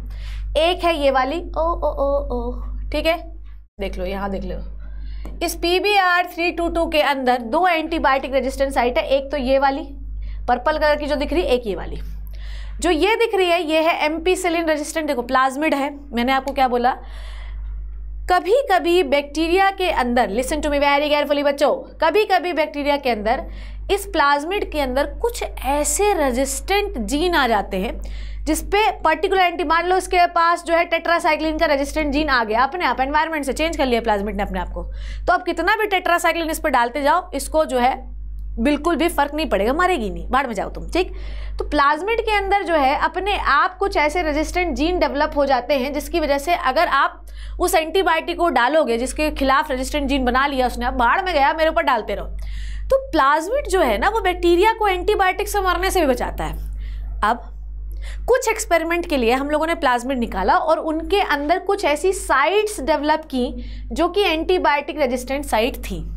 एक है ये वाली, ओ ओ ओ ओ, ठीक है? देख लो, यहाँ देख लो। इस P B R three two two के अंदर दो एंटीबायोटिक रेजिस्टेंट साइट है, एक तो ये वाली, पर्पल कलर की जो दिख रही, एक ये वाली। जो ये दिख रही है, ये है एम्पीसिलिन रेजिस्टेंट देखो प्लाज्मिड है। मैंने आपको क्या बोला? कभी कभी बैक्टीरिया के अंदर listen to me very carefully बच्चों कभी कभी बैक्टीरिया के अंदर, इस प्लाज्मिड के अंदर कुछ ऐसे रेजिस्टेंट जीन आ जाते हैं, जिसपे पर्टिकुलर एंटी मान लो इसके पास जो है टेट्रासाइक्लिन का रेजिस्टेंट जीन आ गया, अपने आप एनवायरमेंट से चेंज कर लिया प्लाज्मिड ने अपने आप को। तो अब कितना भी टेट्रासाइक्लिन इस पर डालते जाओ, इसको जो है बिल्कुल भी फ़र्क नहीं पड़ेगा, मरेगी नहीं। बाढ़ में जाओ तुम, ठीक? तो प्लाज्मिड के अंदर जो है, अपने आप कुछ ऐसे रेजिस्टेंट जीन डेवलप हो जाते हैं, जिसकी वजह से अगर आप उस एंटीबायोटिक को डालोगे, जिसके खिलाफ रेजिस्टेंट जीन बना लिया उसने, अब बाढ़ में गया, मेरे ऊपर डालते रहो। तो प्लाज्मिड जो है ना, वो बैक्टीरिया को एंटीबायोटिक से मरने से भी बचाता है। अब कुछ एक्सपेरिमेंट के लिए हम लोगों ने प्लाज्मिड निकाला और उनके अंदर कुछ ऐसी साइट्स डेवलप की, जो कि एंटीबायोटिक रेजिस्टेंट साइट थी।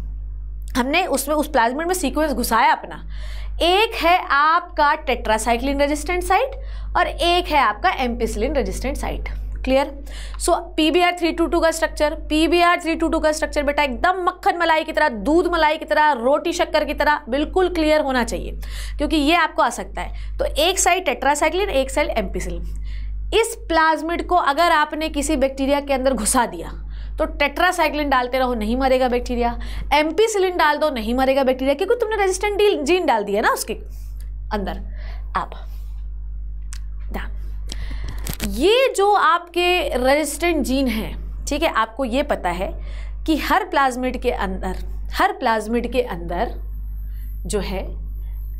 हमने उसमें, उस प्लाज्मिड में सीक्वेंस घुसाया अपना। एक है आपका टेट्रासाइक्लिन रेजिस्टेंट साइट और एक है आपका ampicillin resistant site clear so P B R three two two का structure P B R three two two का स्ट्रक्चर बेटा, एकदम मक्खन मलाई की तरह, दूध मलाई की तरह, रोटी शक्कर की तरह, बिल्कुल क्लियर होना चाहिए, क्योंकि ये आपको आ सकता है। तो एक साइड टेट्रासाइक्लिन एक साइड एम्पिसिलिन इस प्लाज्मिड को अगर आपने किसी बैक्टीरिया के अंदर घुसा दिया तो टेट्रासाइक्लिन डालते रहो, नहीं मरेगा बैक्टीरिया। एम्पीसिलिन डाल दो, नहीं मरेगा बैक्टीरिया, क्योंकि तुमने रेजिस्टेंट जीन डाल दिया ना उसके। अंदर। आप ये जो आपके रेजिस्टेंट जीन हैं, ठीक है, आपको ये पता है कि हर प्लाज्मिड के अंदर, हर प्लाज्मिड के अंदर जो है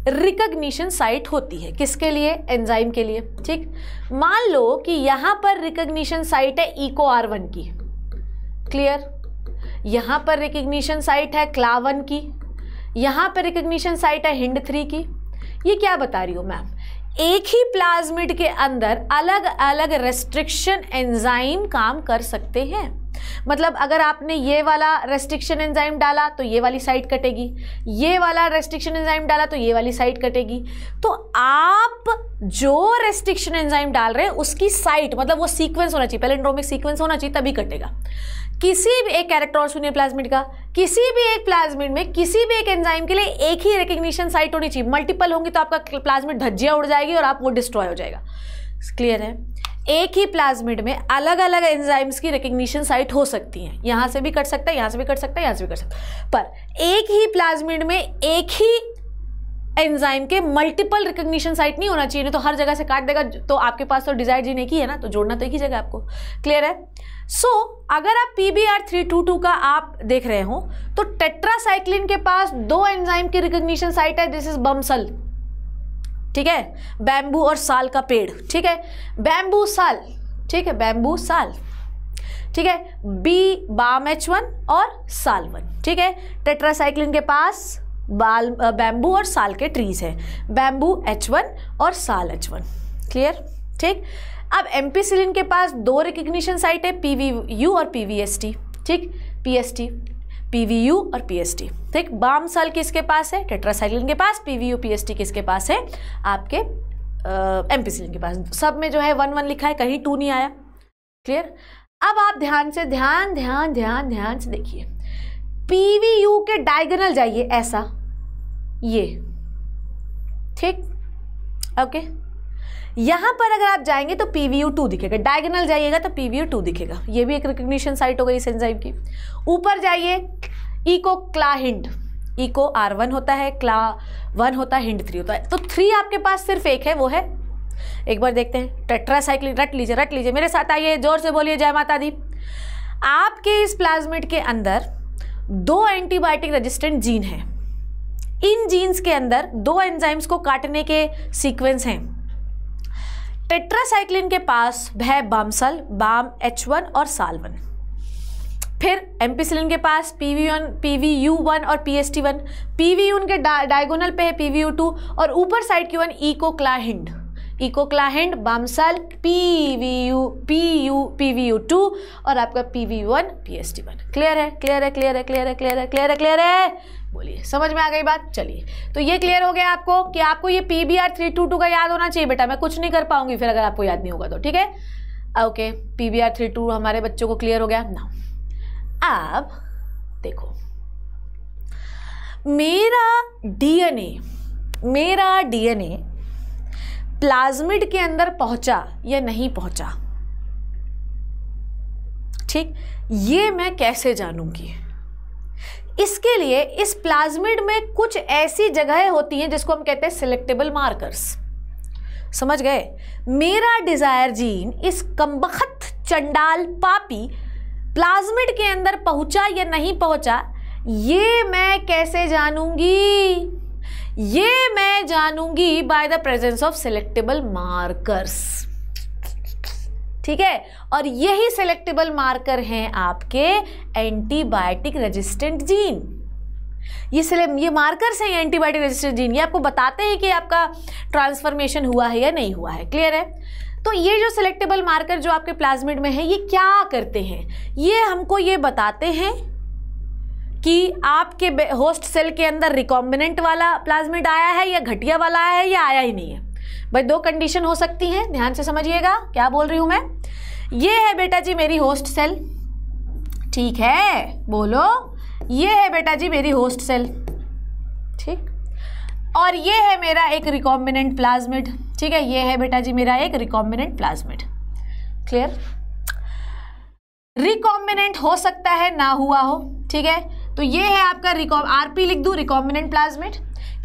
रिकग्निशन साइट होती है। किसके लिए? एंजाइम के लिए, ठीक? मान लो कि यहाँ पर रिकग्निशन साइट है इको आर वन की। क्लियर यहाँ पर रिकग्निशन साइट है क्लावन की। यहाँ पर रिकग्निशन साइट है हिंड थ्री की। ये क्या बता रही हूँ मैम एक ही प्लाज्मिड के अंदर अलग अलग रेस्ट्रिक्शन एंजाइम काम कर सकते हैं। मतलब अगर आपने ये वाला रेस्ट्रिक्शन एंजाइम डाला तो ये वाली साइड कटेगी। ये वाला रेस्ट्रिक्शन एंजाइम डाला तो ये वाली साइड कटेगी। तो आप जो रेस्ट्रिक्शन एंजाइम डाल रहे हैं, उसकी साइट मतलब वो सीक्वेंस होना चाहिए। पैलेंड्रोमिक सीक्वेंस होना चाहिए, तभी कटेगा। किसी भी एक कैरेक्टर सुनिए प्लाज्मिड का, किसी भी एक प्लाज्मिड में, किसी भी एक एंजाइम के लिए एक ही रिकग्निशन साइट होनी चाहिए। मल्टीपल होंगी तो आपका प्लाज्मिड धज्जिया उड़ जाएगी और आप वो डिस्ट्रॉय हो जाएगा। क्लियर है? एक ही प्लाज्मिड में अलग अलग एंजाइम्स की रिकग्निशन साइट हो सकती हैं। यहाँ से भी कट सकता है यहाँ से भी कट सकता है यहाँ से भी कट सकता है। पर एक ही प्लाज्मिड में एक ही एंजाइम के मल्टीपल रिकग्निशन साइट नहीं होना चाहिए नहीं तो हर जगह से काट देगा। तो आपके पास तो डिज़ायर जीन एक ही है ना तो जोड़ना तो एक ही जगह आपको। क्लियर है? सो so, अगर आप P B R three two two का आप देख रहे हो तो टेट्रासाइक्लिन के पास दो एंजाइम की रिकग्निशन साइट है दिस इज़ बमसल ठीक है? बैम्बू और साल का पेड़, ठीक है? बैम्बू साल, ठीक है? बैम्बू साल, ठीक है? बी बाम एच वन और साल वन, ठीक है? टेट्रासाइक्लिन के पास बाल, बैम्बू और साल के ट्रीज हैं। बैम्बू एच वन और साल एच वन क्लियर ठीक? अब एम्पीसिलिन के पास दो रिकग्निशन साइट है पी वी यू और पी वी एस टी ठीक? P S T P V U और पी एस टी ठीक बाम साल किसके पास है? टेट्रासाइक्लिन के पास P V U P S T किसके पास है? आपके एम्पीसिलिन के पास। सब में जो है वन वन लिखा है, कहीं टू नहीं आया। क्लियर? अब आप ध्यान से, ध्यान ध्यान ध्यान ध्यान से देखिए। पी वी यू के डायगनल जाइए, ऐसा। ये। ठीक? ओके? यहाँ पर अगर आप जाएँगे तो पी वी यू टू दिखेगा। डायगनल जाइएगा तो पी वी यू टू दिखेगा। ये भी एक रिकग्निशन साइट हो गई इस एंजाइम की। ऊपर जाइए इको क्ला हिंड इको आर वन होता है क्ला वन होता है हिंड थ्री होता है। तो थ्री आपके पास सिर्फ़ एक है, वो है। एक बार देखते हैं। टेट्रासाइक्लिन रट लीजिए रट लीजिए। मेरे साथ आइए, ज़ोर से बोलिए, जय माता दी। आपके इस प्लाज्मिड के अंदर दो एंटीबायोटिक रेजिस्टेंट जीन है। इन जीन्स के अंदर दो एंजाइम्स को काटने के सीक्वेंस हैं। टेट्रासाइक्लिन के पास है बामसल, बाम एच वन और साल वन फिर एम्पिसिलिन के पास P V one, P V U one और P S T one. P V उनके डायगोनल पे है पी वी यू टू और ऊपर साइड की one Eco Cla Hind. Eco Cla Hind, Bam Sal, P V U, P U, P V U two और आपका P V one, P S T one. Clear है? Clear है? Clear है? Clear है? Clear है? Clear है? Clear है? बोलिए। समझ में आ गई बात? चलिए। तो ये क्लियर हो गया आपको कि आपको ये P B R three two two का याद होना चाहिए बेटा। मैं कुछ नहीं कर पाऊँगी फिर अगर आपको याद नहीं होगा तो ठीक है? Okay P B R three two हमारे बच्चों को क्लियर हो गया। ना अब देखो। मेरा डीएनए मेरा डीएनए प्लाज्मिड के अंदर पहुँचा या नहीं पहुँचा? ठीक? ये मैं कैसे जानूँगी? इसके लिए इस प्लाज्मिड में कुछ ऐसी जगहें होती हैं जिसको हम कहते हैं सिलेक्टेबल मार्कर्स समझ गए? मेरा डिज़ायर जीन इस कमबख्त, चंडाल, पापी प्लाज्मिड के अंदर पहुँचा या नहीं पहुँचा, ये मैं कैसे जानूँगी? ये मैं जानूँगी by the presence of selectable markers ठीक है? और यही सिलेक्टेबल मार्कर हैं आपके एंटीबायोटिक रेजिस्टेंट जीन ये ये मार्कर्स हैं एंटीबायोटिक रेजिस्टेंट जीन ये आपको बताते हैं कि आपका ट्रांसफॉर्मेशन हुआ है या नहीं हुआ है. क्लियर है? तो ये जो सिलेक्टेबल मार्कर जो आपके प्लाज्मिड में है, ये क्या करते हैं? ये हमको ये बताते हैं कि आपके होस्ट सेल के अंदर रिकॉम्बिनेंट वाला प्लाज्मिड आया है या घटिया वाला आया है या आया ही नहीं है? भाई, दो कंडीशन हो सकती हैं। ध्यान से समझिएगा, क्या बोल रही हूँ मैं? ये है बेटा जी मेरी होस्ट सेल ठीक है, बोलो। ये है बेटा जी मेरी होस्ट सेल ठीक? और ये है मेरा एक रिकॉम्बिनेंट प्लाज्मिड ठीक है, ये है बेटा जी मेरा एक रिकॉम्बिनेंट प्लाज्मिड क्लियर रिकॉम्बिनेंट हो सकता है, ना हुआ हो। ठीक है? तो ये है आपका रिकॉम आरपी लिख दूँ रिकॉम्बिनेंट प्लाज्मिड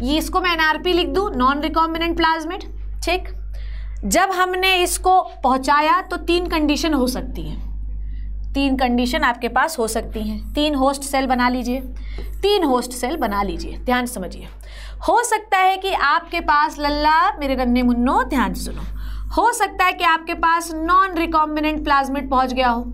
ये इसको मैं एनआरपी लिख दूँ नॉन रिकॉम्बिनेंट प्लाज्मिड ठीक? जब हमने इसको पहुँचाया तो तीन कंडीशन हो सकती हैं। तीन कंडीशन आपके पास हो सकती हैं। तीन होस्ट सेल बना लीजिए। तीन होस्ट सेल बना लीजिए। ध्यान समझिए। हो सकता है कि आपके पास, लल्ला, मेरे रन्ने मुन्नो, ध्यान सुनो। हो सकता है कि आपके पास नॉन रिकॉम्बिनेंट प्लाज्मिड पहुँच गया हो।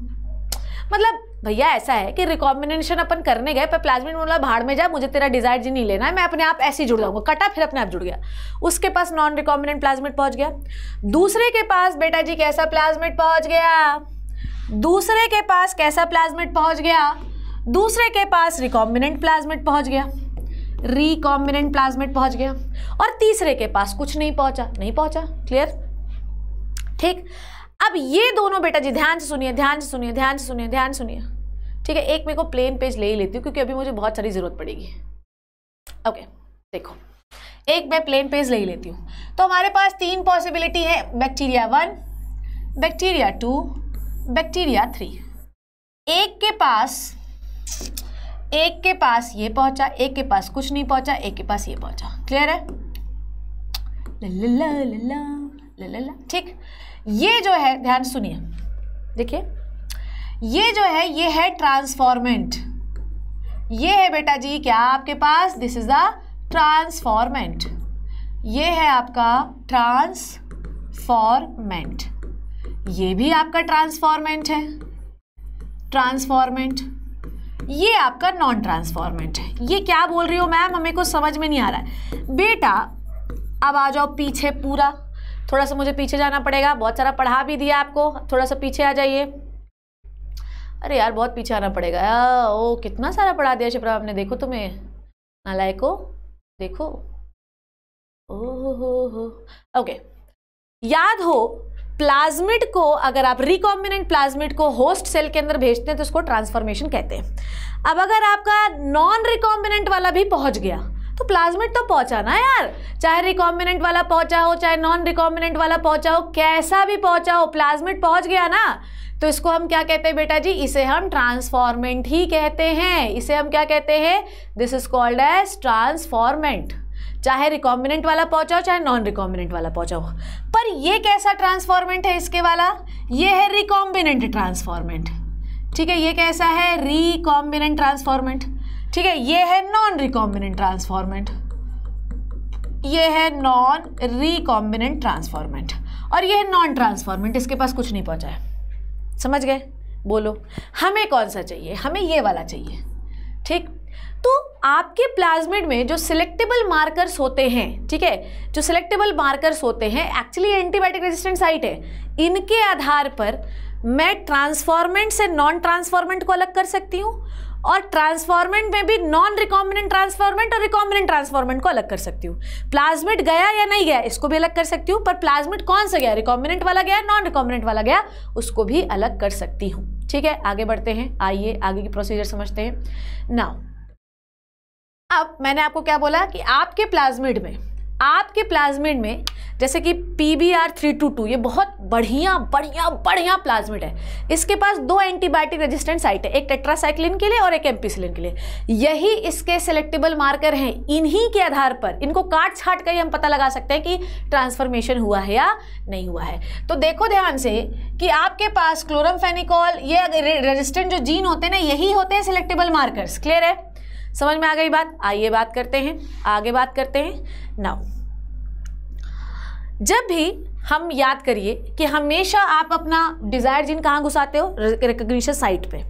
मतलब भैया, ऐसा है कि रिकॉम्बिनेशन अपन करने गए, पर प्लाज्मिड बोला भाड़ में जा, मुझे तेरा डिज़ायर जी नहीं लेना है, मैं अपने आप ऐसे ही जुड़ जाऊँगा। कटा, फिर अपने आप जुड़ गया। उसके पास नॉन रिकॉम्बिनेंट प्लाज्मिड पहुँच गया। दूसरे के पास, बेटा जी, कैसा प्लाज्मिड पहुँच गया? दूसरे के पास कैसा प्लाज्मिड पहुँच गया? दूसरे के पास रिकॉम्बिनेंट प्लाज्मिड पहुँच गया। रिकॉम्बिनेंट प्लाज्मिड पहुँच गया। और तीसरे के पास कुछ नहीं पहुँचा। नहीं पहुँचा। क्लियर ठीक। अब ये दोनों बेटा जी, ध्यान से सुनिए, ध्यान से सुनिए, ध्यान से सुनिए, ध्यान सुनिए। ठीक है, एक मेरे को प्लेन पेज ले ही लेती हूँ, क्योंकि अभी मुझे बहुत सारी ज़रूरत पड़ेगी। ओके देखो। एक मैं प्लेन पेज ले ही लेती हूँ। तो हमारे पास तीन पॉसिबिलिटी है bacteria one bacteria two bacteria three एक के पास, एक के पास ये पहुँचा, एक के पास कुछ नहीं पहुँचा, एक के पास ये पहुँचा। क्लियर है? ठीक। ये जो है, ध्यान सुनिए। देखिए, ये जो है, ये है ट्रांसफॉर्मेंट ये है बेटा जी, क्या आपके पास? दिस इज़ द ट्रांसफॉर्मेंट ये है आपका ट्रांसफॉर्मेंट ये भी आपका ट्रांसफॉर्मेंट है। ट्रांसफॉर्मेंट ये आपका नॉन ट्रांसफॉर्मेंट है। ये क्या बोल रही हो मैम? हमें कुछ समझ में नहीं आ रहा है। बेटा, अब आ जाओ पीछे पूरा। थोड़ा सा मुझे पीछे जाना पड़ेगा। बहुत सारा पढ़ा भी दिया आपको। थोड़ा सा पीछे आ जाइए। अरे यार बहुत पीछे आना पड़ेगा। आ, ओ कितना सारा पढ़ा दिया शिप्रा आपने। देखो तुम्हें। नालायको देखो। ओहो ओके। याद हो प्लाज्मिड को अगर आप रिकॉम्बिनेंट प्लाज्मिड को होस्ट सेल के अंदर भेजते हैं तो उसको ट्रांसफॉर्मेशन कहते हैं। अब अगर आपका नॉन रिकॉम्बिनेंट वाला भी पहुँच गया तो प्लाज्मिड तो पहुँचा ना यार। चाहे रिकॉम्बिनेंट वाला पहुँचा हो, चाहे नॉन रिकॉम्बिनेंट वाला पहुँचा हो, कैसा भी पहुँचा हो, प्लाज्मिड पहुँच गया ना। तो इसको हम क्या कहते हैं बेटा जी? इसे हम ट्रांसफॉर्मेंट ही कहते हैं। इसे हम क्या कहते हैं? This is called as transformant चाहे रिकॉम्बिनेंट वाला पहुँचा हो, चाहे नॉन रिकॉम्बिनेंट वाला पहुँचा हो। पर ये कैसा ट्रांसफॉर्मेंट है इसके वाला? ये है रिकॉम्बिनेंट ट्रांसफॉर्मेंट ठीक है, ये कैसा है? रिकॉम्बिनेंट ट्रांसफॉर्मेंट ठीक है, ये है नॉन रिकॉम्बिनेंट ट्रांसफॉर्मेंट ये है नॉन रिकॉम्बिनेंट ट्रांसफॉर्मेंट और ये है नॉन ट्रांसफॉर्मेंट इसके पास कुछ नहीं पहुँचा है। समझ गए? बोलो, हमें कौन सा चाहिए? हमें ये वाला चाहिए। ठीक? तो आपके प्लाज्मिड में जो सिलेक्टेबल मार्कर्स होते हैं, ठीक है, जो सिलेक्टेबल मार्कर्स होते हैं एक्चुअली एंटीबायोटिक रेजिस्टेंट साइट है। इनके आधार पर मैं ट्रांसफॉर्मेंट से नॉन ट्रांसफॉर्मेंट को अलग कर सकती हूँ। और ट्रांसफॉर्मेंट में भी नॉन रिकॉम्बिनेंट ट्रांसफॉर्मेंट और रिकॉम्बिनेंट ट्रांसफॉर्मेंट को अलग कर सकती हूँ। प्लाज्मिड गया या नहीं गया, इसको भी अलग कर सकती हूँ, पर प्लाज्मिड कौन सा गया? रिकॉम्बिनेंट वाला गया नॉन रिकॉम्बिनेंट वाला गया, उसको भी अलग कर सकती हूँ। ठीक है, आगे बढ़ते हैं, आइए आगे की प्रोसीजर समझते हैं। नाउ अब मैंने आपको क्या बोला कि आपके प्लाज्मिड में आपके प्लाज्मिड में, जैसे कि P B R three two two ये बहुत बढ़िया बढ़िया बढ़िया प्लाज्मिड है। इसके पास दो एंटीबायोटिक रेजिस्टेंट साइट है, एक टेट्रासाइक्लिन के लिए और एक एम्पिसिलिन के लिए। यही इसके सिलेक्टेबल मार्कर हैं। इन्हीं के आधार पर, इनको काट छाट कर ही हम पता लगा सकते हैं कि ट्रांसफॉर्मेशन हुआ है या नहीं हुआ है। तो देखो ध्यान से कि आपके पास क्लोरमफेनिकॉल ये रेजिस्टेंट जो जीन होते हैं ना, यही होते हैं सिलेक्टेबल मार्कर्स क्लियर है? समझ में आ गई बात? आइए बात करते हैं, आगे बात करते हैं। नाउ जब भी हम याद करिए कि हमेशा आप अपना डिज़ायर जीन कहाँ घुसाते हो? रिकोगशन साइट पे।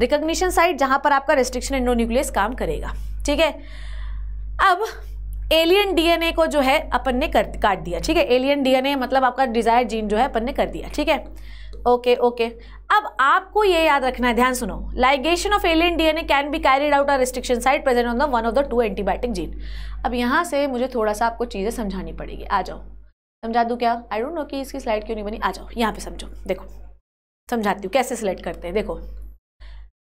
रिकोगशन साइट जहाँ पर आपका रेस्ट्रिक्शन एंडोन्यूक्लियस काम करेगा। ठीक है? अब एलियन डीएनए को जो है अपन ने कर काट दिया। ठीक है? एलियन डीएनए मतलब आपका डिज़ायर जीन जो है अपन ने कर दिया। ठीक है? ओके ओके अब आपको ये याद रखना है, ध्यान सुनो। Ligation of alien DNA can be carried out are restriction site present on the one of the two antibiotic gene अब यहाँ से मुझे थोड़ा सा आपको चीज़ें समझानी पड़ेगी। आ जाओ। समझा दूँ क्या? आई डोंट नो कि इसकी स्लाइड क्यों नहीं बनी। आ जाओ, यहाँ पे समझो। देखो, समझाती हूँ कैसे सिलेक्ट करते हैं। देखो,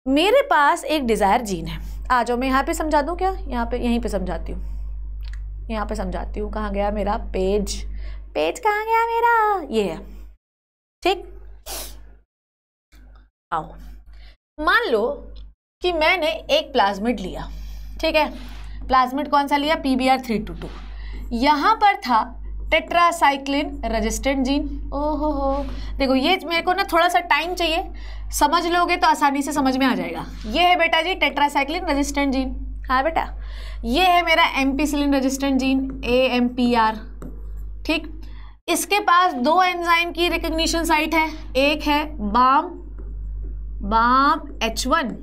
मेरे पास एक डिज़ायर जीन है। आ जाओ, मैं यहाँ पे समझा दूँ क्या? यहाँ पे, यहीं पे समझाती हूँ। यहाँ पे समझाती हूँ, कहाँ गया मेरा? पेज पेज कहाँ गया मेरा? ये है। ठीक? आओ। मान लो कि मैंने एक प्लाज्मिड लिया, ठीक है? प्लाज्मिड कौन सा लिया? P B R three two two यहाँ पर था टेट्रासाइक्लिन रेजिस्टेंट जीन। ओहो हो। देखो, ये मेरे को ना थोड़ा सा टाइम चाहिए। समझ लोगे तो आसानी से समझ में आ जाएगा। ये है बेटा जी टेट्रासाइक्लिन रेजिस्टेंट जीन। हाँ बेटा? ये है मेरा ampicillin resistant gene A M P R ठीक? इसके पास दो एंजाइम की रिकग्निशन साइट है। एक है बाम बाम एच वन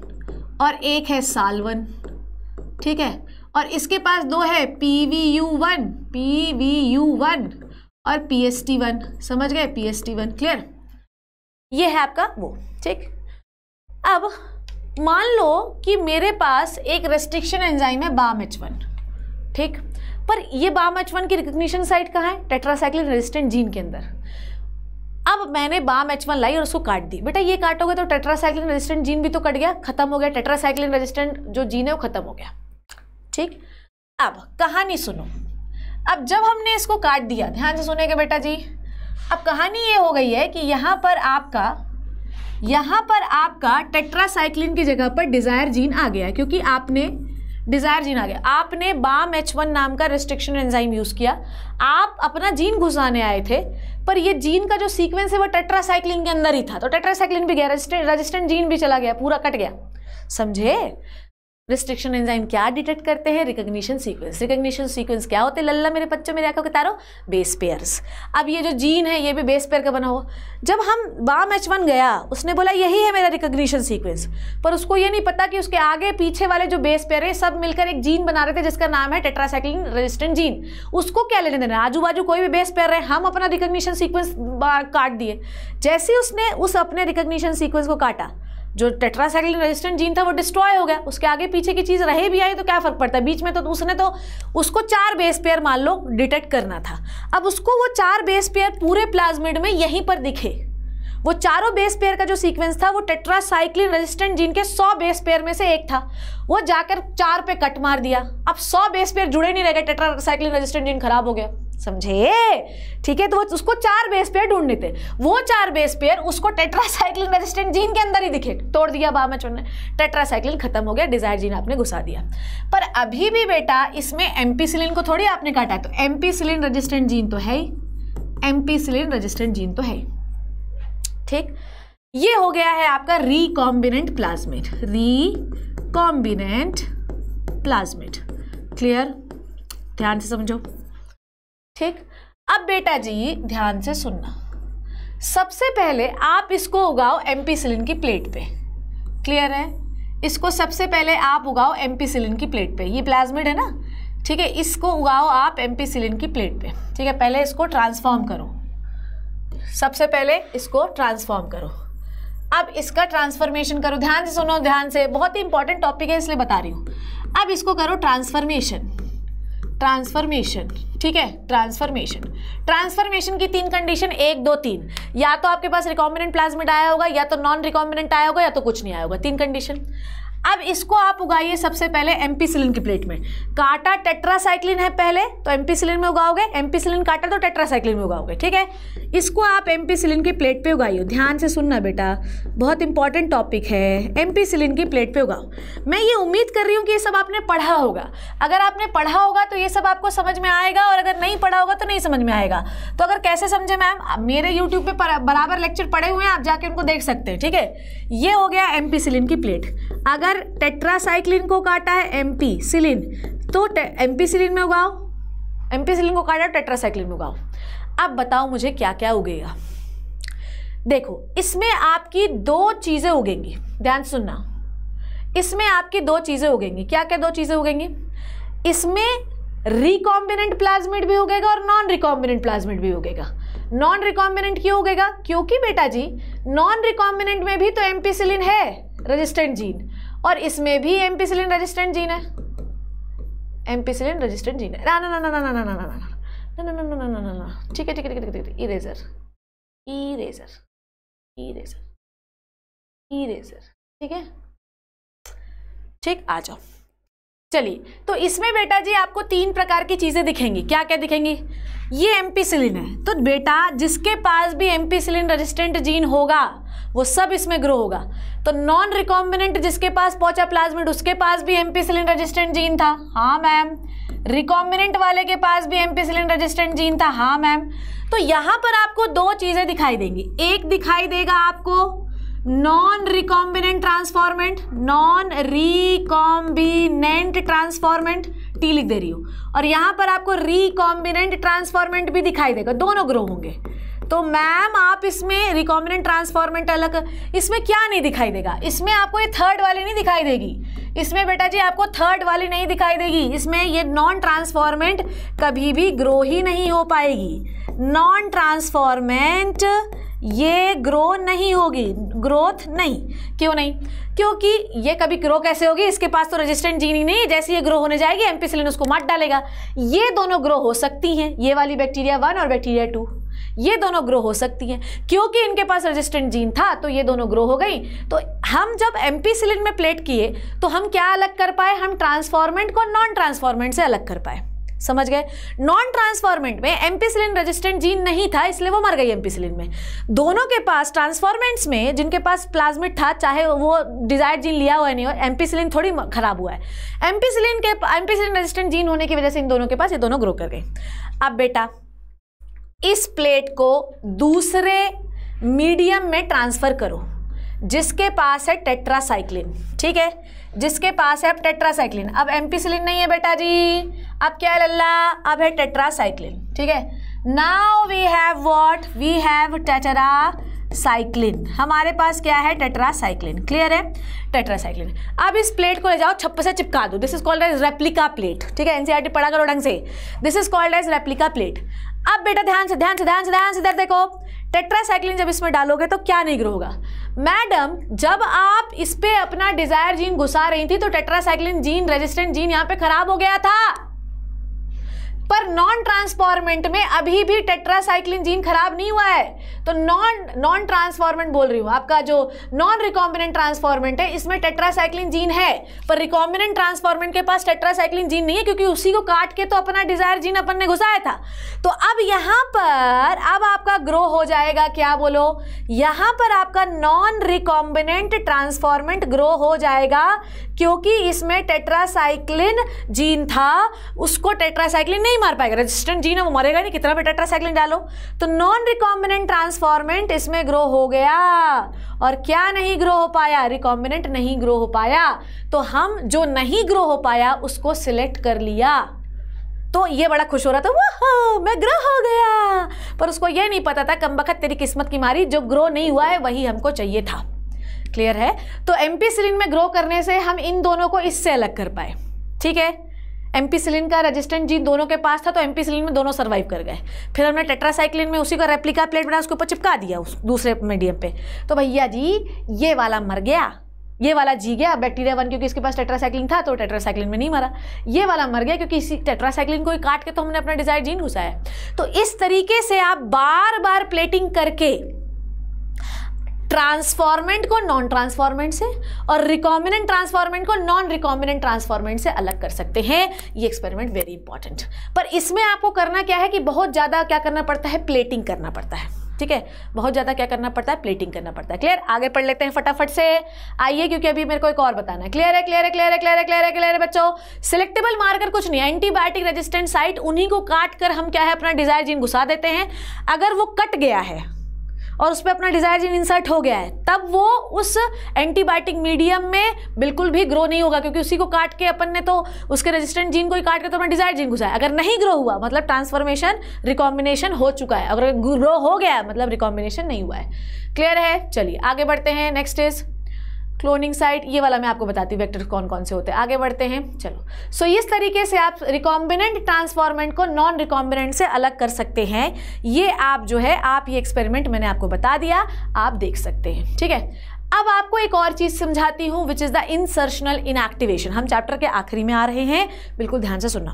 और एक है साल वन ठीक है? और इसके पास दो है P V U one P V U one और पी एस टी वन समझ गए? P S T one clear ये है आपका वो, ठीक। अब मान लो कि मेरे पास एक रेस्ट्रिक्शन एंजाइम है बाम एच वन ठीक। पर ये बाम एच वन की रिकग्निशन साइट कहाँ है? टेट्रासाइक्लिन रेजिस्टेंट जीन के अंदर। अब मैंने बाम एच वन लाई और उसको काट दी। बेटा, ये काटोगे तो टेट्रासाइक्लिन रेजिस्टेंट जीन भी तो कट गया, खत्म हो गया। टेट्रासाइक्लिन रेजिस्टेंट जो जीन है वो खत्म हो गया। ठीक? अब कहानी सुनो। अब जब हमने इसको काट दिया, ध्यान से सुनेगा बेटा जी। अब कहानी ये हो गई है कि यहाँ पर आपका, यहाँ पर आपका टेट्रासाइक्लिन की जगह पर डिज़ायर जीन आ गया क्योंकि आपने डिज़ायर जीन आ गया। आपने बाम एच वन नाम का रिस्ट्रिक्शन एंजाइम यूज़ किया। आप अपना जीन घुसाने आए थे पर ये जीन का जो सीक्वेंस है वो टेट्रासाइक्लिन के अंदर ही था। तो टेट्रासाइक्लिन भी गया रेजिस्टेंट जीन भी चला गया, पूरा कट गया। समझे? रिस्ट्रिक्शन एंजाइम क्या डिटेक्ट करते हैं? रिकग्निशन सीक्वेंस रिकग्निशन सीक्वेंस क्या होते हैं? लल्ला मेरे बच्चों मेरे आँखों के तारो बेस पेयर्स अब ये जो जीन है, ये भी बेस पेयर का बना हुआ। जब हम बाम एच वन गया, उसने बोला, यही है मेरा रिकग्निशन सीक्वेंस पर उसको ये नहीं पता कि उसके आगे पीछे वाले जो बेस पेयर है सब मिलकर एक जीन बना रहे थे, जिसका नाम है टेट्रासाइक्लिन रेजिस्टेंट जीन उसको क्या लेने देना आजू बाजू कोई भी बेस पेयर रहे, हम अपना रिकग्निशन सीक्वेंस काट दिए। जैसे उसने उस अपने रिकग्निशन सीक्वेंस को काटा जो टेट्रासाइक्लिन रेजिस्टेंट जीन था, वो डिस्ट्रॉय हो गया। उसके आगे पीछे की चीज़ रहे भी आई तो क्या फ़र्क पड़ता है? बीच में तो उसने तो उसको चार बेस पेयर मान लो डिटेक्ट करना था। अब उसको वो चार बेस पेयर पूरे प्लाज्मिड में यहीं पर दिखे। वो चारों बेस पेयर का जो सीक्वेंस था, वो टेट्रासाइक्लिन रेजिस्टेंट जीन के 100 बेस पेयर में से एक था। वो जाकर चार पे कट मार दिया। अब 100 बेस पेयर जुड़े नहीं रह गए टेट्रासाइक्लिन रेजिस्टेंट जीन खराब हो गया। समझे? ठीक है तो वो उसको चार बेस पेयर ढूँढने थे। वो चार बेस पेयर उसको टेट्रासाइक्लिन रेजिस्टेंट जीन के अंदर ही दिखे। तोड़ दिया बामचोर ने टेट्रासाइक्लिन खत्म हो गया डिज़ायर जीन आपने घुसा दिया। पर अभी भी बेटा, इसमें एम्पीसिलिन को थोड़ी आपने काटा तो एम्पीसिलिन रेजिस्टेंट जीन तो है ही। एम्पीसिलिन रेजिस्टेंट जीन तो है। ठीक? ये हो गया है आपका recombinant plasmid recombinant plasmid clear ध्यान से समझो। ठीक? अब बेटा जी, ध्यान से सुनना। सबसे पहले आप इसको उगाओ एम्पीसिलिन की प्लेट पे। क्लियर है? इसको सबसे पहले आप उगाओ एम्पीसिलिन की प्लेट पे। ये प्लाज्मिड है ना? ठीक है? इसको उगाओ आप एम्पीसिलिन की प्लेट पे। ठीक है? पहले इसको ट्रांसफॉर्म करो। सबसे पहले इसको ट्रांसफॉर्म करो। अब इसका ट्रांसफॉर्मेशन करो। ध्यान से सुनो, ध्यान से। बहुत ही इंपॉर्टेंट टॉपिक है, इसलिए बता रही हूँ। अब इसको करो ट्रांसफॉर्मेशन ट्रांसफॉर्मेशन ठीक है? ट्रांसफॉर्मेशन ट्रांसफॉर्मेशन की तीन कंडीशन एक, दो, तीन। या तो आपके पास रिकॉम्बिनेंट प्लाज्मिड आया होगा, या तो नॉन रिकॉम्बिनेंट आया होगा, या तो कुछ नहीं आया होगा। तीन कंडीशन अब इसको आप उगाइए सबसे पहले एम्पीसिलिन की प्लेट में। काटा टेट्रासाइक्लिन है पहले तो एम्पीसिलिन में उगाओगे। एम्पीसिलिन काटा तो टेट्रासाइक्लिन में उगाओगे, ठीक है? इसको आप एम्पीसिलिन की प्लेट पे उगाइए। ध्यान से सुनना बेटा, बहुत इंपॉर्टेंट टॉपिक है। एम्पीसिलिन की प्लेट पे उगाओ। मैं ये उम्मीद कर रही हूँ कि ये सब आपने पढ़ा होगा। अगर आपने पढ़ा होगा तो ये सब आपको समझ में आएगा, और अगर नहीं पढ़ा होगा तो नहीं समझ में आएगा। तो अगर कैसे समझे मैम? मेरे यूट्यूब पर, बराबर लेक्चर पड़े हुए हैं, आप जाके उनको देख सकते हैं, ठीक है? ये हो गया एम्पीसिलिन की प्लेट अगर अगर टेट्रासाइक्लिन को काटा है एमपी सिलिन तो एमपी सिलिन में उगाओ। एमपी सिलिन को काटा टेट्रासाइक्लिन में उगाओ। अब बताओ मुझे क्या क्या उगेगा। देखो, इसमें आपकी दो चीज़ें उगेंगी। ध्यान सुनना। इसमें आपकी दो चीज़ें उगेंगी। क्या क्या दो चीज़ें उगेंगी? इसमें रिकॉम्बिनेंट प्लाज्मिड भी उगेगा और नॉन रिकॉम्बिनेंट प्लाज्मिड भी उगेगा। नॉन रिकॉम्बिनेंट क्यों उगेगा? क्योंकि बेटा जी नॉन रिकॉम्बिनेंट में भी तो एम्पीसिलिन है, रेजिस्टेंट जीन। और इसमें भी एम्पिसिलिन रेजिस्टेंट जीन है एम्पिसिलिन रेजिस्टेंट जीन है ना ना ना ना ना ना ना ना ना ना ना ना ना ना ना ठीक है ठीक है ठीक है ठीक है इरेजर इरेजर इरेजर इरेजर ठीक है ठीक आ जाओ चलिए तो इसमें बेटा जी आपको तीन प्रकार की चीज़ें दिखेंगी। क्या क्या दिखेंगी? ये एम्पीसिलिन है। तो बेटा, जिसके पास भी एम्पीसिलिन रेजिस्टेंट जीन होगा, वो सब इसमें ग्रो होगा। तो नॉन रिकॉम्बिनेंट जिसके पास पहुँचा प्लाज्मिड उसके पास भी एम्पीसिलिन रेजिस्टेंट जीन था। हाँ मैम रिकॉम्बिनेंट वाले के पास भी एम्पीसिलिन रेजिस्टेंट जीन था। हाँ मैम तो यहाँ पर आपको दो चीज़ें दिखाई देंगी। एक दिखाई देगा आपको non recombinant transformant non recombinant transformant T लिख दे रही हूँ। और यहाँ पर आपको रिकॉम्बिनेंट ट्रांसफॉर्मेंट भी दिखाई देगा। दोनों ग्रो होंगे। तो मैम, आप इसमें रिकॉम्बिनेंट ट्रांसफॉर्मेंट अलग, इसमें क्या नहीं दिखाई देगा? इसमें आपको ये थर्ड वाली नहीं दिखाई देगी। इसमें बेटा जी, आपको थर्ड वाली नहीं दिखाई देगी। इसमें ये नॉन ट्रांसफॉर्मेंट कभी भी ग्रो ही नहीं हो पाएगी। नॉन ट्रांसफॉर्मेंट ये ग्रो नहीं होगी। ग्रोथ नहीं। क्यों नहीं? क्योंकि ये कभी ग्रो कैसे होगी? इसके पास तो रेजिस्टेंट जीन ही नहीं है। जैसे ये ग्रो होने जाएगी एम्पिसिलिन उसको मार डालेगा। ये दोनों ग्रो हो सकती हैं। ये वाली बैक्टीरिया वन और बैक्टीरिया टू ये दोनों ग्रो हो सकती हैं। क्योंकि इनके पास रेजिस्टेंट जीन था तो ये दोनों ग्रो हो गई। तो हम जब एम्पीसिलिन में प्लेट किए तो हम क्या अलग कर पाए? हम ट्रांसफॉर्मेंट को नॉन ट्रांसफॉर्मेंट से अलग कर पाए। समझ गए? नॉन ट्रांसफॉर्मेंट में एम्पीसिलिन रेजिस्टेंट जीन नहीं था, इसलिए वो मर गई एम्पीसिलिन में। दोनों के पास ट्रांसफॉर्मेंट्स में, जिनके पास प्लाज्मिड था, चाहे वो डिज़ायर जीन लिया हुआ नहीं हो एम्पीसिलिन थोड़ी खराब हुआ है। एम्पीसिलिन के एम्पीसिलिन रेजिस्टेंट जीन होने की वजह से इन दोनों के पास ये दोनों ग्रो कर गए। अब बेटा इस प्लेट को दूसरे मीडियम में ट्रांसफ़र करो, जिसके पास है टेट्रासाइक्लिन, ठीक है? जिसके पास है अब टेट्रासाइक्लिन। अब एम्पीसिलिन नहीं है बेटा जी। अब क्या लल्ला? अब है टेट्रासाइक्लिन, ठीक है? Now we have what we have tetracycline हमारे पास क्या है? टेट्रासाइक्लिन। क्लियर है? टेट्रासाइक्लिन। अब इस प्लेट को ले जाओ छप्प से चिपका दो। This is called as replica plate ठीक है? एनसीआरटी पढ़ा करो ढंग से। This is called as replica plate अब बेटा ध्यान से ध्यान से ध्यान से ध्यान से इधर देखो। टेट्रासाइक्लिन जब इसमें डालोगे तो क्या नहीं ग्रो होगा। मैडम, जब आप इस पर अपना डिज़ायर जीन घुसा रही थी तो टेट्रासाइक्लिन जीन रेजिस्टेंट जीन यहाँ पे खराब हो गया था। पर नॉन ट्रांसफॉर्मेंट में अभी भी टेट्रासाइक्लिन जीन खराब नहीं हुआ है। तो नॉन नॉन ट्रांसफॉर्मेंट बोल रही हूँ, आपका जो नॉन रिकॉम्बिनेंट ट्रांसफॉर्मेंट है, इसमें टेट्रासाइक्लिन जीन है। पर रिकॉम्बिनेंट ट्रांसफॉर्मेंट के पास टेट्रासाइक्लिन जीन नहीं है, क्योंकि उसी को काट के तो अपना डिज़ायर जीन अपन ने घुसाया था। तो अब यहाँ पर, अब आपका ग्रो हो जाएगा, क्या बोलो? यहाँ पर आपका नॉन रिकॉम्बिनेंट ट्रांसफॉर्मेंट ग्रो हो जाएगा। क्योंकि इसमें टेट्रासाइक्लिन जीन था, उसको टेट्रासाइक्लिन नहीं मार पाएगा। रेजिस्टेंट जीन है, वो मरेगा नहीं, कितना भी टेट्रासाइक्लिन डालो। तो नॉन रिकॉम्बिनेंट ट्रांसफॉर्मेंट इसमें ग्रो हो गया। और क्या नहीं ग्रो हो पाया? रिकॉम्बिनेंट नहीं ग्रो हो पाया। तो हम जो नहीं ग्रो हो पाया, उसको सिलेक्ट कर लिया। तो ये बड़ा खुश हो रहा था, वाह, मैं ग्रो हो गया। पर उसको ये नहीं पता था, कम तेरी किस्मत की मारी, जो ग्रो नहीं हुआ है, वही हमको चाहिए था। क्लियर है। तो एम्पीसिलिन में ग्रो करने से हम इन दोनों को इससे अलग कर पाए। ठीक है? एम्पीसिलिन का रेजिस्टेंट जीन दोनों के पास था तो एम्पीसिलिन में दोनों सर्वाइव कर गए। फिर हमने टेट्रासाइक्लिन में उसी का रेप्लिका प्लेट बना, उसके ऊपर चिपका दिया उस दूसरे मीडियम पे। तो भैया जी, ये वाला मर गया। ये वाला जी गया बैक्टीरिया वन क्योंकि इसके पास टेट्रासाइक्लिन था तो टेट्रासाइक्लिन में नहीं मरा। ये वाला मर गया क्योंकि इसी टेट्रासाइक्लिन को ही काट के तो हमने अपना डिज़ायर जीन घुसाया। तो इस तरीके से आप बार बार प्लेटिंग करके ट्रांसफॉर्मेंट को नॉन ट्रांसफॉर्मेंट से और रिकॉमिनेंट ट्रांसफॉर्मेंट को नॉन रिकॉमिनेंट ट्रांसफॉर्मेंट से अलग कर सकते हैं। ये एक्सपेरिमेंट वेरी इंपॉर्टेंट पर इसमें आपको करना क्या है कि बहुत ज़्यादा क्या करना पड़ता है? प्लेटिंग करना पड़ता है। ठीक है? बहुत ज़्यादा क्या करना पड़ता है? प्लेटिंग करना पड़ता है। क्लियर आगे पढ़ लेते हैं फटाफट से। आइए, क्योंकि अभी मेरे को एक और बताना है। क्लियर है? क्लियर है? क्लियर है? क्लियर है? क्लियर है? क्लियर है? बच्चों सिलेक्टेबल मार्कर कुछ नहीं एंटीबायोटिक रेजिस्टेंट साइट उन्हीं को काट कर हम क्या है, अपना डिज़ायर जीन घुसा देते हैं। अगर वो कट गया है और उस पर अपना डिज़ायर जीन इंसर्ट हो गया है, तब वो उस एंटीबायोटिक मीडियम में बिल्कुल भी ग्रो नहीं होगा, क्योंकि उसी को काट के अपन ने तो उसके रेजिस्टेंट जीन को ही काट के तो अपना डिज़ायर जीन घुसाया। अगर नहीं ग्रो हुआ मतलब ट्रांसफॉर्मेशन रिकॉम्बिनेशन हो चुका है। अगर ग्रो हो गया मतलब रिकॉम्बिनेशन नहीं हुआ है। क्लियर है? चलिए, आगे बढ़ते हैं। नेक्स्ट इज़ क्लोनिंग साइट ये वाला मैं आपको बताती हूँ वेक्टर कौन कौन से होते हैं। आगे बढ़ते हैं चलो। सो so, इस तरीके से आप रिकॉम्बिनेंट ट्रांसफॉर्मेंट को नॉन रिकॉम्बिनेंट से अलग कर सकते हैं। ये आप जो है आप ये एक्सपेरिमेंट मैंने आपको बता दिया आप देख सकते हैं ठीक है? अब आपको एक और चीज़ समझाती हूँ which is the insertional inactivation हम चैप्टर के आखिरी में आ रहे हैं बिल्कुल ध्यान से सुनना।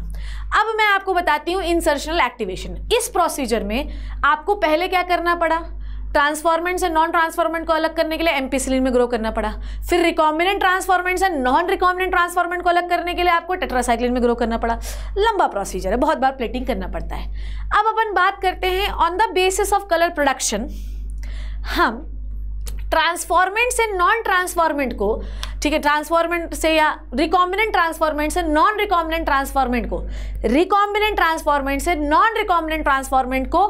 अब मैं आपको बताती हूँ इंसर्शनल एक्टिवेशन इस प्रोसीजर में आपको पहले क्या करना पड़ा? ट्रांसफॉर्मेंट से नॉन ट्रांसफॉर्मेंट को अलग करने के लिए एम्पिसिलिन में ग्रो करना पड़ा। फिर रिकॉम्बिनेंट ट्रांसफॉर्मेंट से नॉन रिकॉम्बिनेंट ट्रांसफॉर्मेंट को अलग करने के लिए आपको टेट्रासाइक्लिन में ग्रो करना पड़ा। लंबा प्रोसीजर है, बहुत बार प्लेटिंग करना पड़ता है। अब अपन बात करते हैं on the basis of colour production हम ट्रांसफॉर्मेंट से नॉन ट्रांसफॉर्मेंट को, ठीक है ट्रांसफॉर्मेंट से या रिकॉम्बिनेंट ट्रांसफॉर्मेंट से नॉन रिकॉम्बिनेंट ट्रांसफॉर्मेंट को रिकॉम्बिनेंट ट्रांसफॉर्मेंट से नॉन रिकॉम्बिनेंट ट्रांसफॉर्मेंट को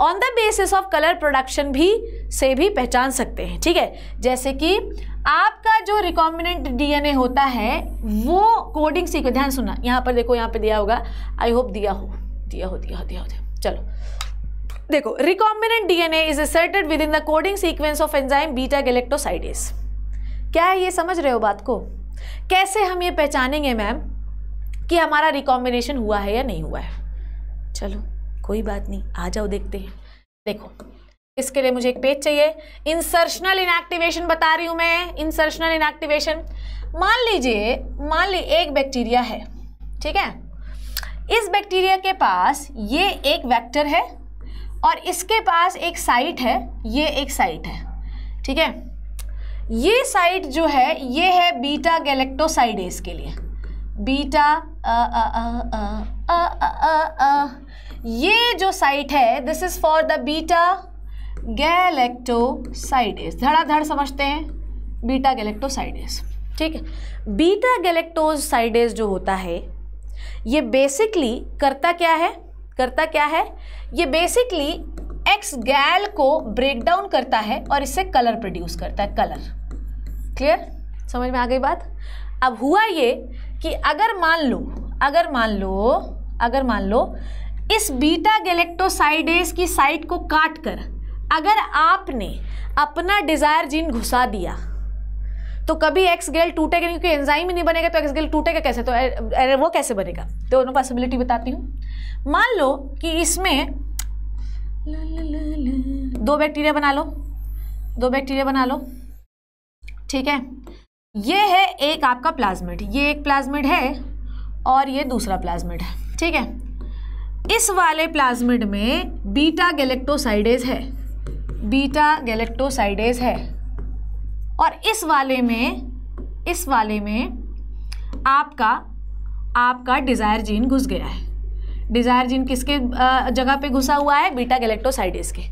on the basis of colour production भी, से भी पहचान सकते हैं, ठीक है? जैसे कि आपका जो रिकॉम्बिनेंट डीएनए होता है, वो कोडिंग सीक्वेंस ध्यान सुनना, यहाँ पर देखो, यहाँ पे दिया होगा आई होप दिया हो दिया हो दिया हो दिया हो, दिया चलो। देखो recombinant DNA is inserted within the coding sequence of enzyme beta galactosidase क्या है ये, समझ रहे हो बात को? कैसे हम ये पहचानेंगे मैम कि हमारा रिकॉम्बिनेशन हुआ है या नहीं हुआ है? चलो। कोई बात नहीं, आ जाओ देखते हैं। देखो, इसके लिए मुझे एक पेज चाहिए। इंसर्शनल इनएक्टिवेशन बता रही हूँ मैं इंसर्शनल इनएक्टिवेशन मान लीजिए, मान ली एक बैक्टीरिया है, ठीक है? इस बैक्टीरिया के पास ये एक वेक्टर है और इसके पास एक साइट है, ये एक साइट है, ठीक है? ये साइट जो है, ये है बीटा गैलेक्टोसाइडेस के लिए। बीटा ये जो साइट है this is for the beta galactosidase धड़ाधड़ समझते हैं बीटा गैलेक्टोसाइडेस ठीक है? बीटा गैलेक्टोसाइडेस जो होता है, ये बेसिकली करता क्या है? करता क्या है? ये बेसिकली एक्स गैल को ब्रेक डाउन करता है और इससे कलर प्रोड्यूस करता है कलर क्लियर समझ में आ गई बात? अब हुआ ये कि अगर मान लो, अगर मान लो, अगर मान लो इस बीटा गैलेक्टोसाइडेस की साइट को काट कर अगर आपने अपना डिज़ायर जीन घुसा दिया तो कभी एक्स गेल टूटेगा क्योंकि एंजाइम ही नहीं बनेगा तो एक्स गेल टूटेगा कैसे? तो वो कैसे बनेगा? तो दोनों पॉसिबिलिटी बताती हूँ। मान लो कि इसमें दो बैक्टीरिया बना लो, दो बैक्टीरिया बना लो। ठीक है? ये है एक आपका प्लाज्मिड ये एक प्लाज्मिड है और ये दूसरा प्लाज्मिड है। ठीक है? इस वाले प्लाज्मिड में बीटा गैलेक्टोसाइडेज है। बीटा गैलेक्टोसाइडेज है। और इस वाले में, इस वाले में आपका आपका डिज़ायर जीन घुस गया है। डिज़ायर जीन किसके जगह पे घुसा हुआ है? बीटा गैलेक्टोसाइडेज के।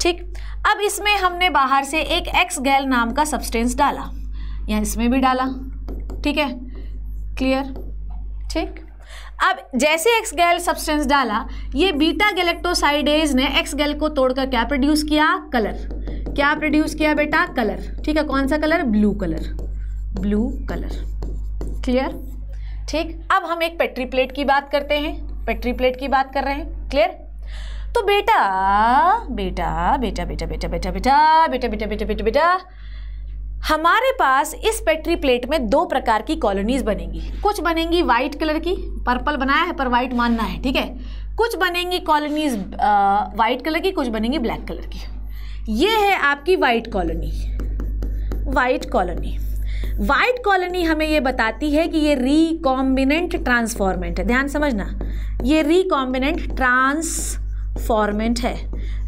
ठीक? अब इसमें हमने बाहर से एक एक्स गैल नाम का सब्सटेंस डाला। या इसमें भी डाला। ठीक है? क्लियर ठीक? अब जैसे एक्स गैल सब्सटेंस डाला ये बीटा गैलेक्टोसाइडेज ने एक्स गैल को तोड़कर क्या प्रोड्यूस किया कलर क्या प्रोड्यूस किया बेटा कलर ठीक है कौन सा colour blue colour blue colour clear ठीक अब हम एक पेट्री प्लेट की बात करते हैं पेट्री प्लेट की बात कर रहे हैं क्लियर तो बेटा बेटा बेटा बेटा बेटा बेटा बेटा बेटा बेटा बेटा बेटा बेटा हमारे पास इस पेट्री प्लेट में दो प्रकार की कॉलोनीज बनेंगी। कुछ बनेंगी वाइट कलर की पर्पल बनाया है पर वाइट मानना है, ठीक है? कुछ बनेंगी कॉलोनीज वाइट कलर की, कुछ बनेंगी ब्लैक कलर की। ये है आपकी white colony white colony white colony हमें ये बताती है कि ये रिकॉम्बिनेंट ट्रांसफॉर्मेंट है। ध्यान समझना। ये रिकॉम्बिनेंट ट्रांसफॉर्मेंट है।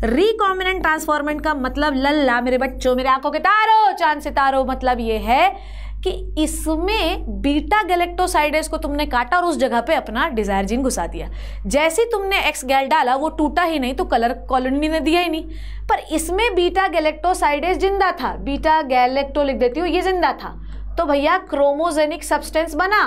रिकॉम्बिनेंट ट्रांसफॉर्मेंट का मतलब लल्ला मेरे बच्चों, मेरे आँखों के तारो, चाँद सितारो मतलब ये है कि इसमें बीटा गैलेक्टोसाइडेस को तुमने काटा और उस जगह पे अपना डिज़ायर जीन घुसा दिया। जैसे तुमने एक्स गैल डाला, वो टूटा ही नहीं तो कलर कॉलोनी ने दिया ही नहीं। पर इसमें बीटा गैलेक्टोसाइडेस ज़िंदा था बीटा गैलेक्टो लिख देती हूँ, ये ज़िंदा था। तो भैया क्रोमोजेनिक सब्सटेंस बना।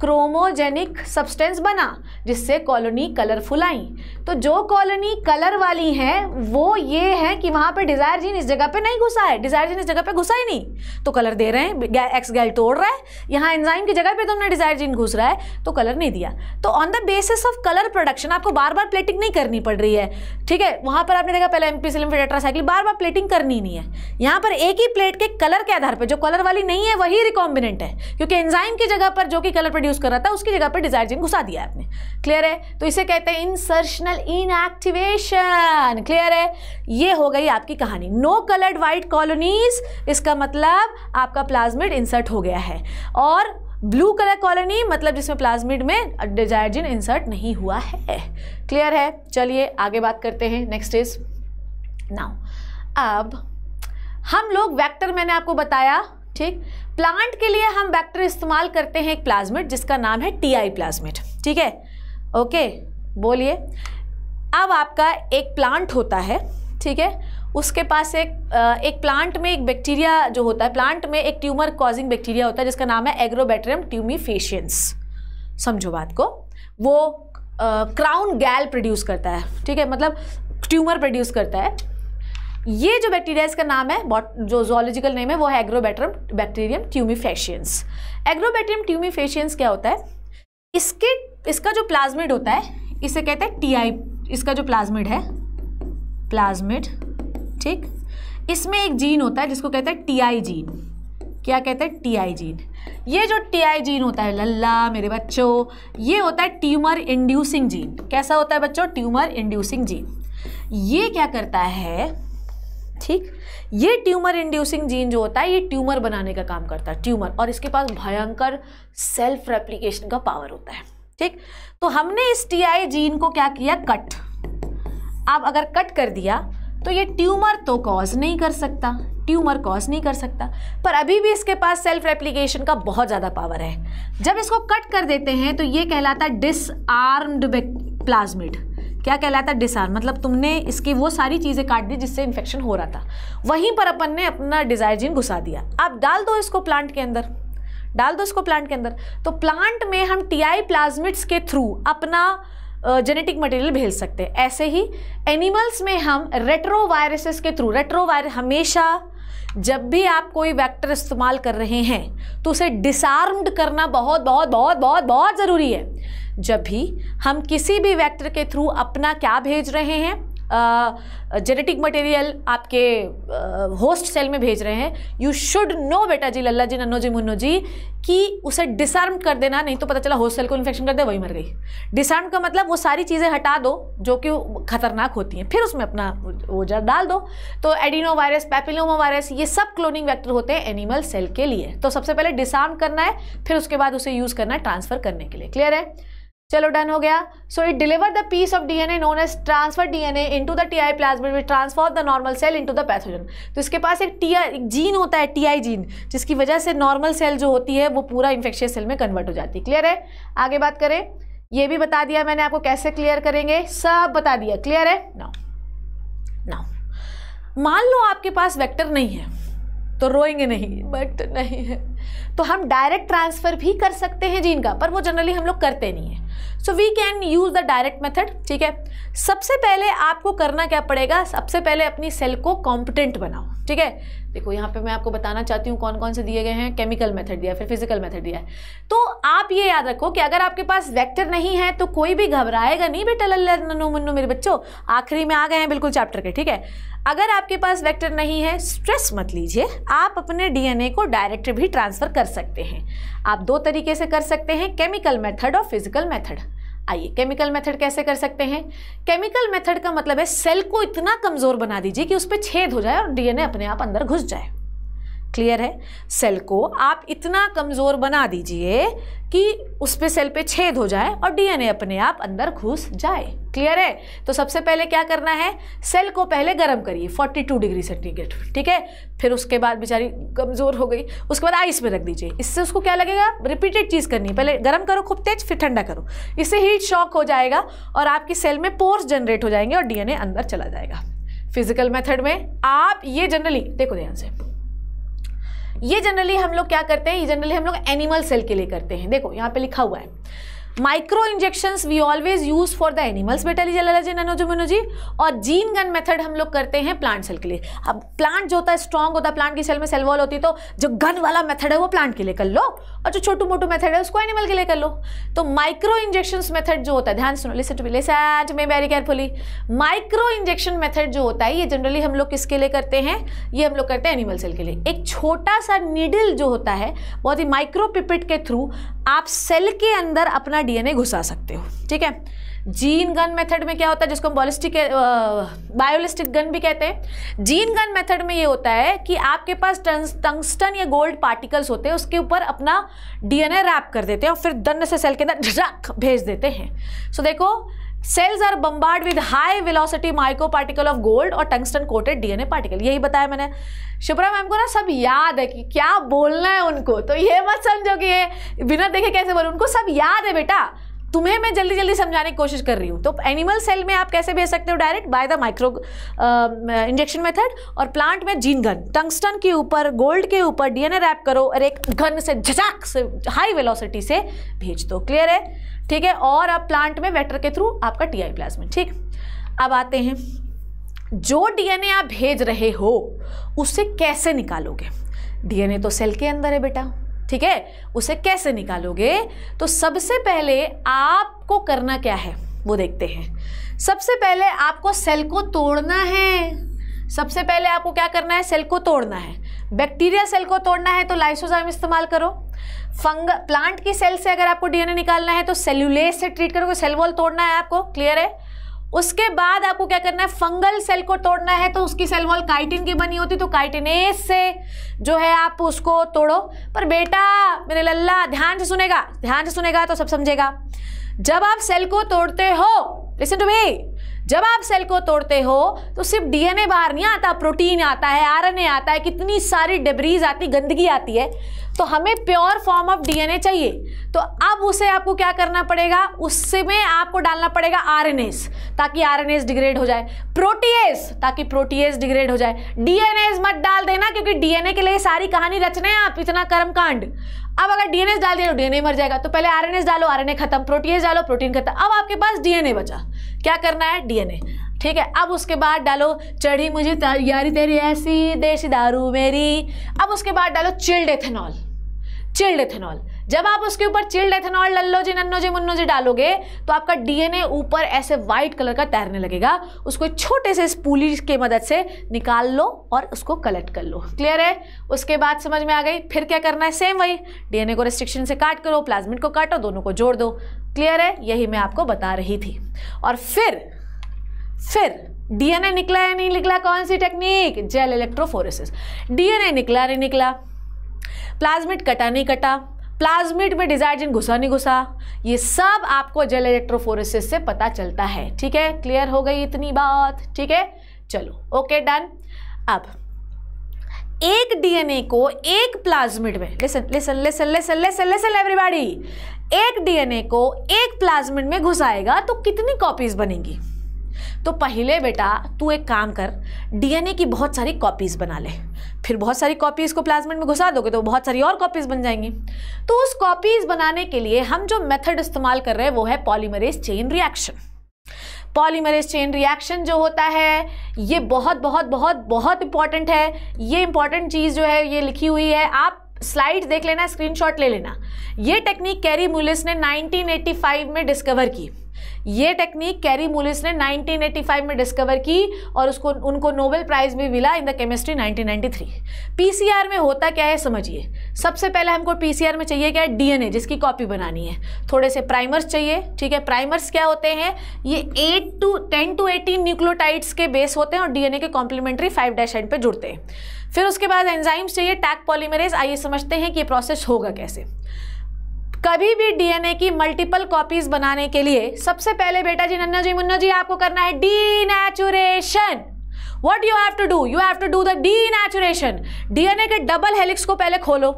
क्रोमोजेनिक सब्सटेंस बना, जिससे कॉलोनी कलरफुल आई। तो जो कॉलोनी कलर वाली है, वो ये है कि वहाँ पे डिज़ायर जीन इस जगह पे नहीं घुसा है। डिज़ायर जीन इस जगह पे घुसा ही नहीं। तो कलर दे रहे हैं एक्स गैल तोड़ रहा है, यहाँ एंजाइम की जगह पे तुमने डिज़ायर जीन घुस रहा है तो कलर नहीं दिया। तो on the basis of colour production आपको बार बार प्लेटिंग नहीं करनी पड़ रही है। ठीक है, वहाँ पर आपने देखा पहले एम एमपीसिलिन फिर टेट्रासाइक्लिन बार बार प्लेटिंग करनी नहीं है। यहाँ पर एक ही प्लेट के कलर के आधार पर जो कलर वाली नहीं है, वही रिकॉम्बिनेंट है। क्योंकि एंजाइम की जगह पर जो कि कलर प्रोड्यूस कर रहा था, उसकी जगह पर डिज़ायर जीन घुसा दिया आपने। क्लियर है? तो इसे कहते हैं इंसर्शनल इनएक्टिवेशन क्लियर है? ये हो गई आपकी कहानी। नो कलर्ड व्हाइट कॉलोनीज इसका मतलब आपका प्लाज्मिड इंसर्ट हो गया है। और ब्लू कलर कॉलोनी मतलब जिसमें प्लाज्मिड में डिज़ायर जीन इंसर्ट नहीं हुआ है। क्लियर है? चलिए, आगे बात करते हैं। नेक्स्ट इज़ नाउ अब हम लोग वेक्टर मैंने आपको बताया ठीक? प्लांट के लिए हम वेक्टर इस्तेमाल करते हैं एक प्लाज्मिड जिसका नाम है टीआई प्लाज्मिड ठीक है? ओके बोलिए। अब आपका एक प्लांट होता है, ठीक है? उसके पास एक एक प्लांट में एक बैक्टीरिया जो होता है प्लांट में एक ट्यूमर कॉजिंग बैक्टीरिया होता है, जिसका नाम है एग्रोबैक्टीरियम ट्यूमीफेशियंस समझो बात को। वो क्राउन गैल प्रोड्यूस करता है, ठीक है? मतलब ट्यूमर प्रोड्यूस करता है। ये जो बैक्टीरिया इसका नाम है जो जोलॉजिकल नेम है, वो है Agrobacterium bacterium tumefaciens Agrobacterium tumefaciens क्या होता है? इसके, इसका जो प्लाज्मिड होता है, इसे कहते हैं टीआई इसका जो प्लाज्मिड है प्लाज्मिड ठीक? इसमें एक जीन होता है जिसको कहते हैं टीआई जीन क्या कहते हैं? टीआई जीन ये जो टीआई जीन होता है, लल्ला, मेरे बच्चों, ये होता है ट्यूमर इंड्यूसिंग जीन कैसा होता है बच्चों? ट्यूमर इंड्यूसिंग जीन ये क्या करता है? ठीक? ये ट्यूमर इंड्यूसिंग जीन जो होता है, ये ट्यूमर बनाने का काम करता है, ट्यूमर। और इसके पास भयंकर सेल्फ रेप्लीकेशन का पावर होता है, ठीक? तो हमने इस टीआई जीन को क्या किया? कट अब अगर कट कर दिया तो ये ट्यूमर तो कॉज नहीं कर सकता, ट्यूमर कॉज नहीं कर सकता। पर अभी भी इसके पास सेल्फ रेप्लीकेशन का बहुत ज़्यादा पावर है। जब इसको कट कर देते हैं तो ये कहलाता है डिसआर्म्ड प्लाज्मिड क्या कहलाता है डिसआर्म मतलब तुमने इसकी वो सारी चीज़ें काट दी जिससे इन्फेक्शन हो रहा था। वहीं पर अपन ने अपना डिज़ायर जीन घुसा दिया। अब डाल दो इसको प्लांट के अंदर। डाल दो इसको प्लांट के अंदर। तो प्लांट में हम टीआई प्लाज्मिड्स के थ्रू अपना जेनेटिक मटेरियल भेज सकते हैं। ऐसे ही एनिमल्स में हम रेट्रोवायरसेस के थ्रू रेट्रोवायरस हमेशा जब भी आप कोई वेक्टर इस्तेमाल कर रहे हैं तो उसे डिसआर्म्ड करना बहुत बहुत बहुत बहुत बहुत ज़रूरी है। जब भी हम किसी भी वेक्टर के थ्रू अपना क्या भेज रहे हैं जेनेटिक मटेरियल आपके होस्ट सेल में भेज रहे हैं यू शुड नो बेटा जी, लल्ला जी, नन्नो जी, मुन्नो जी, कि उसे डिसआर्म कर देना, नहीं तो पता चला होस्ट सेल को इन्फेक्शन कर दे, वही मर गई। डिसआर्म का मतलब वो सारी चीज़ें हटा दो, जो कि खतरनाक होती हैं। फिर उसमें अपना वो जड़ डाल दो। तो एडिनो वायरस पैपिलोमा वायरस ये सब क्लोनिंग वैक्टर होते हैं एनिमल सेल के लिए। तो सबसे पहले डिसआर्म करना है, फिर उसके बाद उसे यूज़ करना है ट्रांसफ़र करने के लिए। क्लियर है? चलो डन हो गया। So it deliver the piece of DNA known as transfer DNA into the Ti plasmid which transfer the normal cell into the pathogen तो इसके पास एक टी एक जीन होता है टीआई जीन जिसकी वजह से नॉर्मल सेल जो होती है, वो पूरा इन्फेक्शियस सेल में कन्वर्ट हो जाती है। क्लियर है? आगे बात करें। ये भी बता दिया मैंने आपको कैसे क्लियर करेंगे। सब बता दिया। क्लियर है? नाउ नाउ मान लो आपके पास वेक्टर नहीं है। तो रोएँगे नहीं। बट नहीं है। तो हम डायरेक्ट ट्रांसफ़र भी कर सकते हैं जीन का, पर वो जनरली हम लोग करते नहीं है। So we can use the direct method ठीक है? सबसे पहले आपको करना क्या पड़ेगा? सबसे पहले अपनी सेल को कॉम्पिटेंट बनाओ, ठीक है? देखो, यहाँ पे मैं आपको बताना चाहती हूँ कौन कौन से दिए गए हैं। केमिकल मेथड दिया फिर फ़िज़िकल मेथड दिया है। तो आप ये याद रखो कि अगर आपके पास वेक्टर नहीं है तो कोई भी घबराएगा नहीं, बेटा लल्ला नन्नू, मुन्नू, मेरे बच्चों। आखिरी में आ गए हैं बिल्कुल चैप्टर के, ठीक है? अगर आपके पास वेक्टर नहीं है स्ट्रेस मत लीजिए। आप अपने डीएनए को डायरेक्ट भी ट्रांसफ़र कर सकते हैं। आप दो तरीके से कर सकते हैं केमिकल मेथड और फ़िज़िकल मेथड आइए केमिकल मेथड कैसे कर सकते हैं? केमिकल मेथड का मतलब है सेल को इतना कमज़ोर बना दीजिए कि उस पर छेद हो जाए और डीएनए अपने आप अंदर घुस जाए। क्लियर है? सेल को आप इतना कमज़ोर बना दीजिए कि उस पे सेल पे छेद हो जाए और डीएनए अपने आप अंदर घुस जाए। क्लियर है? तो सबसे पहले क्या करना है? सेल को पहले गर्म करिए 42 डिग्री सेंटीग्रेड ठीक है? फिर उसके बाद बेचारी कमज़ोर हो गई। उसके बाद आइस में रख दीजिए। इससे उसको क्या लगेगा? रिपीटेड चीज़ करनी है। पहले गर्म करो, खूब तेज, फिर ठंडा करो। इससे हीट शॉक हो जाएगा और आपकी सेल में पोर्स जनरेट हो जाएँगे और डीएनए अंदर चला जाएगा। फ़िज़िकल मेथड में आप ये जनरली देखो ध्यान से। ये जनरली हम लोग क्या करते हैं? ये जनरली हम लोग एनिमल सेल के लिए करते हैं। देखो, यहाँ पे लिखा हुआ है। Micro injection we always use for the animals बेटा लीजिए और जीन गन मेथड हम लोग करते हैं प्लांट सेल के लिए। अब प्लांट जो होता है स्ट्रॉन्ग होता है प्लांट की सेल में सेल वॉल होती है तो जो गन वाला मेथड है वो प्लांट के लिए कर लो, और जो छोटू मोटू मेथड है उसको एनिमल के लिए कर लो। तो माइक्रो इंजेक्शन मेथड जो होता है, ध्यान सुनो listen to listen me very carefully micro injection method जो होता है, ये जनरली हम लोग किसके लिए करते हैं? ये हम लोग करते हैं एनिमल सेल के लिए। एक छोटा सा नीडल जो होता है, बहुत ही माइक्रो पिपिट के थ्रू आप सेल के अंदर अपना डीएनए घुसा सकते हो ठीक है? जीन गन मेथड में क्या होता है जिसको हम बॉलिस्टिक बायोलिस्टिक गन भी कहते हैं? जीन गन मेथड में ये होता है कि आपके पास टंगस्टन या गोल्ड पार्टिकल्स होते हैं उसके ऊपर अपना डीएनए रैप कर देते हैं और फिर दन से सेल के अंदर झक भेज देते हैं। सो so, देखो cells are bombard with high velocity micro particle of gold और टंगस्टन कोटेड डीएनए पार्टिकल यही बताया मैंने। शिप्रा मैम को ना सब याद है कि क्या बोलना है उनको। तो ये मत समझो कि ये बिना देखे कैसे बोलो। उनको सब याद है बेटा। तुम्हें मैं जल्दी जल्दी समझाने की कोशिश कर रही हूँ। तो एनिमल सेल में आप कैसे भेज सकते हो direct by the micro injection method और प्लांट में जीन गन टंगस्टन के ऊपर गोल्ड के ऊपर डीएनए रैप करो और एक घन से झचाक से हाई वेलोसिटी से भेज दो। क्लियर है? ठीक है? और अब प्लांट में वेटर के थ्रू आपका टी आई प्लाज्मिन ठीक अब आते हैं। जो डीएनए आप भेज रहे हो, उसे कैसे निकालोगे? डीएनए तो सेल के अंदर है बेटा, ठीक है? उसे कैसे निकालोगे? तो सबसे पहले आपको करना क्या है? वो देखते हैं। सबसे पहले आपको सेल को तोड़ना है। सबसे पहले आपको क्या करना है? सेल को तोड़ना है। बैक्टीरिया सेल को तोड़ना है तो लाइसोजाइम इस्तेमाल करो। फंग, प्लांट की सेल से अगर आपको डीएनए निकालना है तो सेल्यूलेस से ट्रीट करो सेल वॉल तोड़ना है आपको, क्लियर है? उसके बाद आपको क्या करना है, फंगल सेल को तोड़ना है तो उसकी सेल वॉल काइटिन की बनी होती तो काइटिनेस से जो है आप उसको तोड़ो। पर बेटा, मेरे लल्ला, ध्यान से सुनेगा, ध्यान से सुनेगा तो सब समझेगा। जब आप सेल को तोड़ते हो लिसन टू मी जब आप सेल को तोड़ते हो तो सिर्फ़ डीएनए बाहर नहीं आता, प्रोटीन आता है, आरएनए आता है, कितनी सारी डेबरीज आती, गंदगी आती है। तो हमें प्योर फॉर्म ऑफ़ डीएनए चाहिए। तो अब उसे आपको क्या करना पड़ेगा? उससे में आपको डालना पड़ेगा आरएनएस, ताकि आरएनएस डिग्रेड हो जाए। प्रोटीएस, ताकि प्रोटीएस डिग्रेड हो जाए। डीएनएस मत डाल देना, क्योंकि डीएनए के लिए सारी कहानी रचना है आप, इतना कर्म कांड। अब अगर डीएनए डाल दिया तो डीएनए मर जाएगा। तो पहले आरएनएस डालो, आरएनए खत्म, प्रोटीएस डालो, प्रोटीन खत्म। अब आपके पास डीएनए बचा। क्या करना है? डीएनए। ठीक है, अब उसके बाद डालो, चढ़ी मुझे यारी तेरी ऐसी देशी दारू मेरी। अब उसके बाद डालो चिल्ड एथेनॉल चिल्ड एथेनॉल। जब आप उसके ऊपर चिल्ड एथेनॉल, लल्लो जी, नन्नो जी, मुन्नो जी डालोगे तो आपका डीएनए ऊपर ऐसे व्हाइट कलर का तैरने लगेगा। उसको छोटे से स्पूली के मदद से निकाल लो और उसको कलेक्ट कर लो। क्लियर है? उसके बाद समझ में आ गई? फिर क्या करना है? सेम वही। डीएनए को रिस्ट्रिक्शन से काट करो प्लाज्मिड को काटो, दोनों को जोड़ दो। क्लियर है? यही मैं आपको बता रही थी। और फिर फिर डीएनए निकला या नहीं निकला, कौन सी टेक्निक जेल इलेक्ट्रोफोरेसिस डीएनए निकला नहीं निकला? प्लाज्मिड कटा, नहीं कटा? प्लाज्मिड में डिजाइड घुसा, नहीं घुसा? ये सब आपको जेल इलेक्ट्रोफोरेसिस से पता चलता है। ठीक है? क्लियर हो गई इतनी बात? ठीक है? चलो ओके डन अब, एक डीएनए को एक प्लाज्मिड में listen listen listen listen listen listen everybody एक डीएनए को एक प्लाज्मिड में घुसाएगा तो कितनी कॉपीज बनेंगी? तो पहले बेटा, तू एक काम कर डीएनए की बहुत सारी कॉपीज़ बना ले। फिर बहुत सारी कॉपीज़ को प्लाज्मिड में घुसा दोगे तो बहुत सारी और कॉपीज़ बन जाएँगी। तो उस कॉपीज़ बनाने के लिए हम जो मेथड इस्तेमाल कर रहे हैं वो है polymerase chain reaction polymerase chain reaction जो होता है, ये बहुत बहुत बहुत बहुत इंपॉर्टेंट है। ये इंपॉर्टेंट चीज़ जो है, ये लिखी हुई है। आप स्लाइड देख लेना स्क्रीनशॉट ले लेना। ये टेक्निक कैरी मुलिस ने 1985 में डिस्कवर की। ये टेक्निक कैरी मुलिस ने 1985 में डिस्कवर की और उसको, उनको नोबेल प्राइज भी मिला इन द केमिस्ट्री 1993 पीसीआर में होता क्या है समझिए। सबसे पहले हमको पीसीआर में चाहिए क्या है? डीएनए जिसकी कॉपी बनानी है। थोड़े से प्राइमर्स चाहिए, ठीक है? प्राइमर्स क्या होते हैं? ये eight to ten to eighteen nucleotides के बेस होते हैं और डीएनए के कॉम्प्लीमेंट्री फाइव डैश एंड पे जुड़ते हैं। फिर उसके बाद एंजाइम्स चाहिए टैक पॉलीमरेज आइए समझते हैं कि ये प्रोसेस होगा कैसे। कभी भी डीएनए की मल्टीपल कॉपीज बनाने के लिए सबसे पहले बेटा जी नन्ना जी, मुन्ना जी, आपको करना है denaturation what you have to do you have to do the denaturation DNA के डबल हेलिक्स को पहले खोलो।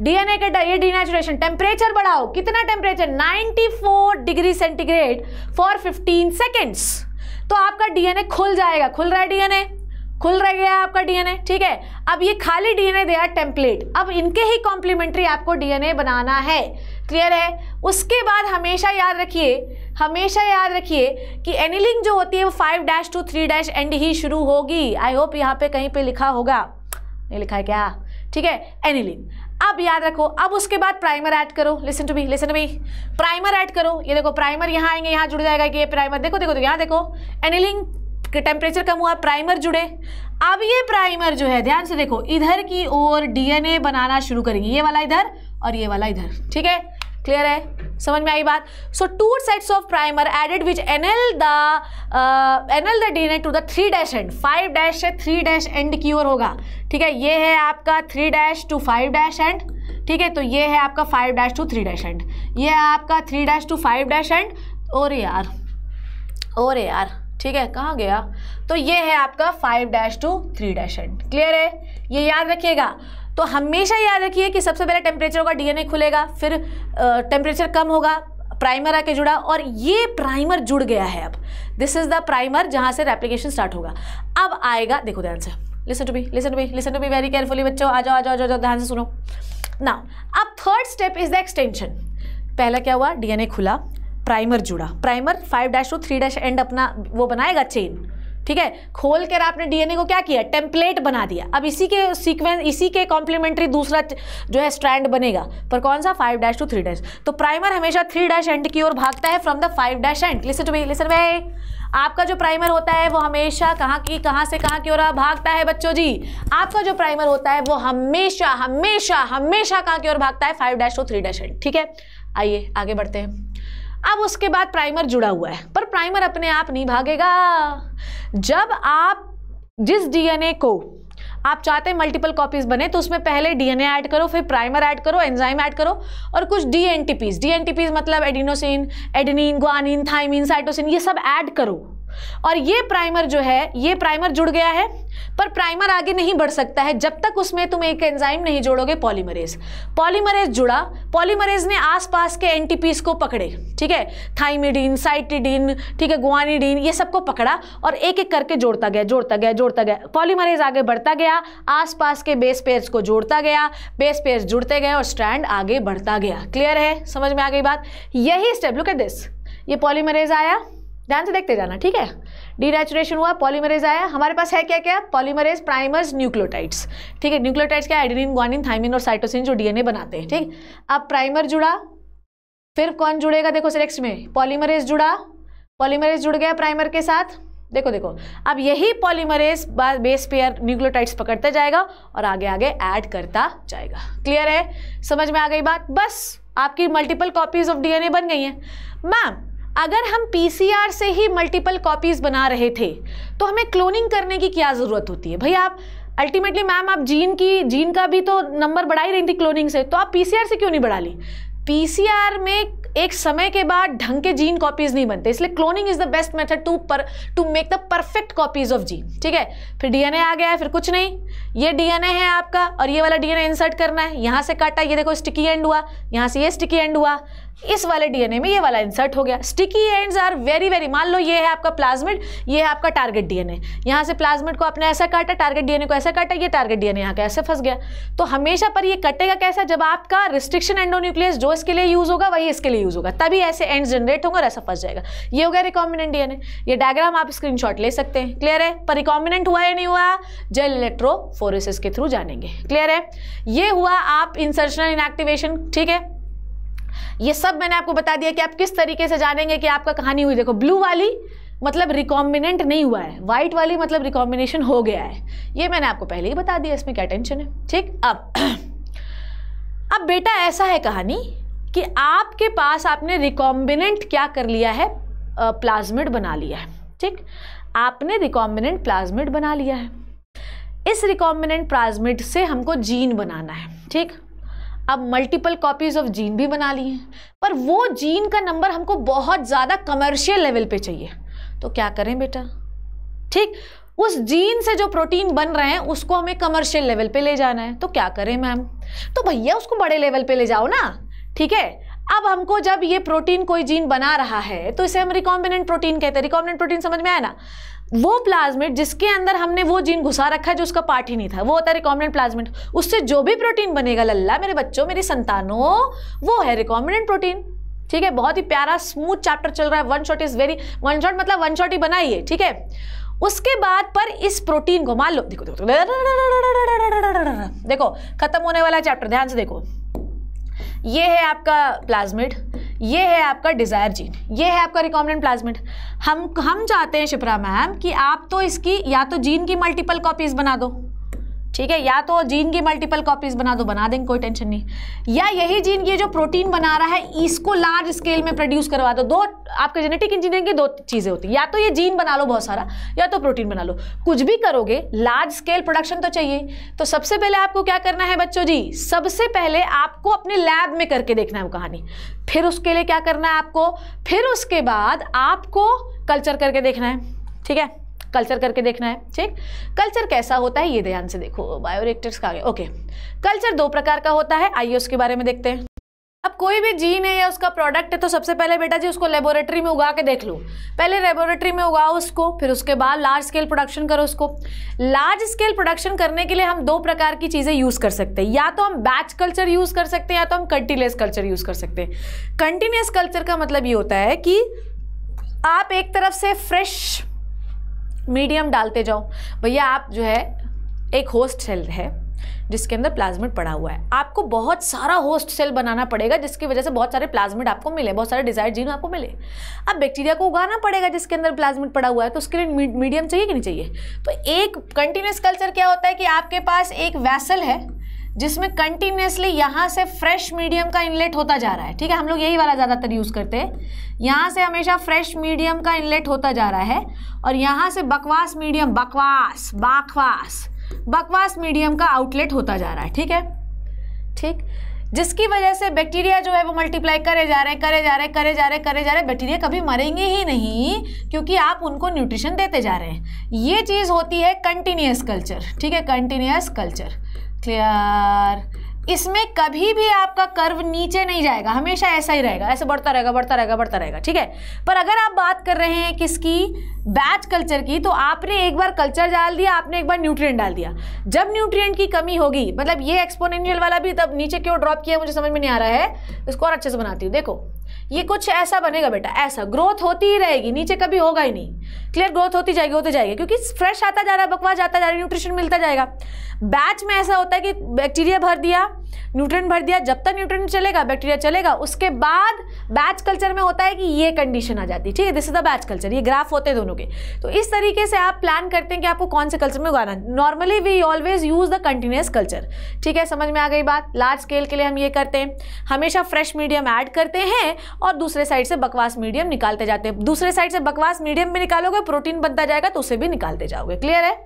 डीएनए के ये डीनेचुरेशन टेम्परेचर बढ़ाओ। कितना temperature 94 degree centigrade for 15 seconds तो आपका डीएनए खुल जाएगा। खुल रहा है डीएनए? खुल रह गया आपका डीएनए ठीक है? अब ये खाली डीएनए दे टेम्पलेट अब इनके ही कॉम्प्लीमेंट्री आपको डीएनए बनाना है। क्लियर है? उसके बाद हमेशा याद रखिए हमेशा याद रखिए कि एनिलिंग जो होती है वो five dash to three dash end ही शुरू होगी। आई होप यहाँ पे कहीं पे लिखा होगा। नहीं लिखा है क्या? ठीक है? एनिलिंग अब याद रखो अब उसके बाद प्राइमर ऐड करो। Listen to me listen to me primer add करो। ये देखो प्राइमर यहाँ आएँगे यहाँ जुड़ जाएगा कि ये प्राइमर देखो देखो, देखो यहाँ देखो। एनिलिंग टेम्परेचर कम हुआ प्राइमर जुड़े। अब ये प्राइमर जो है, ध्यान से देखो, इधर की ओर डीएनए बनाना शुरू करेंगे। ये वाला इधर और ये वाला इधर, ठीक है? क्लियर है? समझ में आई बात? So two sets of primer added which anneal the anneal the DNA to the three dash end five dash से थ्री डैश एंड की ओर होगा। ठीक है? ये है आपका three dash to five dash end ठीक है? तो ये है आपका five dash to three dash end ये है आपका three dash to five dash end और यार और यार। ठीक है, कहाँ गया? तो ये है आपका five dash to three dash end clear है? ये याद रखिएगा। तो हमेशा याद रखिए कि सबसे पहले टेम्परेचर होगा डीएनए खुलेगा, फिर टेम्परेचर कम होगा प्राइमर आके जुड़ा, और ये प्राइमर जुड़ गया है अब। दिस इज़ द प्राइमर जहाँ से रेप्लीकेशन स्टार्ट होगा। अब आएगा, देखो ध्यान से। Listen to be listen to be listen to be very carefully बच्चों। आ जाओ आ जाओ आ जाओ ध्यान से सुनो। ना अब third step is the extension पहला क्या हुआ? डीएनए खुला। प्राइमर जुड़ा। Primer five dash to three dash end अपना वो बनाएगा चेन ठीक है? खोल कर आपने डीएनए को क्या किया? टेम्पलेट बना दिया। अब इसी के सीक्वेंस इसी के कॉम्प्लीमेंट्री दूसरा जो है स्ट्रैंड बनेगा। पर कौन सा? Five dash to three dash तो प्राइमर हमेशा थ्री डैश एंड की ओर भागता है from the five dash end listen to me listen भाई। आपका जो प्राइमर होता है, वो हमेशा कहाँ की, कहाँ से कहाँ की ओर भागता है बच्चों जी? आपका जो प्राइमर होता है, वो हमेशा हमेशा हमेशा कहाँ की ओर भागता है? Five dash to three dash end ठीक है? आइए, आगे बढ़ते हैं। अब उसके बाद प्राइमर जुड़ा हुआ है, पर प्राइमर अपने आप नहीं भागेगा। जब आप जिस डीएनए को आप चाहते हैं मल्टीपल कॉपीज बने तो उसमें पहले डीएनए ऐड करो, फिर प्राइमर ऐड करो एंजाइम ऐड करो, और कुछ डीएनटीपीज डीएनटीपीज मतलब adenosine adenine guanine thymine cytosine ये सब ऐड करो। और ये प्राइमर जो है, ये प्राइमर जुड़ गया है, पर प्राइमर आगे नहीं बढ़ सकता है जब तक उसमें तुम एक एंजाइम नहीं जोड़ोगे पॉलीमरेज पॉलीमरेज जुड़ा पॉलीमरेज ने आसपास के एंटीपीस को पकड़े, ठीक है? थाइमिडीन साइटिडीन ठीक है? गुआनिडीन ये सबको पकड़ा और एक एक करके जोड़ता गया जोड़ता गया जोड़ता गया। पॉलीमरेज आगे बढ़ता गया, आसपास के बेस पेयर्स को जोड़ता गया बेस पेयर्स जुड़ते गए और स्ट्रैंड आगे बढ़ता गया। क्लियर है? समझ में आ गई बात? यही स्टेप लुक एट दिस ये पॉलीमरेज आया ध्यान से देखते जाना, ठीक है? डीनेचुरेशन हुआ पॉलीमरेज आया। हमारे पास है क्या क्या पॉलीमरेज प्राइमर्स न्यूक्लियोटाइड्स ठीक है न्यूक्लियोटाइड्स क्या? एडिनिन ग्वानिन थाइमिन और साइटोसिन जो डीएनए बनाते हैं, ठीक? अब प्राइमर जुड़ा, फिर कौन जुड़ेगा? देखो नेक्स्ट में। पॉलीमरेज जुड़ा पॉलीमरेज जुड़ गया प्राइमर के साथ। देखो देखो। अब यही पॉलीमरेज बेस पेयर न्यूक्लियोटाइड्स पकड़ता जाएगा और आगे आगे ऐड करता जाएगा। क्लियर है? समझ में आ गई बात? बस, आपकी मल्टीपल कॉपीज ऑफ़ डीएनए बन गई हैं। मैम अगर हम पीसीआर से ही मल्टीपल कॉपीज़ बना रहे थे तो हमें क्लोनिंग करने की क्या ज़रूरत होती है? भाई आप अल्टीमेटली मैम आप जीन की जीन का भी तो नंबर बढ़ा ही रही थी क्लोनिंग से तो आप पीसीआर से क्यों नहीं बढ़ा ली? पीसीआर में एक समय के बाद ढंग के जीन कॉपीज नहीं बनते, इसलिए cloning is the best method to पर to make the perfect copies of gene ठीक है? फिर डीएनए आ गया है फिर कुछ नहीं। ये डीएनए है आपका, और ये वाला डीएनए इंसर्ट करना है। यहाँ से काटा, ये देखो स्टिकी एंड हुआ, यहाँ से ये स्टिकी एंड हुआ। इस वाले डीएनए में ये वाला इंसर्ट हो गया। Sticky ends are very very मान लो ये है आपका प्लाज्मिड ये है आपका टारगेट डीएनए यहाँ से प्लाज्मिड को आपने ऐसा काटा टारगेट डीएनए को ऐसा काटा, ये टारगेट डीएनए यहाँ का ऐसे फंस गया। तो हमेशा पर ये कटेगा कैसा? जब आपका रिस्ट्रिक्शन एंडोन्यूक्लियस जो इसके लिए यूज़ होगा, वही इसके लिए यूज़ होगा। तभी ऐसे एंड्स जनरेट होंगे और ऐसा फंस जाएगा। ये हो गया रिकॉम्बिनेंट डीएनए ये डायग्राम आप स्क्रीनशॉट ले सकते हैं। क्लियर है? पर रिकॉम्बिनेंट हुआ या नहीं हुआ? जेल इलेक्ट्रोफोरेसिस के थ्रू जानेंगे। क्लियर है? ये हुआ आप इंसर्शनल इनएक्टिवेशन ठीक है? ये सब मैंने आपको बता दिया कि आप किस तरीके से जानेंगे कि आपका कहानी हुई। देखो ब्लू वाली मतलब रिकॉम्बिनेंट नहीं हुआ है। व्हाइट वाली मतलब रिकॉम्बिनेशन हो गया है। ये मैंने आपको पहले ही बता दिया, इसमें क्या टेंशन है? ठीक? अब अब बेटा ऐसा है कहानी कि आपके पास आपने रिकॉम्बिनेंट क्या कर लिया है? प्लाज्मिड बना लिया है। ठीक? आपने रिकॉम्बिनेंट प्लाज्मिड बना लिया है। इस रिकॉम्बिनेंट प्लाज्मिड से हमको जीन बनाना है। ठीक? अब मल्टीपल कॉपीज ऑफ़ जीन भी बना ली हैं। पर वो जीन का नंबर हमको बहुत ज़्यादा कमर्शियल लेवल पे चाहिए। तो क्या करें बेटा? ठीक, उस जीन से जो प्रोटीन बन रहे हैं, उसको हमें कमर्शियल लेवल पे ले जाना है। तो क्या करें मैम तो भैया, उसको बड़े लेवल पे ले जाओ ना। ठीक है? अब हमको जब ये प्रोटीन कोई जीन बना रहा है तो इसे हम रिकॉम्बिनेंट प्रोटीन कहते हैं रिकॉम्बिनेंट प्रोटीन समझ में आया ना वो प्लाज्मिड जिसके अंदर हमने वो जीन घुसा रखा है जो उसका पार्ट ही नहीं था वो होता है रिकॉम्बिनेंट प्लाज्मिड उससे जो भी प्रोटीन बनेगा लल्ला मेरे बच्चों मेरी संतानों वो है रिकॉम्बिनेंट प्रोटीन ठीक है बहुत ही प्यारा स्मूथ चैप्टर चल रहा है one shot is very one shot मतलब वन शॉट ही बनाइए ठीक है उसके बाद पर इस प्रोटीन को मान लो देखो देखो देखो खत्म होने वाला चैप्टर ध्यान से देखो ये है आपका प्लाज्मिड, ये है आपका डिज़ायर जीन, ये है आपका रिकॉम्बिनेंट प्लाज्मिड हम हम चाहते हैं, शिप्रा मैम, कि आप तो इसकी या तो जीन की मल्टीपल कॉपीज बना दो। ठीक है? या तो जीन की मल्टीपल कॉपीज बना दो, बना देंगे, कोई टेंशन नहीं। या यही जीन ये जो प्रोटीन बना रहा है, इसको लार्ज स्केल में प्रोड्यूस करवा दो। दो, आपके जेनेटिक इंजीनियरिंग की दो चीज़ें होती या तो ये जीन बना लो बहुत सारा, या तो प्रोटीन बना लो। कुछ भी करोगे लार्ज स्केल प्रोडक्शन तो चाहिए। तो सबसे पहले आपको क्या करना है बच्चों जी? सबसे पहले आपको अपने लैब में करके देखना है वो कहानी। फिर उसके लिए क्या करना है आपको? फिर उसके बाद आपको कल्चर करके देखना है। ठीक है? कल्चर करके देखना है, ठीक? कल्चर कैसा होता है, ये ध्यान से देखो बायोरिएक्टर्स का आगे। ओके कल्चर दो प्रकार का होता है, आइए उसके बारे में देखते हैं। अब कोई भी जीन है या उसका प्रोडक्ट है तो सबसे पहले बेटा जी उसको लेबोरेटरी में उगा के देख लो। पहले लेबोरेटरी में उगाओ उसको, फिर उसके बाद लार्ज स्केल प्रोडक्शन करो उसको। लार्ज स्केल प्रोडक्शन करने के लिए हम दो प्रकार की चीज़ें यूज़ कर सकते हैं। या तो हम बैच कल्चर यूज़ कर सकते हैं, या तो हम कंटिन्यूस कल्चर यूज़ कर सकते हैं। कंटिन्यूस कल्चर का मतलब ये होता है कि आप एक तरफ़ से फ्रेश मीडियम डालते जाओ। भैया, आप जो है, एक होस्ट सेल है, जिसके अंदर प्लाज्मिड पड़ा हुआ है। आपको बहुत सारा होस्ट सेल बनाना पड़ेगा, जिसकी वजह से बहुत सारे प्लाज्मिड आपको मिले, बहुत सारे डिज़ायर जीन आपको मिले। अब बैक्टीरिया को उगाना पड़ेगा, जिसके अंदर प्लाज्मिड पड़ा हुआ है तो उसके लिए मीडियम चाहिए कि नहीं चाहिए? तो एक कंटिन्यूस कल्चर क्या होता है कि आपके पास एक वैसल है जिसमें कंटिन्यूसली यहाँ से फ्रेश मीडियम का इनलेट होता जा रहा है। ठीक है, हम लोग यही वाला ज़्यादातर यूज़ करते हैं। यहाँ से हमेशा फ्रेश मीडियम का इनलेट होता जा रहा है और यहाँ से बकवास मीडियम बकवास बकवास बकवास मीडियम का आउटलेट होता जा रहा है। ठीक है? ठीक? जिसकी वजह से बैक्टीरिया जो है वो मल्टीप्लाई करे जा रहे हैं, करे जा रहे हैं, करे जा रहे हैं, करे जा रहे हैं। बैक्टीरिया कभी मरेंगे ही नहीं, क्योंकि आप उनको न्यूट्रिशन देते जा रहे हैं। ये चीज़ होती है कंटिन्यूस कल्चर ठीक है? कंटिन्यूस कल्चर क्लियर इसमें कभी भी आपका कर्व नीचे नहीं जाएगा, हमेशा ऐसा ही रहेगा, ऐसे बढ़ता रहेगा बढ़ता रहेगा बढ़ता रहेगा, ठीक है? पर अगर आप बात कर रहे हैं किसकी बैच कल्चर की तो आपने एक बार कल्चर डाल दिया, आपने एक बार न्यूट्रिएंट डाल दिया। जब न्यूट्रिएंट की कमी होगी मतलब ये एक्सपोनेंशियल वाला भी तब नीचे क्यों ड्रॉप किया, मुझे समझ में नहीं आ रहा है। इसको और अच्छे से बनाती हूँ, देखो। ये कुछ ऐसा बनेगा बेटा, ऐसा। ग्रोथ होती ही रहेगी, नीचे कभी होगा ही नहीं। क्लियर ग्रोथ होती जाएगी होती जाएगी, क्योंकि फ्रेश आता जा रहा है, बकवास आता जा रहा है न्यूट्रिशन मिलता जाएगा। बैच में ऐसा होता है कि बैक्टीरिया भर दिया न्यूट्रिएंट भर दिया, जब तक न्यूट्रिएंट चलेगा, बैक्टीरिया चलेगा, उसके बाद बैच कल्चर में होता है कि ये कंडीशन आ जाती है। ठीक है this is the batch culture ये ग्राफ होते हैं दोनों के। तो इस तरीके से आप प्लान करते हैं कि आपको कौन से कल्चर में उगाना normally we always use the continuous culture ठीक है, समझ में आ गई बात? लार्ज स्केल के लिए हम ये करते हैं। हमेशा फ्रेश मीडियम ऐड करते हैं और दूसरे साइड से बकवास मीडियम निकालते जाते हैं। दूसरे साइड से बकवास मीडियम भी निकालोगे प्रोटीन बनता जाएगा तो उसे भी निकालते जाओगे। क्लियर है?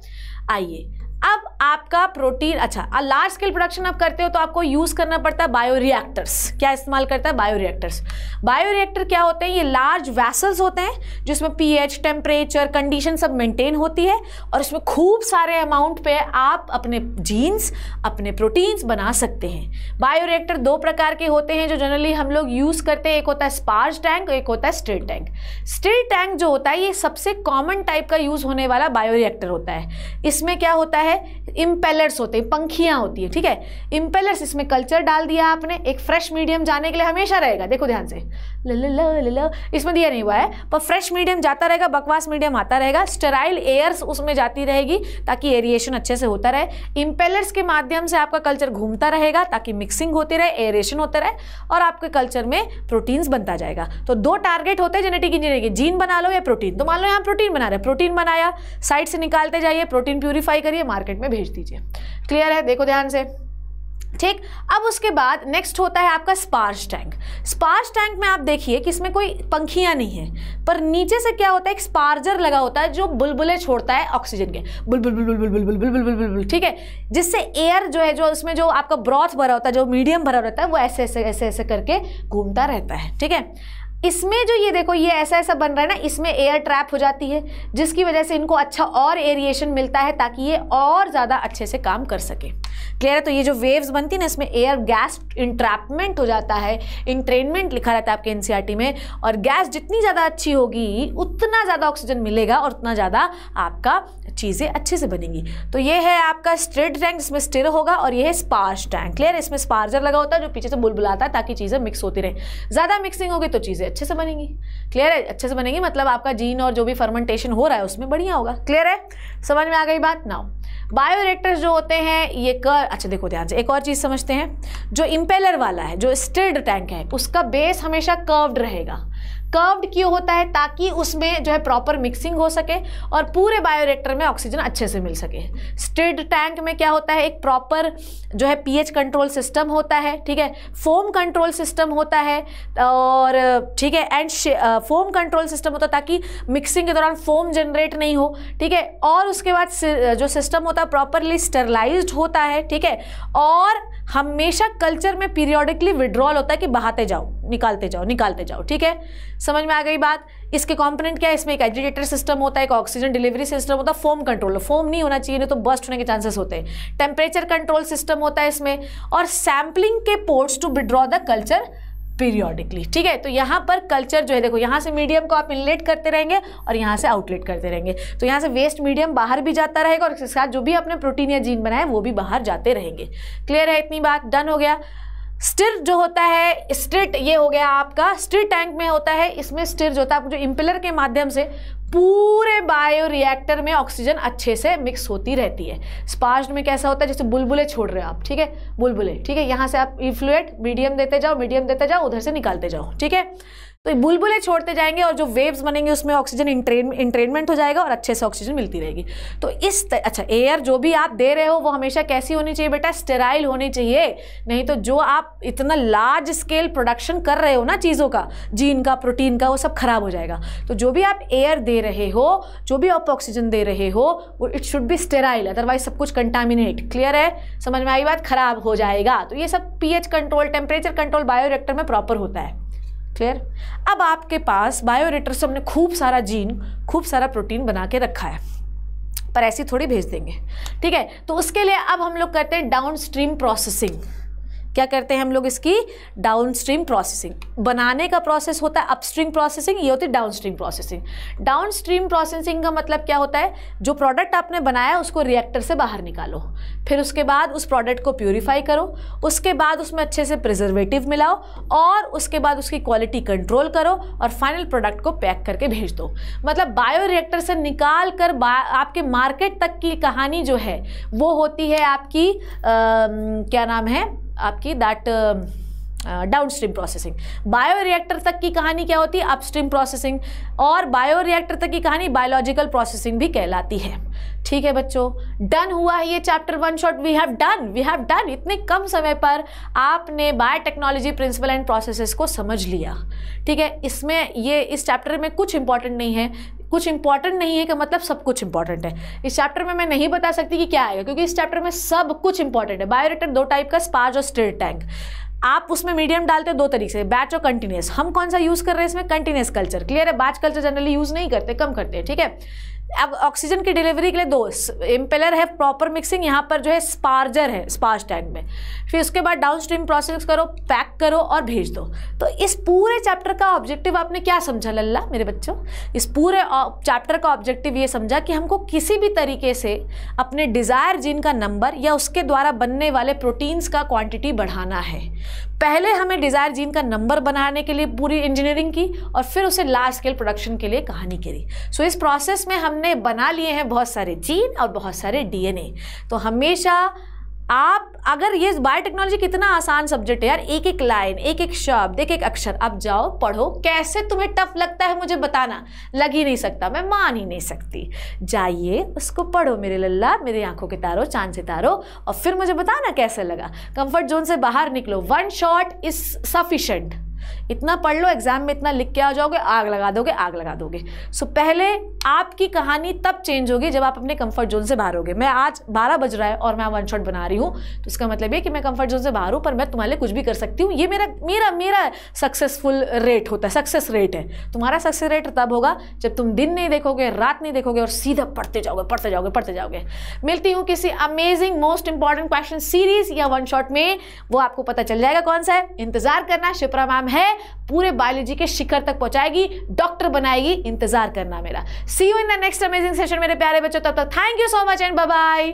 आइए अब आपका प्रोटीन अच्छा लार्ज स्केल प्रोडक्शन आप करते हो तो आपको यूज़ करना पड़ता है बायोरिएक्टर्स क्या इस्तेमाल करता है? बायोरिएक्टर्स बायोरिएक्टर क्या होते हैं? ये लार्ज वैसल्स होते हैं, जिसमें पीएच टेम्परेचर कंडीशन सब मेंटेन होती है और इसमें खूब सारे अमाउंट पे आप अपने जीन्स अपने प्रोटीन्स बना सकते हैं। बायोरिएक्टर दो प्रकार के होते हैं जो जनरली हम लोग यूज़ करते हैं। एक होता है स्पार्ज टैंक एक होता है स्टिल टैंक स्टिल टैंक जो होता है, ये सबसे कॉमन टाइप का यूज़ होने वाला बायोरिएक्टर होता है। इसमें क्या होता है? है इम्पेलर्स होते हैं, पंखियाँ होती है, ठीक है? इम्पेलर्स इसमें कल्चर डाल दिया आपने, एक फ्रेश मीडियम जाने के लिए हमेशा रहेगा, देखो ध्यान से। इसमें दिया नहीं हुआ है। पर फ्रेश मीडियम जाता रहेगा, बकवास मीडियम आता रहेगा। स्टेराइल एयर्स उसमें जाती रहेगी ताकि एरिएशन अच्छे से होता रहे। इम्पेलर्स के माध्यम से आपका कल्चर घूमता रहेगा ताकि मिक्सिंग होती रहे एरेशन होते रहे और आपके कल्चर में प्रोटीन्स बनता जाएगा। तो दो टारगेट होते हैं जेनेटिक इंजीनियरिंग के। जीन बना लो या प्रोटीन तो मान लो यहाँ प्रोटीन बना रहे प्रोटीन बनाया। साइड से निकालते जाइए प्रोटीन प्योरीफाई करिए मार्केट में भेज दीजिए। क्लियर है? देखो ध्यान से। ठीक? अब उसके बाद नेक्स्ट होता है आपका स्पार्श टैंक स्पार्श टैंक में आप देखिए कि इसमें कोई पंखियाँ नहीं है, पर नीचे से क्या होता है? एक स्पार्जर लगा होता है जो बुलबुलें छोड़ता है ऑक्सीजन के. बुलबुल बुलबुल बुलबुल बुलबुल बुलबुल बुलबुल ठीक है? जिससे एयर जो है, जो उसमें जो आपका ब्रॉथ भरा होता है, जो मीडियम भरा रहता है, वो ऐसे ऐसे ऐसे ऐसे करके घूमता रहता है, ठीक है? इसमें जो ये देखो, ये ऐसा ऐसा बन रहा है ना, इसमें एयर ट्रैप हो जाती है, जिसकी वजह से इनको अच्छा और एरिएशन मिलता है ताकि ये और ज़्यादा अच्छे से काम कर सके। क्लियर है? तो ये जो वेव्स बनती ना, इसमें एयर गैस इंट्रैपमेंट हो जाता है इंट्रेनमेंट लिखा रहता है आपके एनसीईआरटी में, और गैस जितनी ज़्यादा अच्छी होगी, उतना ज़्यादा ऑक्सीजन मिलेगा और उतना ज़्यादा आपका चीज़ें अच्छे से बनेंगी। तो ये है आपका स्ट्रेट टैंक, जिसमें स्टिर होगा और ये है स्पार्श टैंक। क्लियर इसमें स्पार्जर लगा होता है, जो पीछे से बुलबुलाता है, ताकि चीज़ें मिक्स होती रहे। ज़्यादा मिक्सिंग होगी तो चीज़ें अच्छे से बनेंगी। क्लियर है? अच्छे से बनेंगी मतलब आपका जीन और जो भी फर्मेंटेशन हो रहा है, उसमें बढ़िया होगा। क्लियर है? समझ में आ गई बात? ना नाउ बायोरिएक्टर्स जो होते हैं, ये कर अच्छा देखो ध्यान से, एक और चीज़ समझते हैं। जो इम्पेलर वाला है, जो स्टिर्ड टैंक है, उसका बेस हमेशा कर्व्ड रहेगा। कर्व्ड क्यों होता है ताकि उसमें जो है प्रॉपर मिक्सिंग हो सके और पूरे बायोरिएक्टर में ऑक्सीजन अच्छे से मिल सके। स्टिर्ड टैंक में क्या होता है? एक प्रॉपर जो है पीएच कंट्रोल सिस्टम होता है, ठीक है? फोम कंट्रोल सिस्टम होता है और, ठीक है? एंड फोम कंट्रोल सिस्टम होता है ताकि मिक्सिंग के दौरान फोम जनरेट नहीं हो, ठीक है? और उसके बाद जो सिस्टम होता है प्रॉपरली स्टरलाइज्ड होता है, ठीक है? और हमेशा कल्चर में पीरियोडिकली विड्रॉल होता है कि बहाते जाओ, निकालते जाओ निकालते जाओ, ठीक है? समझ में आ गई बात? इसके कॉम्पोनेंट क्या है? इसमें एक एजिटेटर सिस्टम होता है, एक ऑक्सीजन डिलीवरी सिस्टम होता है फोम कंट्रोल फोम नहीं होना चाहिए, नहीं तो बस्ट होने के चांसेस होते हैं। टेम्परेचर कंट्रोल सिस्टम होता है इसमें। और सैम्पलिंग के ports to withdraw the culture periodically ठीक है? तो यहाँ पर कल्चर जो है, देखो, यहाँ से मीडियम को आप इनलेट करते रहेंगे और यहाँ से आउटलेट करते रहेंगे। तो यहाँ से वेस्ट मीडियम बाहर भी जाता रहेगा और इसके साथ जो भी आपने प्रोटीन या जीन बनाए वो भी बाहर जाते रहेंगे। क्लियर है इतनी बात? डन हो गया। स्टिर जो होता है स्ट्रिट ये हो गया आपका। स्ट्रिट टैंक में होता है, इसमें स्टिर जो होता है, आप जो इम्पिलर के माध्यम से पूरे बायो रिएक्टर में ऑक्सीजन अच्छे से मिक्स होती रहती है। स्पार्ज में कैसा होता है? जैसे बुलबुलें छोड़ रहे हो आप, ठीक है? बुलबुलें, ठीक है? यहाँ से आप इफ्लुएट मीडियम देते जाओ मीडियम देते जाओ, उधर से निकालते जाओ, ठीक है? तो बुलबुलें छोड़ते जाएँगे और जो वेव्स बनेंगे उसमें ऑक्सीजन इंट्रेन इंट्रेनमेंट हो जाएगा और अच्छे से ऑक्सीजन मिलती रहेगी। तो इस अच्छा एयर जो भी आप दे रहे हो, वो हमेशा कैसी होनी चाहिए बेटा? स्टेराइल होनी चाहिए। नहीं तो जो आप इतना लार्ज स्केल प्रोडक्शन कर रहे हो ना चीज़ों का जीन का प्रोटीन का, वो सब खराब हो जाएगा। तो जो भी आप एयर दे रहे हो, जो भी आप ऑक्सीजन दे रहे हो, वो it should be sterile otherwise सब कुछ कंटामिनेट क्लियर है? समझ में आई बात? खराब हो जाएगा। तो ये सब pH control temperature control bioreactor में प्रॉपर होता है। क्लियर अब आपके पास बायोरेटर से हमने खूब सारा जीन खूब सारा प्रोटीन बना के रखा है। पर ऐसी थोड़ी भेज देंगे। ठीक है? तो उसके लिए अब हम लोग करते हैं डाउन स्ट्रीम प्रोसेसिंग क्या करते हैं हम लोग इसकी डाउन स्ट्रीम प्रोसेसिंग बनाने का प्रोसेस होता है अपस्ट्रीम प्रोसेसिंग ये होती है downstream processing downstream processing का मतलब क्या होता है? जो प्रोडक्ट आपने बनाया उसको रिएक्टर से बाहर निकालो। फिर उसके बाद उस प्रोडक्ट को प्योरीफाई करो। उसके बाद उसमें अच्छे से प्रिजर्वेटिव मिलाओ और उसके बाद उसकी क्वालिटी कंट्रोल करो और फाइनल प्रोडक्ट को पैक करके भेज दो। मतलब बायो रिएक्टर से निकाल कर आपके मार्केट तक की कहानी जो है वो होती है आपकी आ, क्या नाम है? आपकी that downstream processing bioreactor तक की कहानी क्या होती है? अपस्ट्रीम प्रोसेसिंग और बायो रिएक्टर तक की कहानी बायोलॉजिकल प्रोसेसिंग भी कहलाती है। ठीक है बच्चों? डन हुआ है ये chapter one shot we have done we have done इतने कम समय पर आपने बायोटेक्नोलॉजी प्रिंसिपल एंड प्रोसेसेस को समझ लिया। ठीक है? इसमें ये, इस चैप्टर में कुछ इंपॉर्टेंट नहीं है। कुछ इंपॉर्टेंट नहीं है कि मतलब सब कुछ इंपॉर्टेंट है। इस चैप्टर में मैं नहीं बता सकती कि क्या आएगा, क्योंकि इस चैप्टर में सब कुछ इंपॉर्टेंट है। बायोरिएक्टर दो टाइप का स्पार्ज और स्टेट टैंक आप उसमें मीडियम डालते हो दो तरीके से बैच और कंटिन्यूस हम कौन सा यूज़ कर रहे हैं इसमें? कंटिन्यूस कल्चर क्लियर है? बैच कल्चर जनरली यूज़ नहीं करते, कम करते हैं, ठीक है? अब ऑक्सीजन की डिलीवरी के लिए दो इम्पेलर है प्रॉपर मिक्सिंग यहाँ पर जो है स्पार्जर है स्पार्ज टैंक में। फिर उसके बाद डाउन स्ट्रीम प्रोसेस करो पैक करो और भेज दो। तो इस पूरे चैप्टर का ऑब्जेक्टिव आपने क्या समझा, लल्ला, मेरे बच्चों? इस पूरे चैप्टर का ऑब्जेक्टिव ये समझा कि हमको किसी भी तरीके से अपने डिज़ायर जीन का नंबर या उसके द्वारा बनने वाले प्रोटीन्स का क्वांटिटी बढ़ाना है। पहले हमें डिज़ायर जीन का नंबर बनाने के लिए पूरी इंजीनियरिंग की और फिर उसे लार्ज स्केल प्रोडक्शन के लिए कहानी करी सो so, इस प्रोसेस में हमने बना लिए हैं बहुत सारे जीन और बहुत सारे डीएनए तो हमेशा आप अगर ये बायोटेक्नोलॉजी कितना आसान सब्जेक्ट है यार, एक एक लाइन एक एक शब्द, एक एक अक्षर, अब जाओ, पढ़ो, कैसे तुम्हें टफ लगता है मुझे बताना। लग ही नहीं सकता, मैं मान ही नहीं सकती। जाइए, उसको पढ़ो मेरे लल्ला, मेरे आँखों के तारो, चाँद से तारो, और फिर मुझे बताना कैसे लगा। कंफर्ट जोन से बाहर निकलो। वन शॉट इज़ सफिशेंट इतना पढ़ लो एग्ज़ाम में इतना लिख के आ जाओगे आग लगा दोगे आग लगा दोगे। सो so, पहले आपकी कहानी तब चेंज होगी जब आप अपने कंफर्ट जोन से बाहर होगे। मैं आज बारह बज रहा है और मैं वन शॉट बना रही हूँ तो इसका मतलब ये कि मैं कंफर्ट जोन से बाहर हूँ पर मैं तुम्हारे कुछ भी कर सकती हूँ। ये मेरा मेरा मेरा सक्सेसफुल रेट होता है सक्सेस रेट है। तुम्हारा सक्सेस रेट तब होगा जब तुम दिन नहीं देखोगे रात नहीं देखोगे और सीधा पढ़ते जाओगे पढ़ते जाओगे पढ़ते जाओगे। मिलती हूँ किसी amazing most important question series या वन शॉट में वो आपको पता चल जाएगा कौन सा है। इंतज़ार करना शिप्रा मैम है, पूरे बायोलॉजी के शिखर तक पहुंचाएगी डॉक्टर बनाएगी, इंतज़ार करना मेरा। See you in the next amazing session मेरे प्यारे बच्चों, तब तक thank you so much and bye